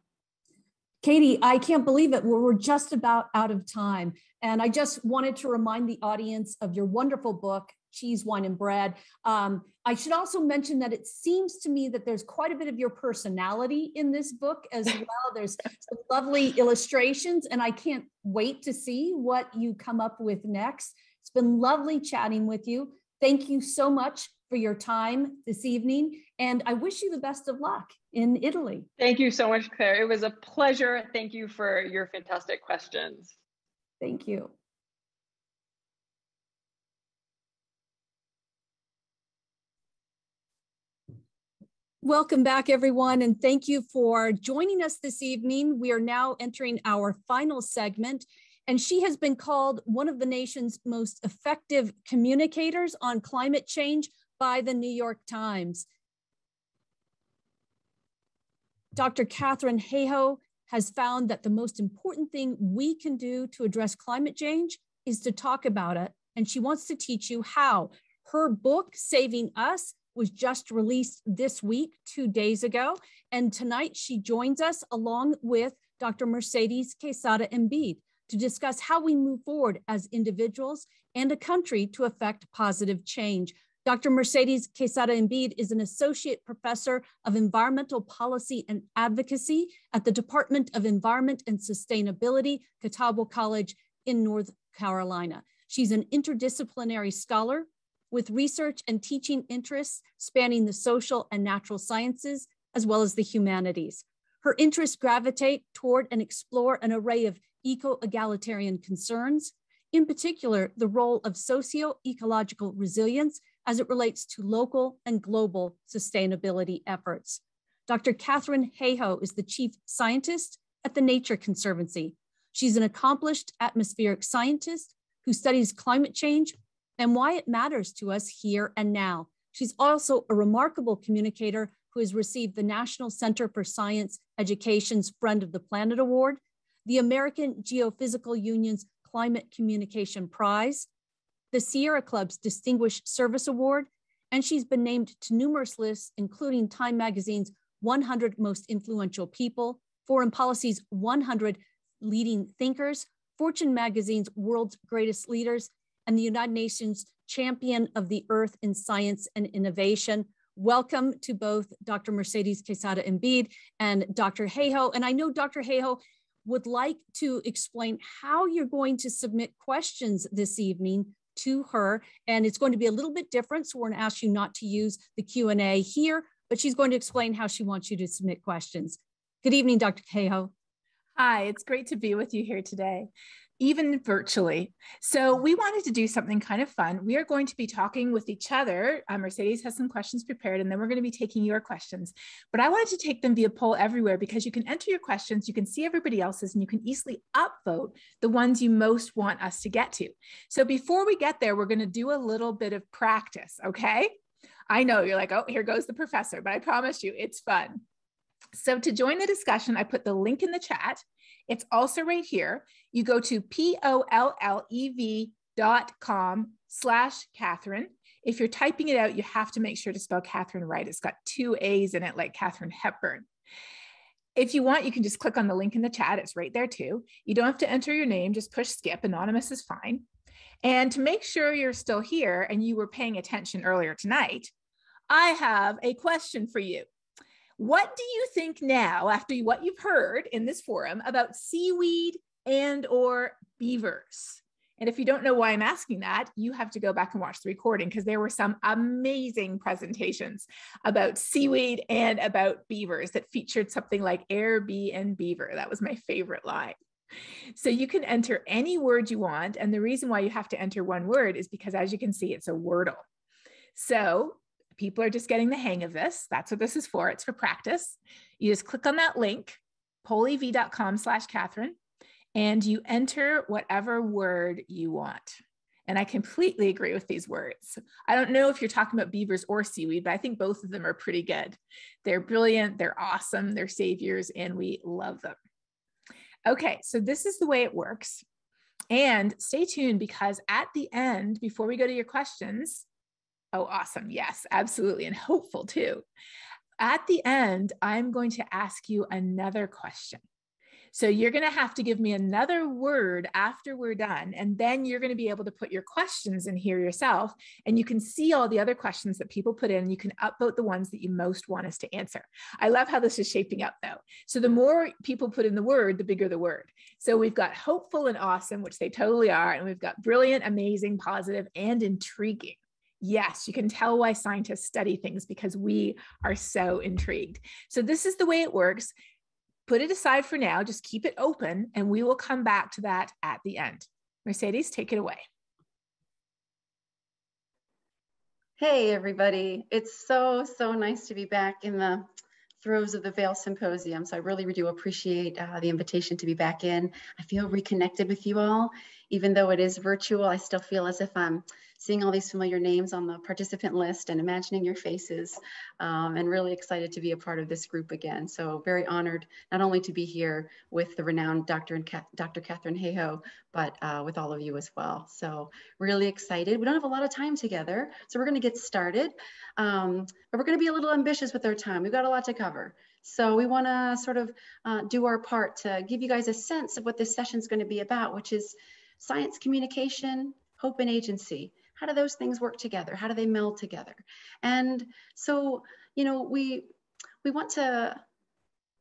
Katie, I can't believe it. We're just about out of time. And I just wanted to remind the audience of your wonderful book, Cheese, Wine, and Bread. Um, I should also mention that it seems to me that there's quite a bit of your personality in this book as well. There's some lovely illustrations, and I can't wait to see what you come up with next. It's been lovely chatting with you. Thank you so much for your time this evening. And I wish you the best of luck in Italy. Thank you so much, Claire. It was a pleasure. Thank you for your fantastic questions. Thank you. Welcome back, everyone, and thank you for joining us this evening. We are now entering our final segment, and she has been called one of the nation's most effective communicators on climate change by the New York Times. Dr. Katharine Hayhoe has found that the most important thing we can do to address climate change is to talk about it. And she wants to teach you how. Her book, Saving Us, was just released this week, two days ago. And tonight she joins us along with Dr. Mercedes Quesada Embid to discuss how we move forward as individuals and a country to affect positive change. Dr. Mercedes Quesada Embid is an associate professor of environmental policy and advocacy at the Department of Environment and Sustainability, Catawba College in North Carolina. She's an interdisciplinary scholar with research and teaching interests spanning the social and natural sciences, as well as the humanities. Her interests gravitate toward and explore an array of eco-egalitarian concerns, in particular, the role of socio-ecological resilience as it relates to local and global sustainability efforts. Dr. Katharine Hayhoe is the chief scientist at the Nature Conservancy. She's an accomplished atmospheric scientist who studies climate change and why it matters to us here and now. She's also a remarkable communicator who has received the National Center for Science Education's Friend of the Planet Award, the American Geophysical Union's Climate Communication Prize, the Sierra Club's Distinguished Service Award, and she's been named to numerous lists, including Time Magazine's 100 Most Influential People, Foreign Policy's 100 Leading Thinkers, Fortune magazine's World's Greatest Leaders, and the United Nations Champion of the Earth in Science and Innovation. Welcome to both Dr. Mercedes Quesada Embid and Dr. Hayhoe. And I know Dr. Hayhoe would like to explain how you're going to submit questions this evening to her. And it's going to be a little bit different. So we're gonna ask you not to use the Q&A here, but she's going to explain how she wants you to submit questions. Good evening, Dr. Hayhoe. Hi, it's great to be with you here today even virtually. So we wanted to do something kind of fun. We are going to be talking with each other. Uh, Mercedes has some questions prepared, and then we're going to be taking your questions. But I wanted to take them via poll everywhere because you can enter your questions, you can see everybody else's, and you can easily upvote the ones you most want us to get to. So before we get there, we're going to do a little bit of practice, okay? I know you're like, oh, here goes the professor, but I promise you it's fun. So to join the discussion, I put the link in the chat. It's also right here. You go to P-O-L-L-E-V dot com slash Katharine. If you're typing it out, you have to make sure to spell Katharine right. It's got two A's in it like Katharine Hepburn. If you want, you can just click on the link in the chat. It's right there too. You don't have to enter your name, just push skip. Anonymous is fine. And to make sure you're still here and you were paying attention earlier tonight, I have a question for you. What do you think now, after what you've heard in this forum about seaweed and or beavers? And if you don't know why I'm asking that, you have to go back and watch the recording because there were some amazing presentations about seaweed and about beavers that featured something like Airbnb and beaver. That was my favorite line. So you can enter any word you want. And the reason why you have to enter one word is because as you can see, it's a wordle. So people are just getting the hang of this. That's what this is for. It's for practice. You just click on that link, pollev.com slash Katharine, and you enter whatever word you want. And I completely agree with these words. I don't know if you're talking about beavers or seaweed, but I think both of them are pretty good. They're brilliant, they're awesome, they're saviors, and we love them. Okay, so this is the way it works. And stay tuned because at the end, before we go to your questions, Oh, awesome. Yes, absolutely. And hopeful too. At the end, I'm going to ask you another question. So you're going to have to give me another word after we're done. And then you're going to be able to put your questions in here yourself. And you can see all the other questions that people put in. You can upvote the ones that you most want us to answer. I love how this is shaping up though. So the more people put in the word, the bigger the word. So we've got hopeful and awesome, which they totally are. And we've got brilliant, amazing, positive, and intriguing yes, you can tell why scientists study things because we are so intrigued. So, this is the way it works. Put it aside for now, just keep it open, and we will come back to that at the end. Mercedes, take it away. Hey, everybody. It's so, so nice to be back in the throes of the Vail Symposium. So I really do appreciate uh, the invitation to be back in. I feel reconnected with you all. Even though it is virtual, I still feel as if I'm seeing all these familiar names on the participant list and imagining your faces um, and really excited to be a part of this group again. So very honored not only to be here with the renowned Dr. and Dr. Katharine Hayhoe, but uh, with all of you as well. So really excited. We don't have a lot of time together, so we're gonna get started. Um, but we're gonna be a little ambitious with our time. We've got a lot to cover. So we want to sort of uh, do our part to give you guys a sense of what this session is going to be about, which is science communication, hope and agency how do those things work together? How do they meld together? And so you know we we want to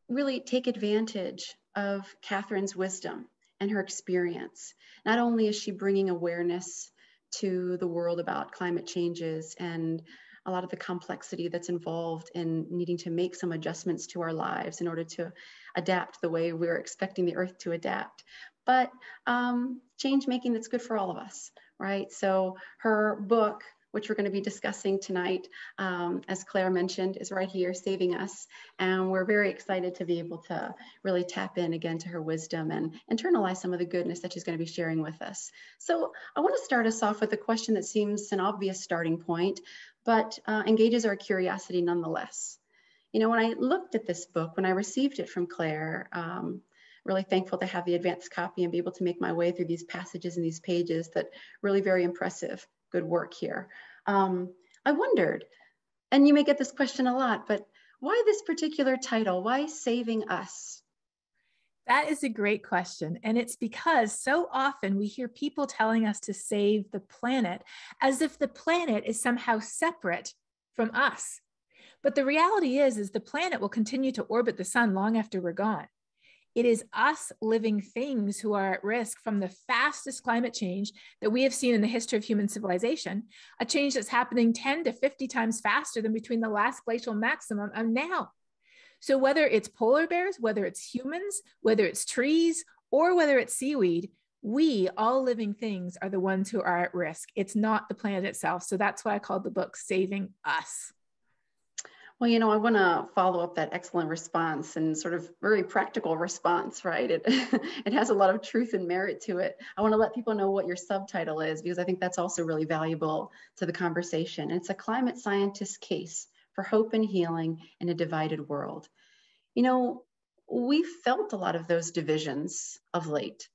really take advantage of Katharine's wisdom and her experience. Not only is she bringing awareness to the world about climate changes and a lot of the complexity that's involved in needing to make some adjustments to our lives in order to adapt the way we're expecting the earth to adapt. But um, change making that's good for all of us right? So her book, which we're going to be discussing tonight, um, as Claire mentioned, is right here, Saving Us. And we're very excited to be able to really tap in again to her wisdom and internalize some of the goodness that she's going to be sharing with us. So I want to start us off with a question that seems an obvious starting point, but uh, engages our curiosity nonetheless. You know, when I looked at this book, when I received it from Claire, um, really thankful to have the advanced copy and be able to make my way through these passages and these pages that really very impressive, good work here. Um, I wondered, and you may get this question a lot, but why this particular title? Why Saving Us? That is a great question. And it's because so often we hear people telling us to save the planet as if the planet is somehow separate from us. But the reality is, is the planet will continue to orbit the sun long after we're gone. It is us living things who are at risk from the fastest climate change that we have seen in the history of human civilization, a change that's happening 10 to 50 times faster than between the last glacial maximum and now. So whether it's polar bears, whether it's humans, whether it's trees, or whether it's seaweed, we, all living things, are the ones who are at risk. It's not the planet itself. So that's why I called the book Saving Us. Well, you know, I want to follow up that excellent response and sort of very practical response, right? It, it has a lot of truth and merit to it. I want to let people know what your subtitle is because I think that's also really valuable to the conversation. It's a climate scientist case for hope and healing in a divided world. You know, we felt a lot of those divisions of late.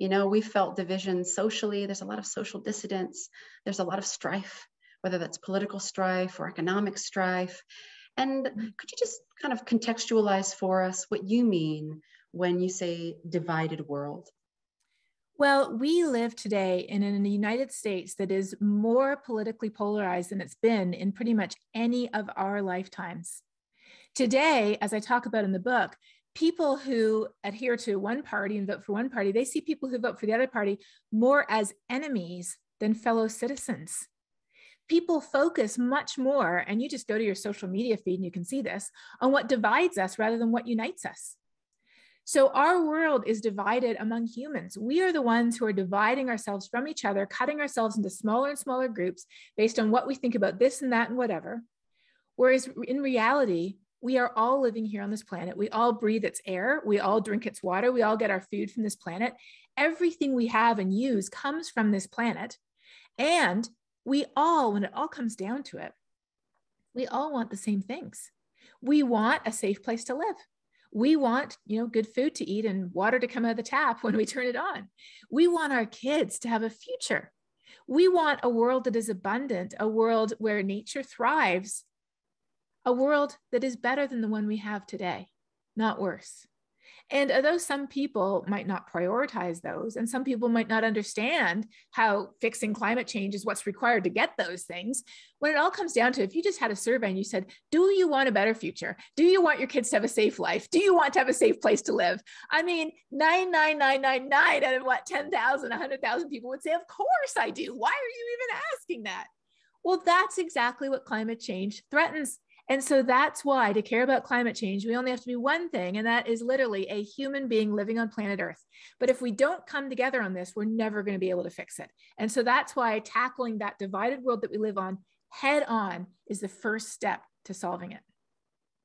You know, we felt divisions socially. There's a lot of social dissidence. There's a lot of strife, whether that's political strife or economic strife. And could you just kind of contextualize for us what you mean when you say divided world? Well, we live today in a United States that is more politically polarized than it's been in pretty much any of our lifetimes. Today, as I talk about in the book, people who adhere to one party and vote for one party, they see people who vote for the other party more as enemies than fellow citizens. People focus much more, and you just go to your social media feed and you can see this, on what divides us rather than what unites us. So our world is divided among humans. We are the ones who are dividing ourselves from each other, cutting ourselves into smaller and smaller groups based on what we think about this and that and whatever. Whereas in reality, we are all living here on this planet. We all breathe its air. We all drink its water. We all get our food from this planet. Everything we have and use comes from this planet. And we all, when it all comes down to it, we all want the same things. We want a safe place to live. We want you know good food to eat and water to come out of the tap when we turn it on. We want our kids to have a future. We want a world that is abundant a world where nature thrives a world that is better than the one we have today not worse and although some people might not prioritize those, and some people might not understand how fixing climate change is what's required to get those things, when it all comes down to if you just had a survey and you said, Do you want a better future? Do you want your kids to have a safe life? Do you want to have a safe place to live? I mean, 99999 out of what, 10,000, 100,000 people would say, Of course I do. Why are you even asking that? Well, that's exactly what climate change threatens. And so that's why to care about climate change, we only have to be one thing, and that is literally a human being living on planet Earth. But if we don't come together on this, we're never going to be able to fix it. And so that's why tackling that divided world that we live on head on is the first step to solving it.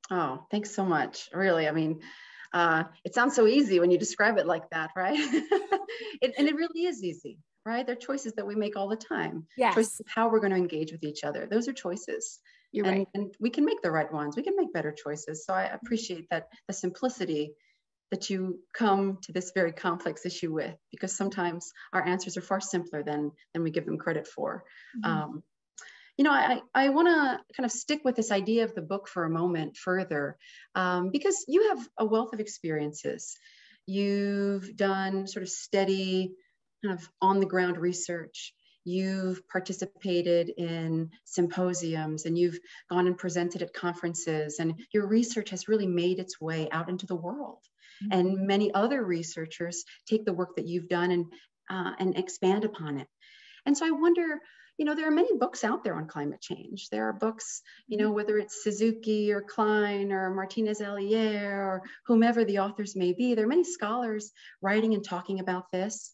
Oh, thanks so much. Really, I mean, uh, it sounds so easy when you describe it like that, right? it, and it really is easy, right? They're choices that we make all the time. Yes. Choices of how we're going to engage with each other. Those are choices. You're and, right. and we can make the right ones. We can make better choices. So I appreciate that the simplicity that you come to this very complex issue with, because sometimes our answers are far simpler than than we give them credit for. Mm-hmm. Um, you know, I, I want to kind of stick with this idea of the book for a moment further, um, because you have a wealth of experiences. You've done sort of steady, kind of on the ground research you've participated in symposiums and you've gone and presented at conferences and your research has really made its way out into the world mm-hmm. and many other researchers take the work that you've done and uh, and expand upon it and so i wonder you know there are many books out there on climate change there are books you know mm-hmm. whether it's suzuki or klein or martinez Alier or whomever the authors may be there are many scholars writing and talking about this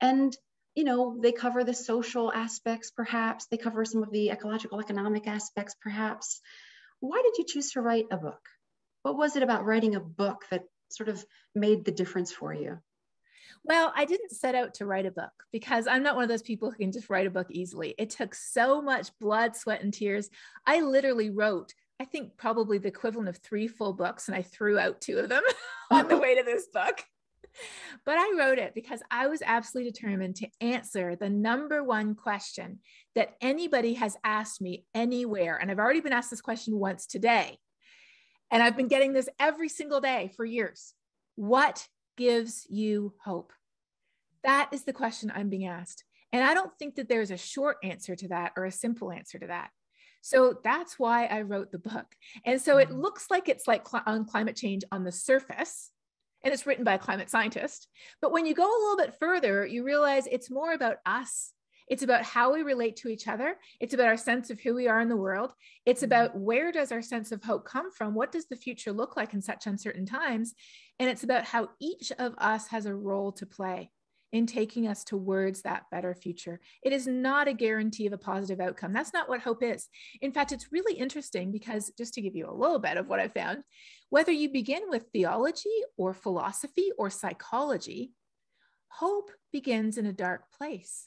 and you know, they cover the social aspects, perhaps. They cover some of the ecological, economic aspects, perhaps. Why did you choose to write a book? What was it about writing a book that sort of made the difference for you? Well, I didn't set out to write a book because I'm not one of those people who can just write a book easily. It took so much blood, sweat, and tears. I literally wrote, I think, probably the equivalent of three full books, and I threw out two of them on the way to this book but I wrote it because I was absolutely determined to answer the number one question that anybody has asked me anywhere. And I've already been asked this question once today. And I've been getting this every single day for years. What gives you hope? That is the question I'm being asked. And I don't think that there's a short answer to that or a simple answer to that. So that's why I wrote the book. And so it mm-hmm. looks like it's like cl- on climate change on the surface, and it's written by a climate scientist. But when you go a little bit further, you realize it's more about us. It's about how we relate to each other. It's about our sense of who we are in the world. It's mm-hmm. about where does our sense of hope come from? What does the future look like in such uncertain times? And it's about how each of us has a role to play in taking us towards that better future. It is not a guarantee of a positive outcome. That's not what hope is. In fact, it's really interesting because, just to give you a little bit of what I found, whether you begin with theology or philosophy or psychology, hope begins in a dark place.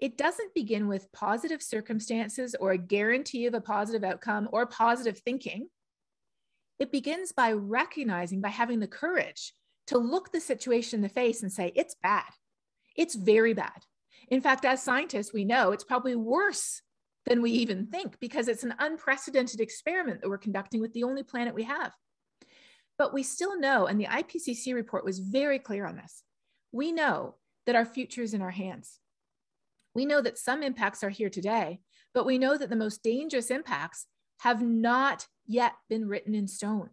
It doesn't begin with positive circumstances or a guarantee of a positive outcome or positive thinking. It begins by recognizing, by having the courage to look the situation in the face and say, it's bad. It's very bad. In fact, as scientists, we know it's probably worse than we even think because it's an unprecedented experiment that we're conducting with the only planet we have. But we still know, and the IPCC report was very clear on this, we know that our future is in our hands. We know that some impacts are here today, but we know that the most dangerous impacts have not yet been written in stone.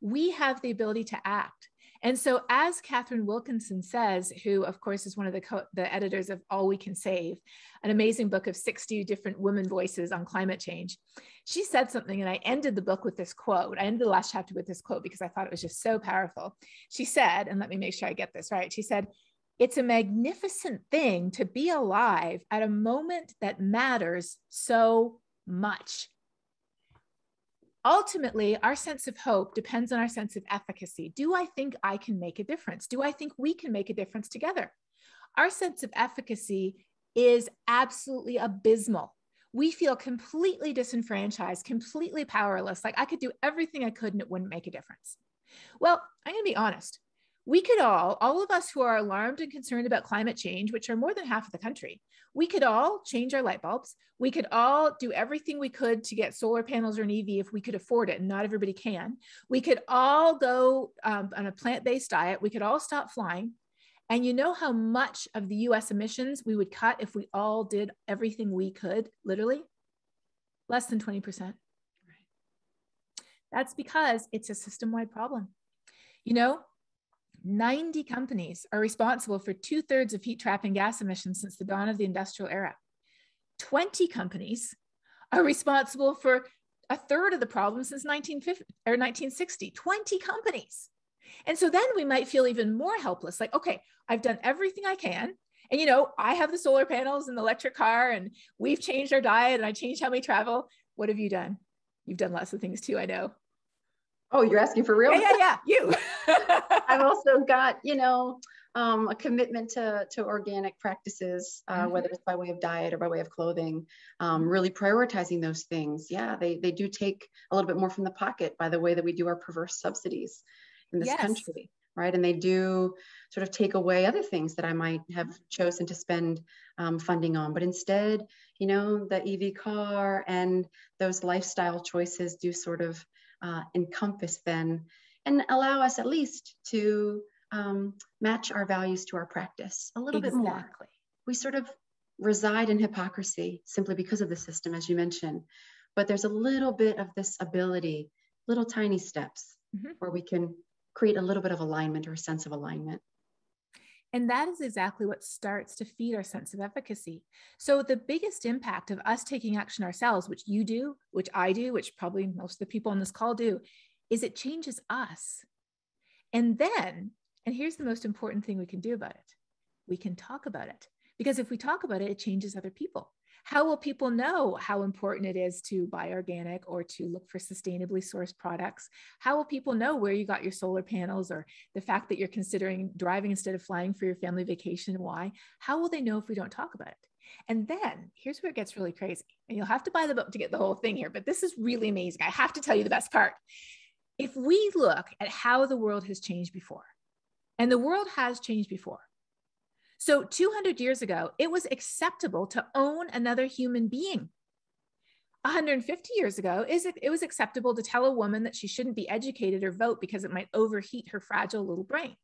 We have the ability to act. And so, as Katharine Wilkinson says, who, of course, is one of the, co- the editors of All We Can Save, an amazing book of 60 different women voices on climate change, she said something, and I ended the book with this quote. I ended the last chapter with this quote because I thought it was just so powerful. She said, and let me make sure I get this right, she said, it's a magnificent thing to be alive at a moment that matters so much ultimately our sense of hope depends on our sense of efficacy. Do i think i can make a difference? Do i think we can make a difference together? Our sense of efficacy is absolutely abysmal. We feel completely disenfranchised completely powerless. Like i could do everything i could and it wouldn't make a difference. Well i'm going to be honest we could all, all of us who are alarmed and concerned about climate change, which are more than half of the country, we could all change our light bulbs. We could all do everything we could to get solar panels or an EV if we could afford it, and not everybody can. We could all go um, on a plant based diet. We could all stop flying. And you know how much of the US emissions we would cut if we all did everything we could, literally? Less than 20%. That's because it's a system wide problem. You know, 90 companies are responsible for two thirds of heat trapping gas emissions since the dawn of the industrial era. 20 companies are responsible for a third of the problem since 1950 or 1960. 20 companies. And so then we might feel even more helpless like, okay, I've done everything I can. And, you know, I have the solar panels and the electric car, and we've changed our diet and I changed how we travel. What have you done? You've done lots of things too, I know. Oh, you're asking for real? Yeah, yeah, yeah. You. I've also got, you know, um, a commitment to, to organic practices, uh, mm-hmm. whether it's by way of diet or by way of clothing, um, really prioritizing those things. Yeah, they, they do take a little bit more from the pocket by the way that we do our perverse subsidies in this yes. country, right? And they do sort of take away other things that I might have chosen to spend um, funding on. But instead, you know, the EV car and those lifestyle choices do sort of uh, encompass then and allow us at least to um, match our values to our practice a little exactly. bit more. We sort of reside in hypocrisy simply because of the system, as you mentioned, but there's a little bit of this ability, little tiny steps mm-hmm. where we can create a little bit of alignment or a sense of alignment. And that is exactly what starts to feed our sense of efficacy. So, the biggest impact of us taking action ourselves, which you do, which I do, which probably most of the people on this call do, is it changes us. And then, and here's the most important thing we can do about it we can talk about it. Because if we talk about it, it changes other people. How will people know how important it is to buy organic or to look for sustainably sourced products? How will people know where you got your solar panels or the fact that you're considering driving instead of flying for your family vacation why? How will they know if we don't talk about it? And then here's where it gets really crazy. And you'll have to buy the book to get the whole thing here, but this is really amazing. I have to tell you the best part. If we look at how the world has changed before, and the world has changed before, so 200 years ago, it was acceptable to own another human being. 150 years ago, is it, was acceptable to tell a woman that she shouldn't be educated or vote because it might overheat her fragile little brain.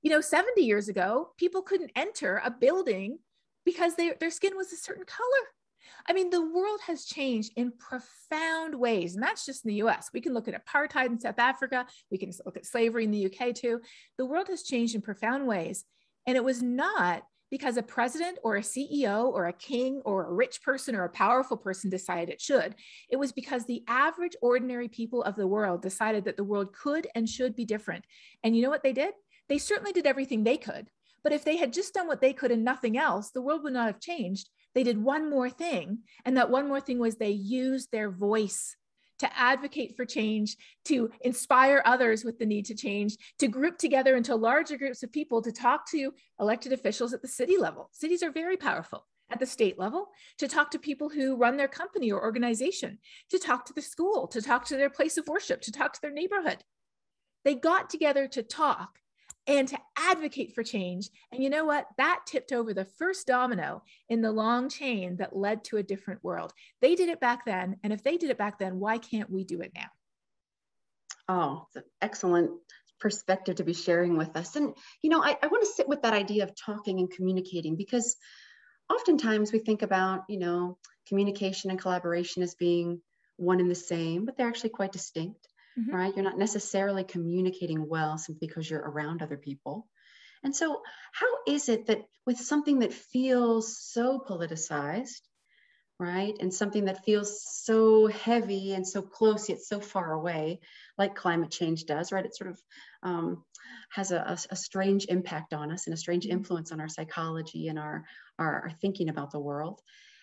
You know, 70 years ago, people couldn't enter a building because they, their skin was a certain color. I mean, the world has changed in profound ways, and that's just in the US. We can look at apartheid in South Africa, we can look at slavery in the UK too. The world has changed in profound ways. And it was not because a president or a CEO or a king or a rich person or a powerful person decided it should. It was because the average, ordinary people of the world decided that the world could and should be different. And you know what they did? They certainly did everything they could. But if they had just done what they could and nothing else, the world would not have changed. They did one more thing. And that one more thing was they used their voice to advocate for change, to inspire others with the need to change, to group together into larger groups of people to talk to elected officials at the city level. Cities are very powerful at the state level, to talk to people who run their company or organization, to talk to the school, to talk to their place of worship, to talk to their neighborhood. They got together to talk and to advocate for change. And you know what? That tipped over the first domino in the long chain that led to a different world. They did it back then. And if they did it back then, why can't we do it now? Oh, it's an excellent perspective to be sharing with us. And, you know, I, I want to sit with that idea of talking and communicating because oftentimes we think about, you know, communication and collaboration as being one and the same, but they're actually quite distinct mm-hmm. right? You're not necessarily communicating well simply because you're around other people. And so, how is it that with something that feels so politicized, right, and something that feels so heavy and so close yet so far away, like climate change does, right? It sort of um, has a, a, a, strange impact on us and a strange mm-hmm. influence on our psychology and our, our, our thinking about the world.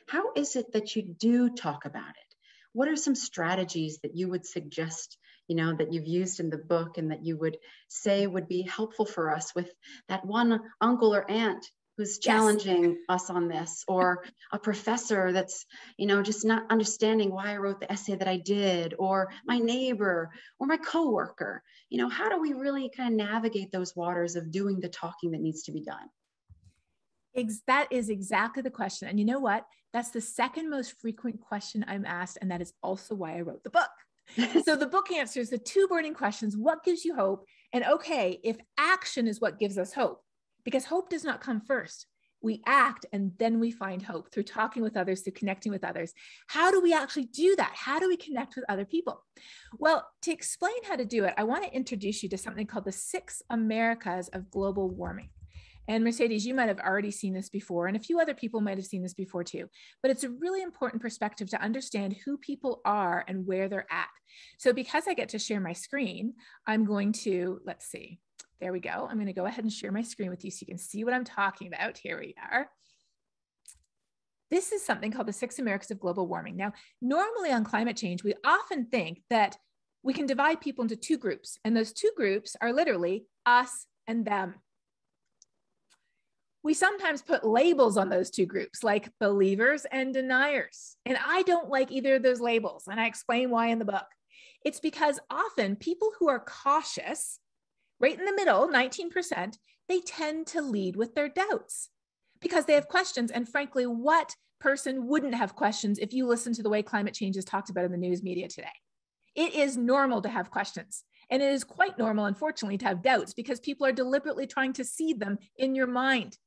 How is it that you do talk about it? What are some strategies that you would suggest you know, that you've used in the book and that you would say would be helpful for us with that one uncle or aunt who's challenging yes. us on this or a professor that's you know just not understanding why i wrote the essay that i did or my neighbor or my coworker. You know how do we really kind of navigate those waters of doing the talking that needs to be done? That is exactly the question. And you know what? That's the second most frequent question i'm asked and that is also why i wrote the book so the book answers the two burning questions what gives you hope? And okay, if action is what gives us hope, because hope does not come first. We act and then we find hope through talking with others, through connecting with others. How do we actually do that? How do we connect with other people? Well, to explain how to do it, I want to introduce you to something called the six Americas of global warming. And Mercedes, you might have already seen this before, and a few other people might have seen this before too. But it's a really important perspective to understand who people are and where they're at. So, because I get to share my screen, I'm going to, let's see, there we go. I'm going to go ahead and share my screen with you so you can see what I'm talking about. Here we are. This is something called the Six Americas of Global Warming. Now, normally on climate change, we often think that we can divide people into two groups, and those two groups are literally us and them we sometimes put labels on those two groups, like believers and deniers. And I don't like either of those labels. And I explain why in the book. It's because often people who are cautious, right in the middle, 19%, they tend to lead with their doubts because they have questions. And frankly, what person wouldn't have questions if you listen to the way climate change is talked about in the news media today? It is normal to have questions. And it is quite normal, unfortunately, to have doubts because people are deliberately trying to seed them in your mind.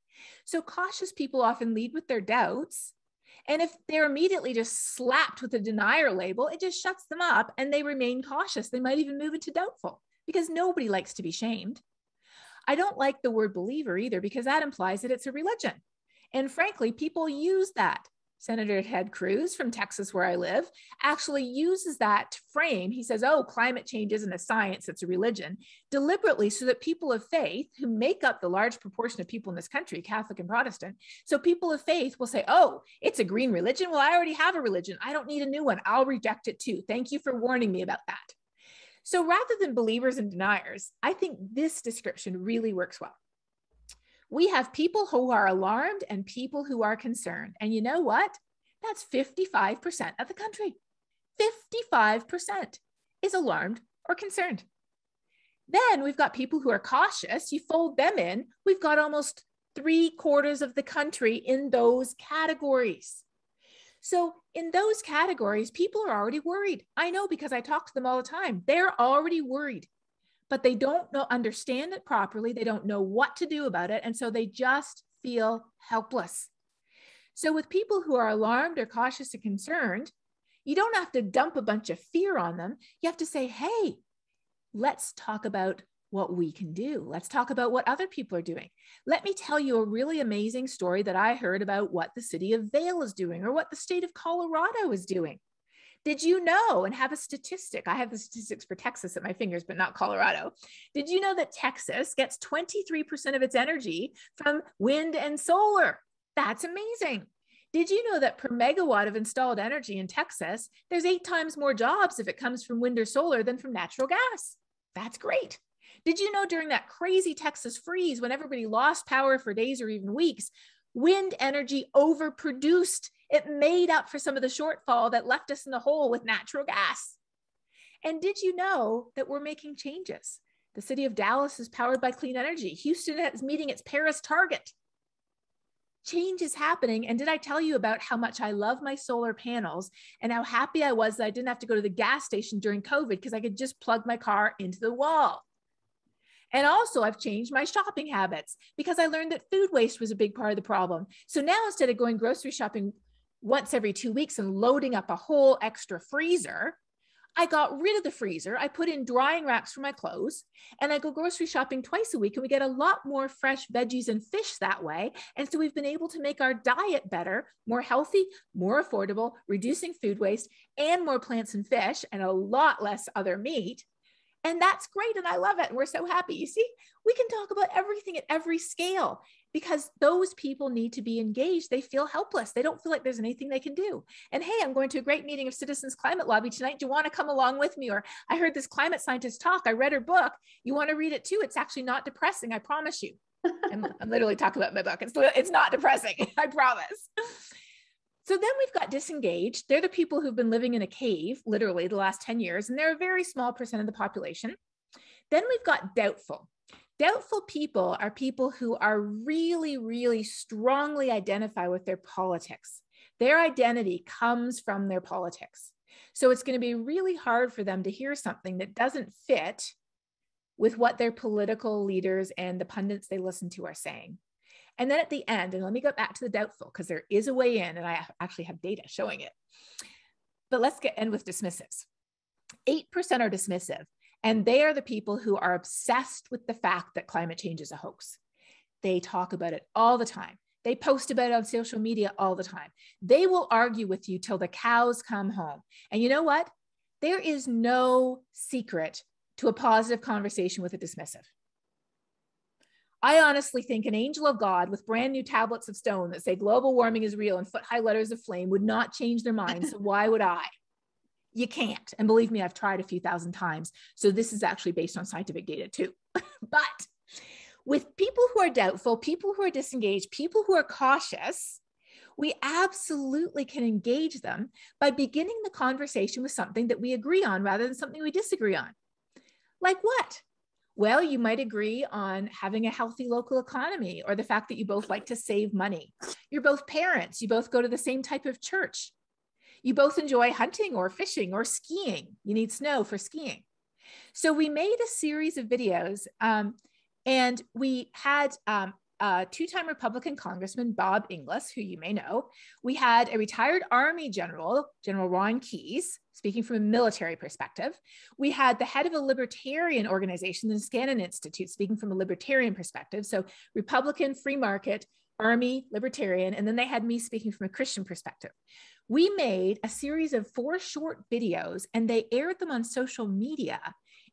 So cautious people often lead with their doubts. And if they're immediately just slapped with a denier label, it just shuts them up and they remain cautious. They might even move into doubtful because nobody likes to be shamed. I don't like the word believer either because that implies that it's a religion. And frankly, people use that Senator Ted Cruz from Texas, where I live, actually uses that frame. He says, oh, climate change isn't a science, it's a religion, deliberately so that people of faith, who make up the large proportion of people in this country, Catholic and Protestant, so people of faith will say, oh, it's a green religion. Well, I already have a religion. I don't need a new one. I'll reject it too. Thank you for warning me about that. So rather than believers and deniers, I think this description really works well we have people who are alarmed and people who are concerned. And you know what? That's 55% of the country. 55% is alarmed or concerned. Then we've got people who are cautious. You fold them in, we've got almost three quarters of the country in those categories. So, in those categories, people are already worried. I know because I talk to them all the time. They're already worried. But they don't know, understand it properly. They don't know what to do about it. And so they just feel helpless. So, with people who are alarmed or cautious and concerned, you don't have to dump a bunch of fear on them. You have to say, hey, let's talk about what we can do. Let's talk about what other people are doing. Let me tell you a really amazing story that I heard about what the city of Vail is doing or what the state of Colorado is doing. Did you know and have a statistic? I have the statistics for Texas at my fingers, but not Colorado. Did you know that Texas gets 23% of its energy from wind and solar? That's amazing. Did you know that per megawatt of installed energy in Texas, there's eight times more jobs if it comes from wind or solar than from natural gas? That's great. Did you know during that crazy Texas freeze, when everybody lost power for days or even weeks, wind energy overproduced? It made up for some of the shortfall that left us in the hole with natural gas. And did you know that we're making changes? The city of Dallas is powered by clean energy. Houston is meeting its Paris target. Change is happening. And did I tell you about how much I love my solar panels and how happy I was that I didn't have to go to the gas station during COVID because I could just plug my car into the wall? And also, I've changed my shopping habits because I learned that food waste was a big part of the problem. So now instead of going grocery shopping once every two weeks and loading up a whole extra freezer, I got rid of the freezer. I put in drying racks for my clothes and I go grocery shopping twice a week. And we get a lot more fresh veggies and fish that way. And so we've been able to make our diet better, more healthy, more affordable, reducing food waste and more plants and fish and a lot less other meat. And that's great. And I love it. And we're so happy. You see, we can talk about everything at every scale because those people need to be engaged. They feel helpless. They don't feel like there's anything they can do. And hey, I'm going to a great meeting of Citizens Climate Lobby tonight. Do you want to come along with me? Or I heard this climate scientist talk. I read her book. You want to read it too? It's actually not depressing. I promise you. I'm, I'm literally talking about my book. It's, it's not depressing. I promise. So then we've got disengaged. They're the people who've been living in a cave, literally the last 10 years, and they're a very small percent of the population. Then we've got doubtful. Doubtful people are people who are really, really strongly identify with their politics. Their identity comes from their politics. So it's going to be really hard for them to hear something that doesn't fit with what their political leaders and the pundits they listen to are saying. And then at the end, and let me go back to the doubtful because there is a way in, and I actually have data showing it. But let's get end with dismissives. 8% are dismissive, and they are the people who are obsessed with the fact that climate change is a hoax. They talk about it all the time. They post about it on social media all the time. They will argue with you till the cows come home. And you know what? There is no secret to a positive conversation with a dismissive. I honestly think an angel of God with brand new tablets of stone that say global warming is real and foot high letters of flame would not change their minds. So why would I? You can't. And believe me, I've tried a few thousand times. So this is actually based on scientific data too. but with people who are doubtful, people who are disengaged, people who are cautious, we absolutely can engage them by beginning the conversation with something that we agree on rather than something we disagree on. Like what? Well, you might agree on having a healthy local economy or the fact that you both like to save money. You're both parents, you both go to the same type of church. You both enjoy hunting or fishing or skiing. You need snow for skiing. So we made a series of videos um, and we had um, a two-time Republican Congressman Bob Inglis, who you may know. We had a retired Army general, General Ron Keys, speaking from a military perspective. We had the head of a libertarian organization, the Niskanen Institute, speaking from a libertarian perspective. So Republican, free market, Army, libertarian, and then they had me speaking from a Christian perspective. We made a series of four short videos and they aired them on social media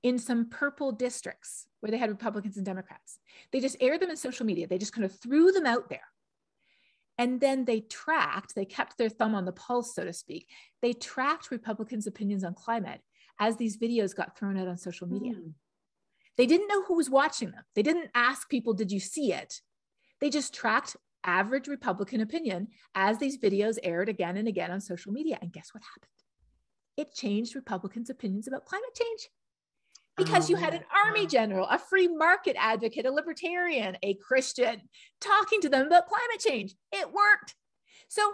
in some purple districts where they had Republicans and Democrats. They just aired them in social media. They just kind of threw them out there. And then they tracked, they kept their thumb on the pulse, so to speak. They tracked Republicans' opinions on climate as these videos got thrown out on social media. Mm. They didn't know who was watching them. They didn't ask people, Did you see it? They just tracked average Republican opinion as these videos aired again and again on social media. And guess what happened? It changed Republicans' opinions about climate change because oh, you had an oh, army general, a free market advocate, a libertarian, a Christian talking to them about climate change. It worked. So,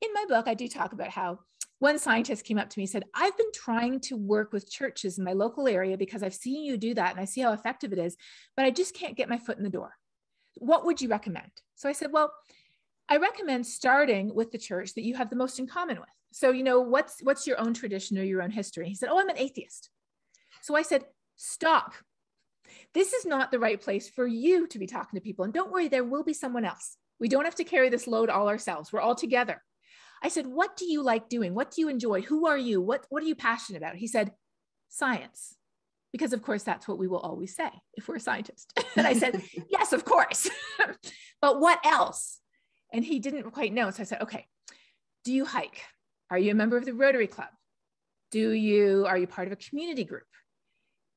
in my book, I do talk about how one scientist came up to me and said, I've been trying to work with churches in my local area because I've seen you do that and I see how effective it is, but I just can't get my foot in the door. What would you recommend? So I said, Well, I recommend starting with the church that you have the most in common with. So, you know, what's what's your own tradition or your own history? He said, Oh, I'm an atheist. So I said, Stop. This is not the right place for you to be talking to people. And don't worry, there will be someone else. We don't have to carry this load all ourselves. We're all together. I said, What do you like doing? What do you enjoy? Who are you? What, what are you passionate about? He said, Science. Because, of course, that's what we will always say if we're a scientist. and I said, Yes, of course. but what else? And he didn't quite know. So I said, Okay, do you hike? Are you a member of the Rotary Club? Do you, are you part of a community group?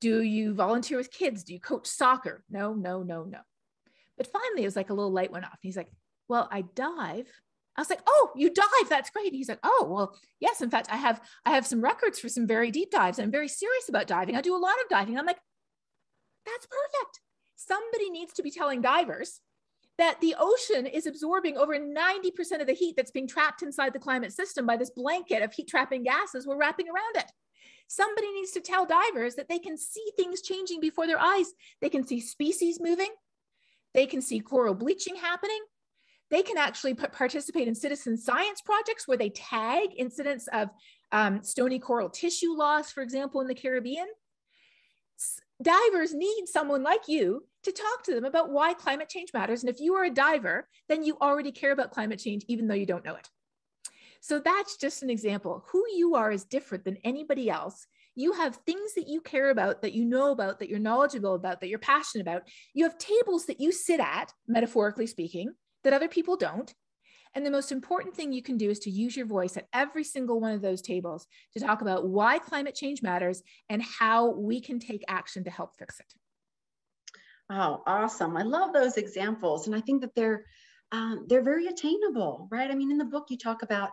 Do you volunteer with kids? Do you coach soccer? No, no, no, no. But finally, it was like a little light went off. He's like, Well, I dive I was like, "Oh, you dive? That's great." He's like, "Oh, well, yes. In fact, I have I have some records for some very deep dives. I'm very serious about diving. I do a lot of diving." I'm like, "That's perfect. Somebody needs to be telling divers that the ocean is absorbing over 90% of the heat that's being trapped inside the climate system by this blanket of heat trapping gases we're wrapping around it. Somebody needs to tell divers that they can see things changing before their eyes. They can see species moving. They can see coral bleaching happening they can actually participate in citizen science projects where they tag incidents of um, stony coral tissue loss, for example, in the Caribbean. Divers need someone like you to talk to them about why climate change matters. And if you are a diver, then you already care about climate change, even though you don't know it. So that's just an example. Who you are is different than anybody else. You have things that you care about, that you know about, that you're knowledgeable about, that you're passionate about. You have tables that you sit at, metaphorically speaking, that other people don't. And the most important thing you can do is to use your voice at every single one of those tables to talk about why climate change matters and how we can take action to help fix it. Oh, awesome. I love those examples. And I think that they're um, they're very attainable, right? I mean, in the book, you talk about,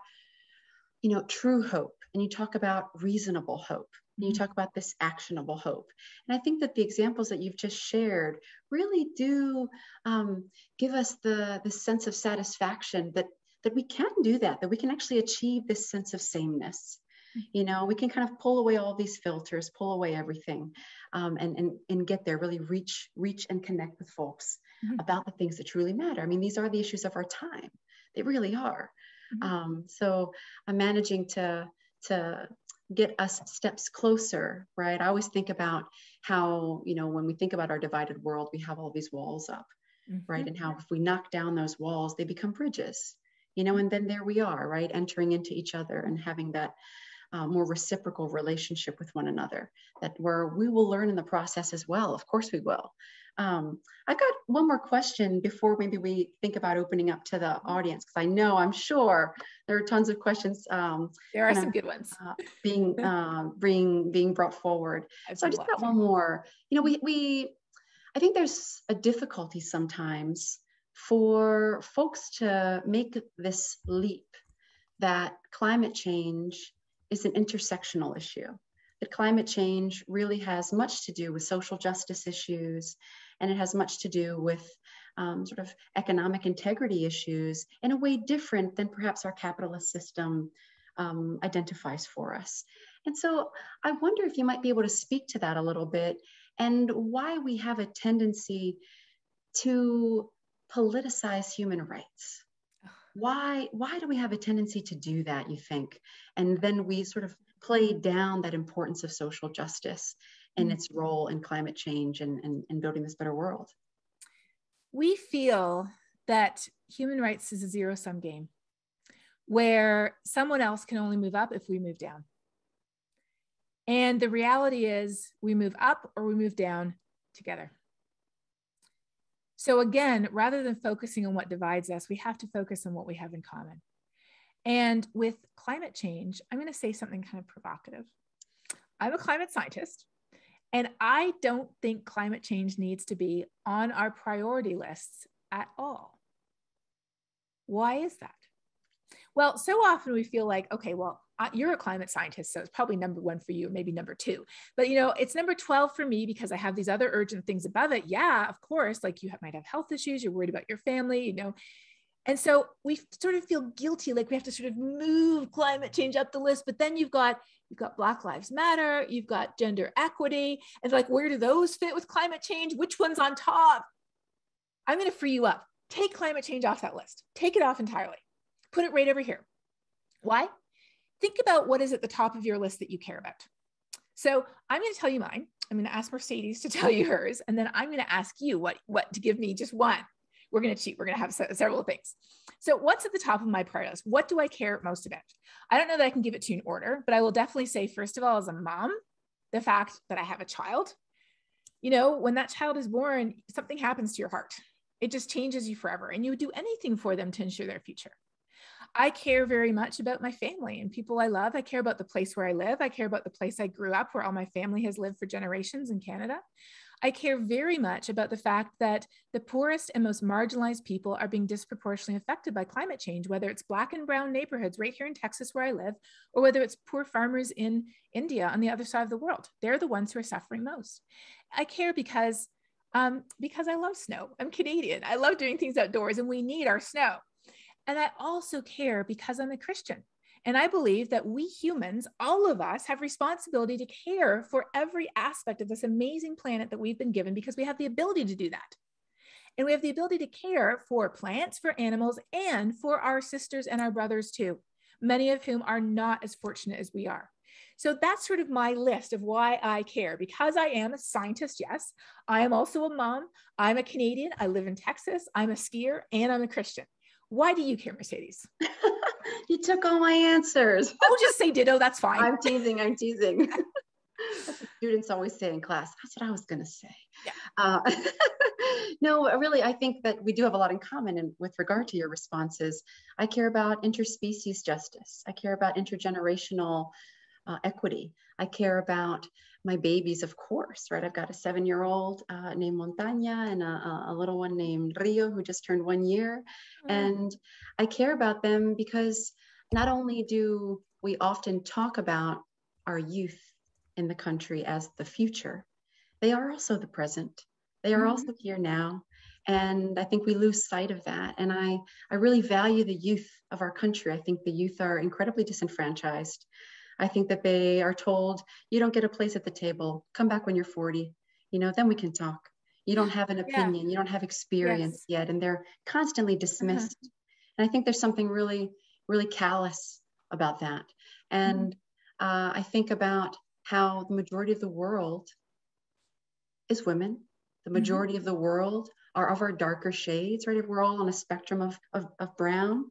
you know, true hope and you talk about reasonable hope and you talk about this actionable hope. And I think that the examples that you've just shared really do um, give us the, the sense of satisfaction that, that we can do that, that we can actually achieve this sense of sameness. Mm-hmm. You know, we can kind of pull away all these filters, pull away everything, um, and, and, and get there, really reach, reach and connect with folks mm-hmm. about the things that truly matter. I mean, these are the issues of our time. They really are. Mm-hmm. Um, so I'm managing to to get us steps closer, right? I always think about how, you know, when we think about our divided world, we have all these walls up, mm-hmm. right? And how if we knock down those walls, they become bridges, you know, and then there we are, right? Entering into each other and having that uh, more reciprocal relationship with one another that where we will learn in the process as well. Of course, we will. Um, I got one more question before maybe we think about opening up to the audience because I know I'm sure there are tons of questions. Um, there are some good ones uh, being uh, being being brought forward. so I just got one more. You know, we we I think there's a difficulty sometimes for folks to make this leap that climate change is an intersectional issue that climate change really has much to do with social justice issues, and it has much to do with um, sort of economic integrity issues in a way different than perhaps our capitalist system um, identifies for us. And so I wonder if you might be able to speak to that a little bit and why we have a tendency to politicize human rights. Why, why do we have a tendency to do that, you think? And then we sort of play down that importance of social justice and mm-hmm. its role in climate change and, and, and building this better world? We feel that human rights is a zero sum game where someone else can only move up if we move down. And the reality is, we move up or we move down together. So, again, rather than focusing on what divides us, we have to focus on what we have in common. And with climate change, I'm going to say something kind of provocative. I'm a climate scientist, and I don't think climate change needs to be on our priority lists at all. Why is that? Well, so often we feel like, okay, well, you're a climate scientist, so it's probably number one for you, maybe number two. But you know, it's number 12 for me because I have these other urgent things above it. Yeah, of course, like you have, might have health issues, you're worried about your family, you know, And so we sort of feel guilty, like we have to sort of move climate change up the list. But then you've got you've got Black Lives Matter, you've got gender equity, and like where do those fit with climate change? Which one's on top? I'm going to free you up. Take climate change off that list. Take it off entirely. Put it right over here. Why? Think about what is at the top of your list that you care about. So I'm going to tell you mine. I'm going to ask Mercedes to tell you hers, and then I'm going to ask you what what to give me just one. We're going to cheat. We're going to have several things. So what's at the top of my priorities? What do I care most about? I don't know that I can give it to you in order, but I will definitely say first of all, as a mom, the fact that I have a child. You know, when that child is born, something happens to your heart. It just changes you forever, and you would do anything for them to ensure their future. I care very much about my family and people I love. I care about the place where I live. I care about the place I grew up, where all my family has lived for generations in Canada. I care very much about the fact that the poorest and most marginalized people are being disproportionately affected by climate change, whether it's Black and brown neighborhoods right here in Texas where I live, or whether it's poor farmers in India on the other side of the world. They're the ones who are suffering most. I care because um, because I love snow. I'm Canadian. I love doing things outdoors, and we need our snow. And I also care because I'm a Christian. And I believe that we humans, all of us, have responsibility to care for every aspect of this amazing planet that we've been given because we have the ability to do that. And we have the ability to care for plants, for animals, and for our sisters and our brothers too, many of whom are not as fortunate as we are. So that's sort of my list of why I care. Because I am a scientist, yes. I am also a mom. I'm a Canadian. I live in Texas. I'm a skier and I'm a Christian. Why do you care, Mercedes? you took all my answers. oh, just say ditto. That's fine. I'm teasing. I'm teasing. students always say in class. That's what I was going to say. Yeah. Uh, no, really, I think that we do have a lot in common in, with regard to your responses. I care about interspecies justice. I care about intergenerational uh, equity. I care about my babies, of course, right? I've got a seven year old uh, named Montaña and a, a, little one named Rio who just turned one year. Mm. And I care about them because not only do we often talk about our youth in the country as the future, they are also the present. They are mm. also here now. And I think we lose sight of that. And I, I really value the youth of our country. I think the youth are incredibly disenfranchised. I think that they are told, you don't get a place at the table. Come back when you're 40. You know, then we can talk. You don't have an opinion. Yeah. You don't have experience yes. yet. And they're constantly uh-huh. dismissed. Uh-huh. And I think there's something really, really callous about that. And mm-hmm. uh, I think about how the majority of the world is women. The mm-hmm. majority mm-hmm. of the world are of our darker shades, right? We're all on a spectrum of, of, of brown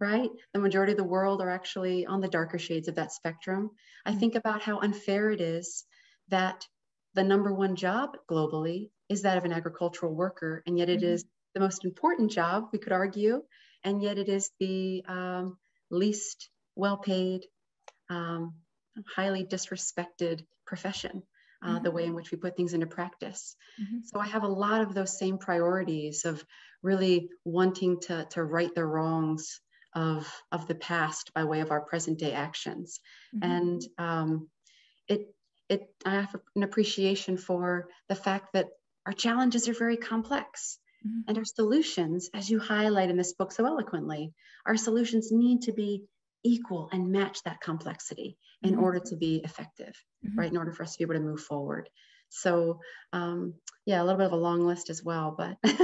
right? The majority of the world are actually on the darker shades of that spectrum. I mm-hmm. think about how unfair it is that the number one job globally is that of an agricultural worker, and yet it mm-hmm. is the most important job, we could argue, and yet it is the um, least well paid, um, highly disrespected profession. Uh, mm-hmm. The way in which we put things into practice. Mm-hmm. So, I have a lot of those same priorities of really wanting to, to right the wrongs of, of the past by way of our present day actions. Mm-hmm. And um, it, it, I have an appreciation for the fact that our challenges are very complex. Mm-hmm. And our solutions, as you highlight in this book so eloquently, our solutions need to be equal and match that complexity in mm-hmm. order to be effective, mm-hmm. right? In order for us to be able to move forward. So, um, yeah, a little bit of a long list as well, but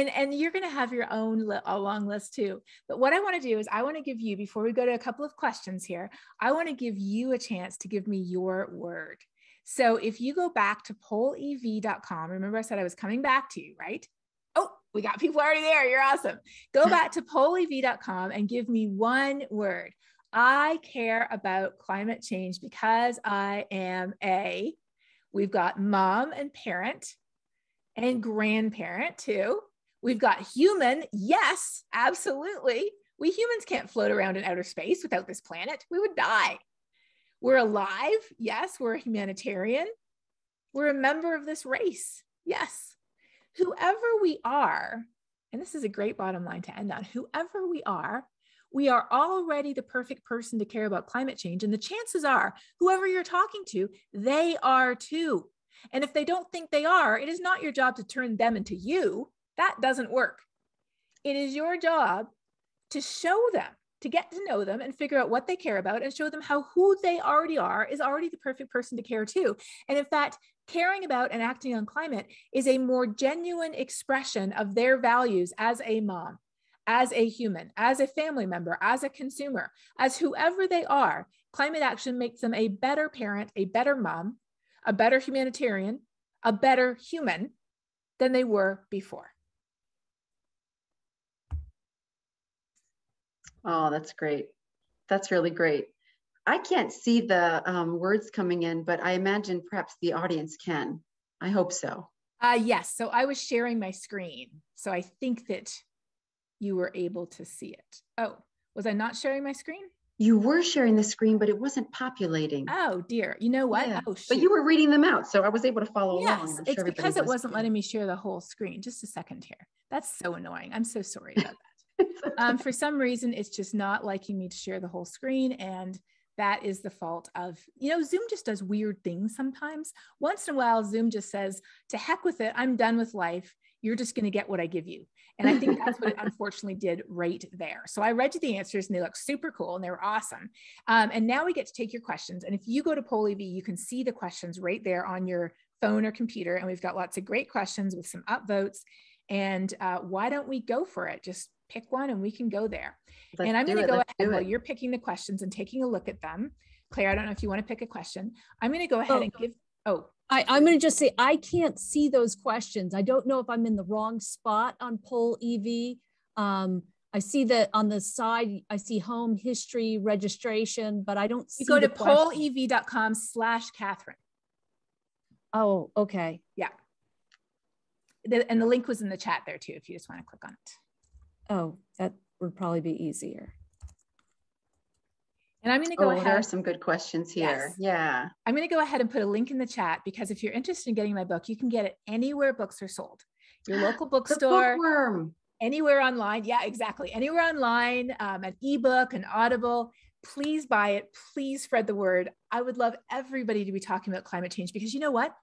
and and you're going to have your own li- a long list too. But what i want to do is i want to give you before we go to a couple of questions here i want to give you a chance to give me your word. So if you go back to pollev.com remember i said i was coming back to you right? Oh we got people already there you're awesome. Go back to pollev.com and give me one word. I care about climate change because i am a we've got mom and parent and grandparent too. We've got human. Yes, absolutely. We humans can't float around in outer space without this planet. We would die. We're alive. Yes, we're a humanitarian. We're a member of this race. Yes. Whoever we are, and this is a great bottom line to end on whoever we are, we are already the perfect person to care about climate change. And the chances are, whoever you're talking to, they are too. And if they don't think they are, it is not your job to turn them into you. That doesn't work. it is your job to show them to get to know them and figure out what they care about and show them how who they already are is already the perfect person to care too. And in fact, caring about and acting on climate is a more genuine expression of their values as a mom, as a human, as a family member, as a consumer, as whoever they are. Climate action makes them a better parent, a better mom, a better humanitarian, a better human than they were before. Oh, that's great. That's really great. I can't see the um, words coming in, but I imagine perhaps the audience can. I hope so. Uh, yes. So I was sharing my screen. So I think that you were able to see it. Oh, was I not sharing my screen? You were sharing the screen, but it wasn't populating. Oh dear. You know what? Yeah. Oh, but you were reading them out, so I was able to follow yes, along. I'm it's sure because it was wasn't letting me share the whole screen. Just a second here. That's so annoying. I'm so sorry about that. Um, for some reason, it's just not liking me to share the whole screen. And that is the fault of, you know, Zoom just does weird things sometimes. Once in a while, Zoom just says, to heck with it, I'm done with life. You're just going to get what I give you. And I think that's what it unfortunately did right there. So I read you the answers and they look super cool and they were awesome. Um, and now we get to take your questions. And if you go to PollEV, you can see the questions right there on your phone or computer. And we've got lots of great questions with some upvotes. And uh, why don't we go for it? Just pick one and we can go there. Let's and I'm going to go let's ahead while you're picking the questions and taking a look at them. Claire, I don't know if you want to pick a question. I'm going to go ahead Oh. and give, oh, I, I'm going to just say I can't see those questions. I don't know if I'm in the wrong spot on poll EV. Um, I see that on the side, I see home history registration, but I don't see you go the to question. pollev.com slash Katharine. Oh, okay. Yeah. The, and the link was in the chat there too, if you just want to click on it. Oh, that would probably be easier. And I'm going to go Oh, ahead. there are some good questions here. Yes. Yeah. I'm going to go ahead and put a link in the chat because if you're interested in getting my book, you can get it anywhere books are sold. Your local The bookstore, bookworm. anywhere online. Yeah, exactly. Anywhere online, um, an ebook, an Audible. Please buy it. Please spread the word. I would love everybody to be talking about climate change because you know what?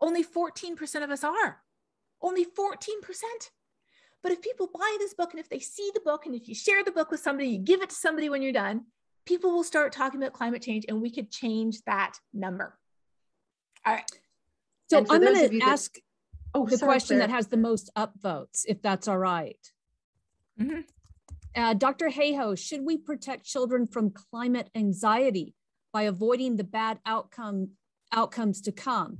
Only 14% of us are. Only 14%. But if people buy this book and if they see the book and if you share the book with somebody, you give it to somebody when you're done, people will start talking about climate change and we could change that number. All right. So I'm going of you to that- ask Oh, the sorry, question that has the most upvotes, if that's all right. Mhm. Uh, Dr. Hayhoe, should we protect children from climate anxiety by avoiding the bad outcome outcomes to come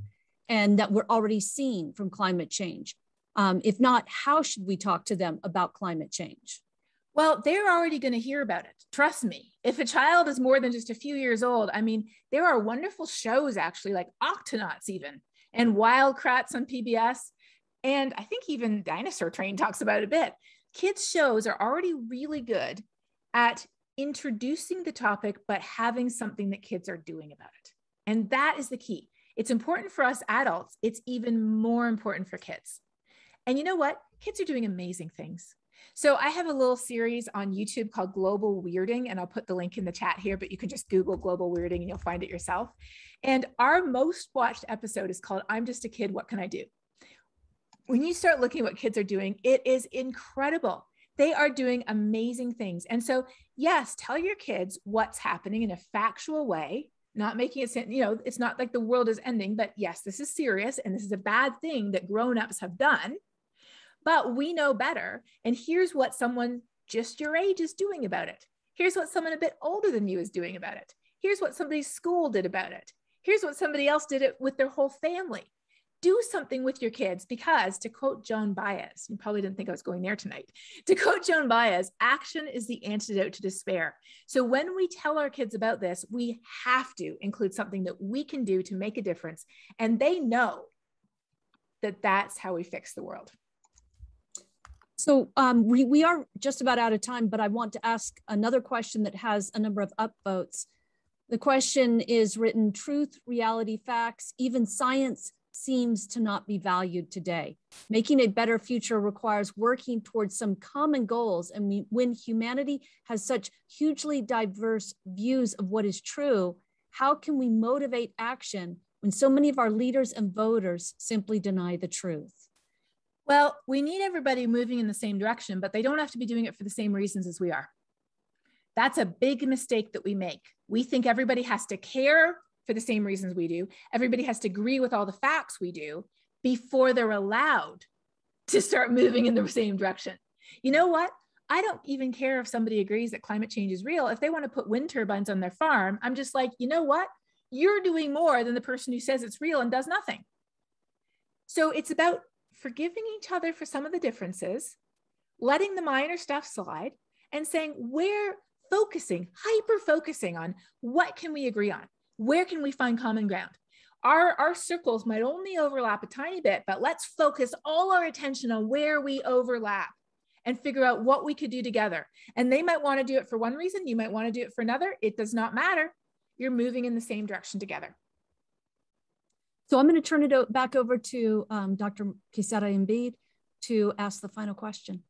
and that we're already seeing from climate change? Um, if not, how should we talk to them about climate change? Well, they're already going to hear about it. Trust me. If a child is more than just a few years old, I mean, there are wonderful shows actually, like Octonauts, even, and Wild Kratts on PBS. And I think even Dinosaur Train talks about it a bit. Kids' shows are already really good at introducing the topic, but having something that kids are doing about it. And that is the key. It's important for us adults, it's even more important for kids. And you know what? Kids are doing amazing things. So I have a little series on YouTube called Global Weirding, and I'll put the link in the chat here, but you can just Google Global Weirding and you'll find it yourself. And our most watched episode is called I'm Just a Kid, What Can I Do? When you start looking at what kids are doing, it is incredible. They are doing amazing things. And so, yes, tell your kids what's happening in a factual way, not making it, you know, it's not like the world is ending, but yes, this is serious and this is a bad thing that grown-ups have done but we know better. And here's what someone just your age is doing about it. Here's what someone a bit older than you is doing about it. Here's what somebody's school did about it. Here's what somebody else did it with their whole family. Do something with your kids because, to quote Joan Baez, you probably didn't think I was going there tonight. To quote Joan Baez, action is the antidote to despair. So when we tell our kids about this, we have to include something that we can do to make a difference. And they know that that's how we fix the world. So um, we, we are just about out of time, but I want to ask another question that has a number of upvotes. The question is written, truth, reality, facts, even science seems to not be valued today. Making a better future requires working towards some common goals. And we, when humanity has such hugely diverse views of what is true, how can we motivate action when so many of our leaders and voters simply deny the truth? Well, we need everybody moving in the same direction, but they don't have to be doing it for the same reasons as we are. That's a big mistake that we make. We think everybody has to care for the same reasons we do. Everybody has to agree with all the facts we do before they're allowed to start moving in the same direction. You know what? I don't even care if somebody agrees that climate change is real. If they want to put wind turbines on their farm, I'm just like, you know what? You're doing more than the person who says it's real and does nothing. So it's about forgiving each other for some of the differences, letting the minor stuff slide, and saying, we're focusing, hyper focusing on what can we agree on? Where can we find common ground? Our, our circles might only overlap a tiny bit, but let's focus all our attention on where we overlap and figure out what we could do together. And they might want to do it for one reason, you might want to do it for another. It does not matter. You're moving in the same direction together. So I'm going to turn it back over to um, Dr. Quesada Embid to ask the final question.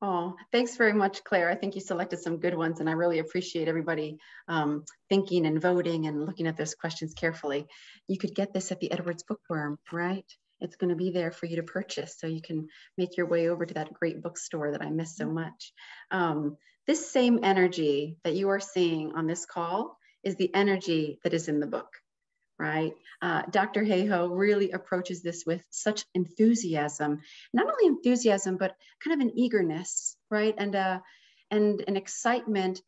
Oh, thanks very much, Claire. I think you selected some good ones, and I really appreciate everybody um, thinking and voting and looking at those questions carefully. You could get this at the Edwards Bookworm, right? It's going to be there for you to purchase, so you can make your way over to that great bookstore that I miss so much. Um, this same energy that you are seeing on this call is the energy that is in the book right? Uh, Dr. Hayhoe really approaches this with such enthusiasm, not only enthusiasm, but kind of an eagerness, right? And, uh, and an excitement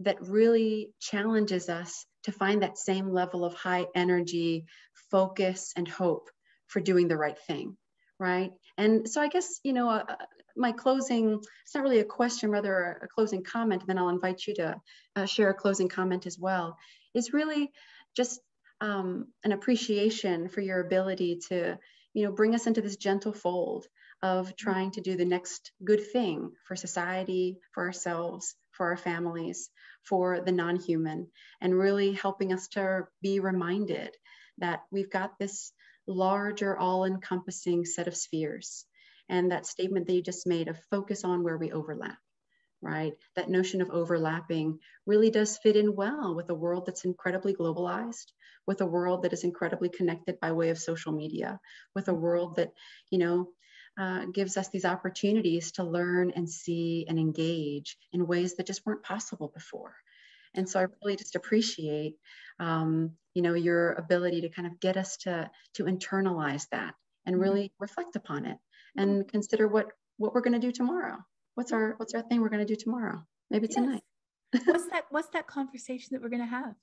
that really challenges us to find that same level of high energy, focus, and hope for doing the right thing, right? And so I guess, you know, uh, my closing, it's not really a question, rather a, closing comment, and then I'll invite you to uh, share a closing comment as well, is really just um, an appreciation for your ability to, you know, bring us into this gentle fold of mm-hmm. trying to do the next good thing for society, for ourselves, for our families, for the non human, and really helping us to be reminded that we've got this larger, all encompassing set of spheres. And that statement that you just made of focus on where we overlap right? That notion of overlapping really does fit in well with a world that's incredibly globalized, with a world that is incredibly connected by way of social media, with a world that, you know, uh, gives us these opportunities to learn and see and engage in ways that just weren't possible before. And so I really just appreciate, um, you know, your ability to kind of get us to to internalize that and mm-hmm. really reflect upon it and consider what what we're going to do tomorrow what's our what's our thing we're going to do tomorrow? Maybe yes. tonight. What's that what's that conversation that we're going to have?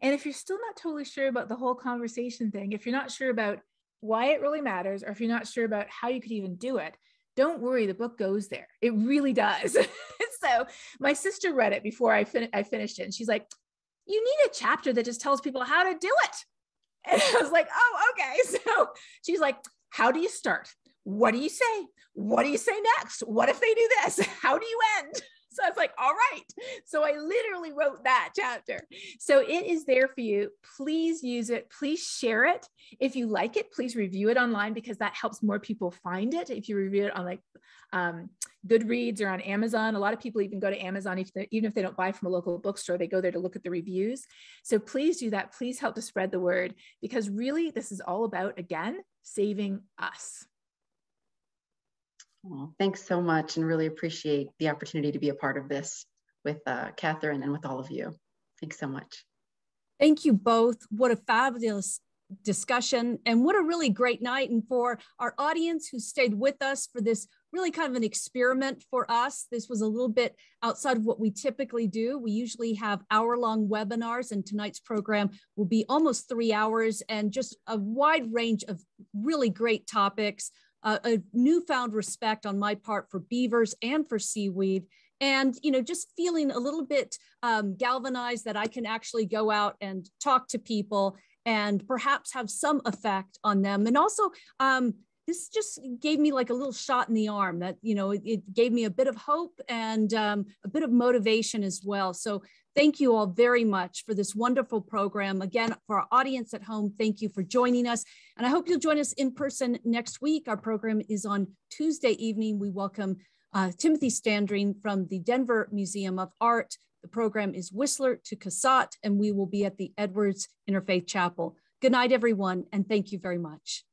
And if you're still not totally sure about the whole conversation thing if you're not sure about why it really matters or if you're not sure about how you could even do it don't worry the book goes there. It really does. So my sister read it before I, fin- I finished it and she's like you need a chapter that just tells people how to do it. And i was like oh okay. So she's like how do you start? What do you say? What do you say next? What if they do this? How do you end? So I was like, all right. So I literally wrote that chapter. So it is there for you. Please use it. Please share it. If you like it, please review it online because that helps more people find it. If you review it on like um, Goodreads or on Amazon, a lot of people even go to Amazon, if even if they don't buy from a local bookstore, they go there to look at the reviews. So please do that. Please help to spread the word because really this is all about, again, saving us. Well, thanks so much and really appreciate the opportunity to be a part of this with uh, Katharine and with all of you. Thanks so much. Thank you both. What a fabulous discussion and what a really great night. And for our audience who stayed with us for this really kind of an experiment for us. This was a little bit outside of what we typically do. We usually have hour long webinars, and tonight's program will be almost three hours and just a wide range of really great topics uh, a newfound respect on my part for beavers and for seaweed. And you know just feeling a little bit um, galvanized that i can actually go out and talk to people and perhaps have some effect on them. And also um, this just gave me like a little shot in the arm that you know it, it gave me a bit of hope and um, a bit of motivation as well. So thank you all very much for this wonderful program. Again for our audience at home thank you for joining us. And i hope you'll join us in person next week. Our program is on tuesday evening. We welcome uh, timothy standring from the denver museum of art. The program is whistler to cassatt and we will be at the edwards interfaith chapel. Good night everyone and thank you very much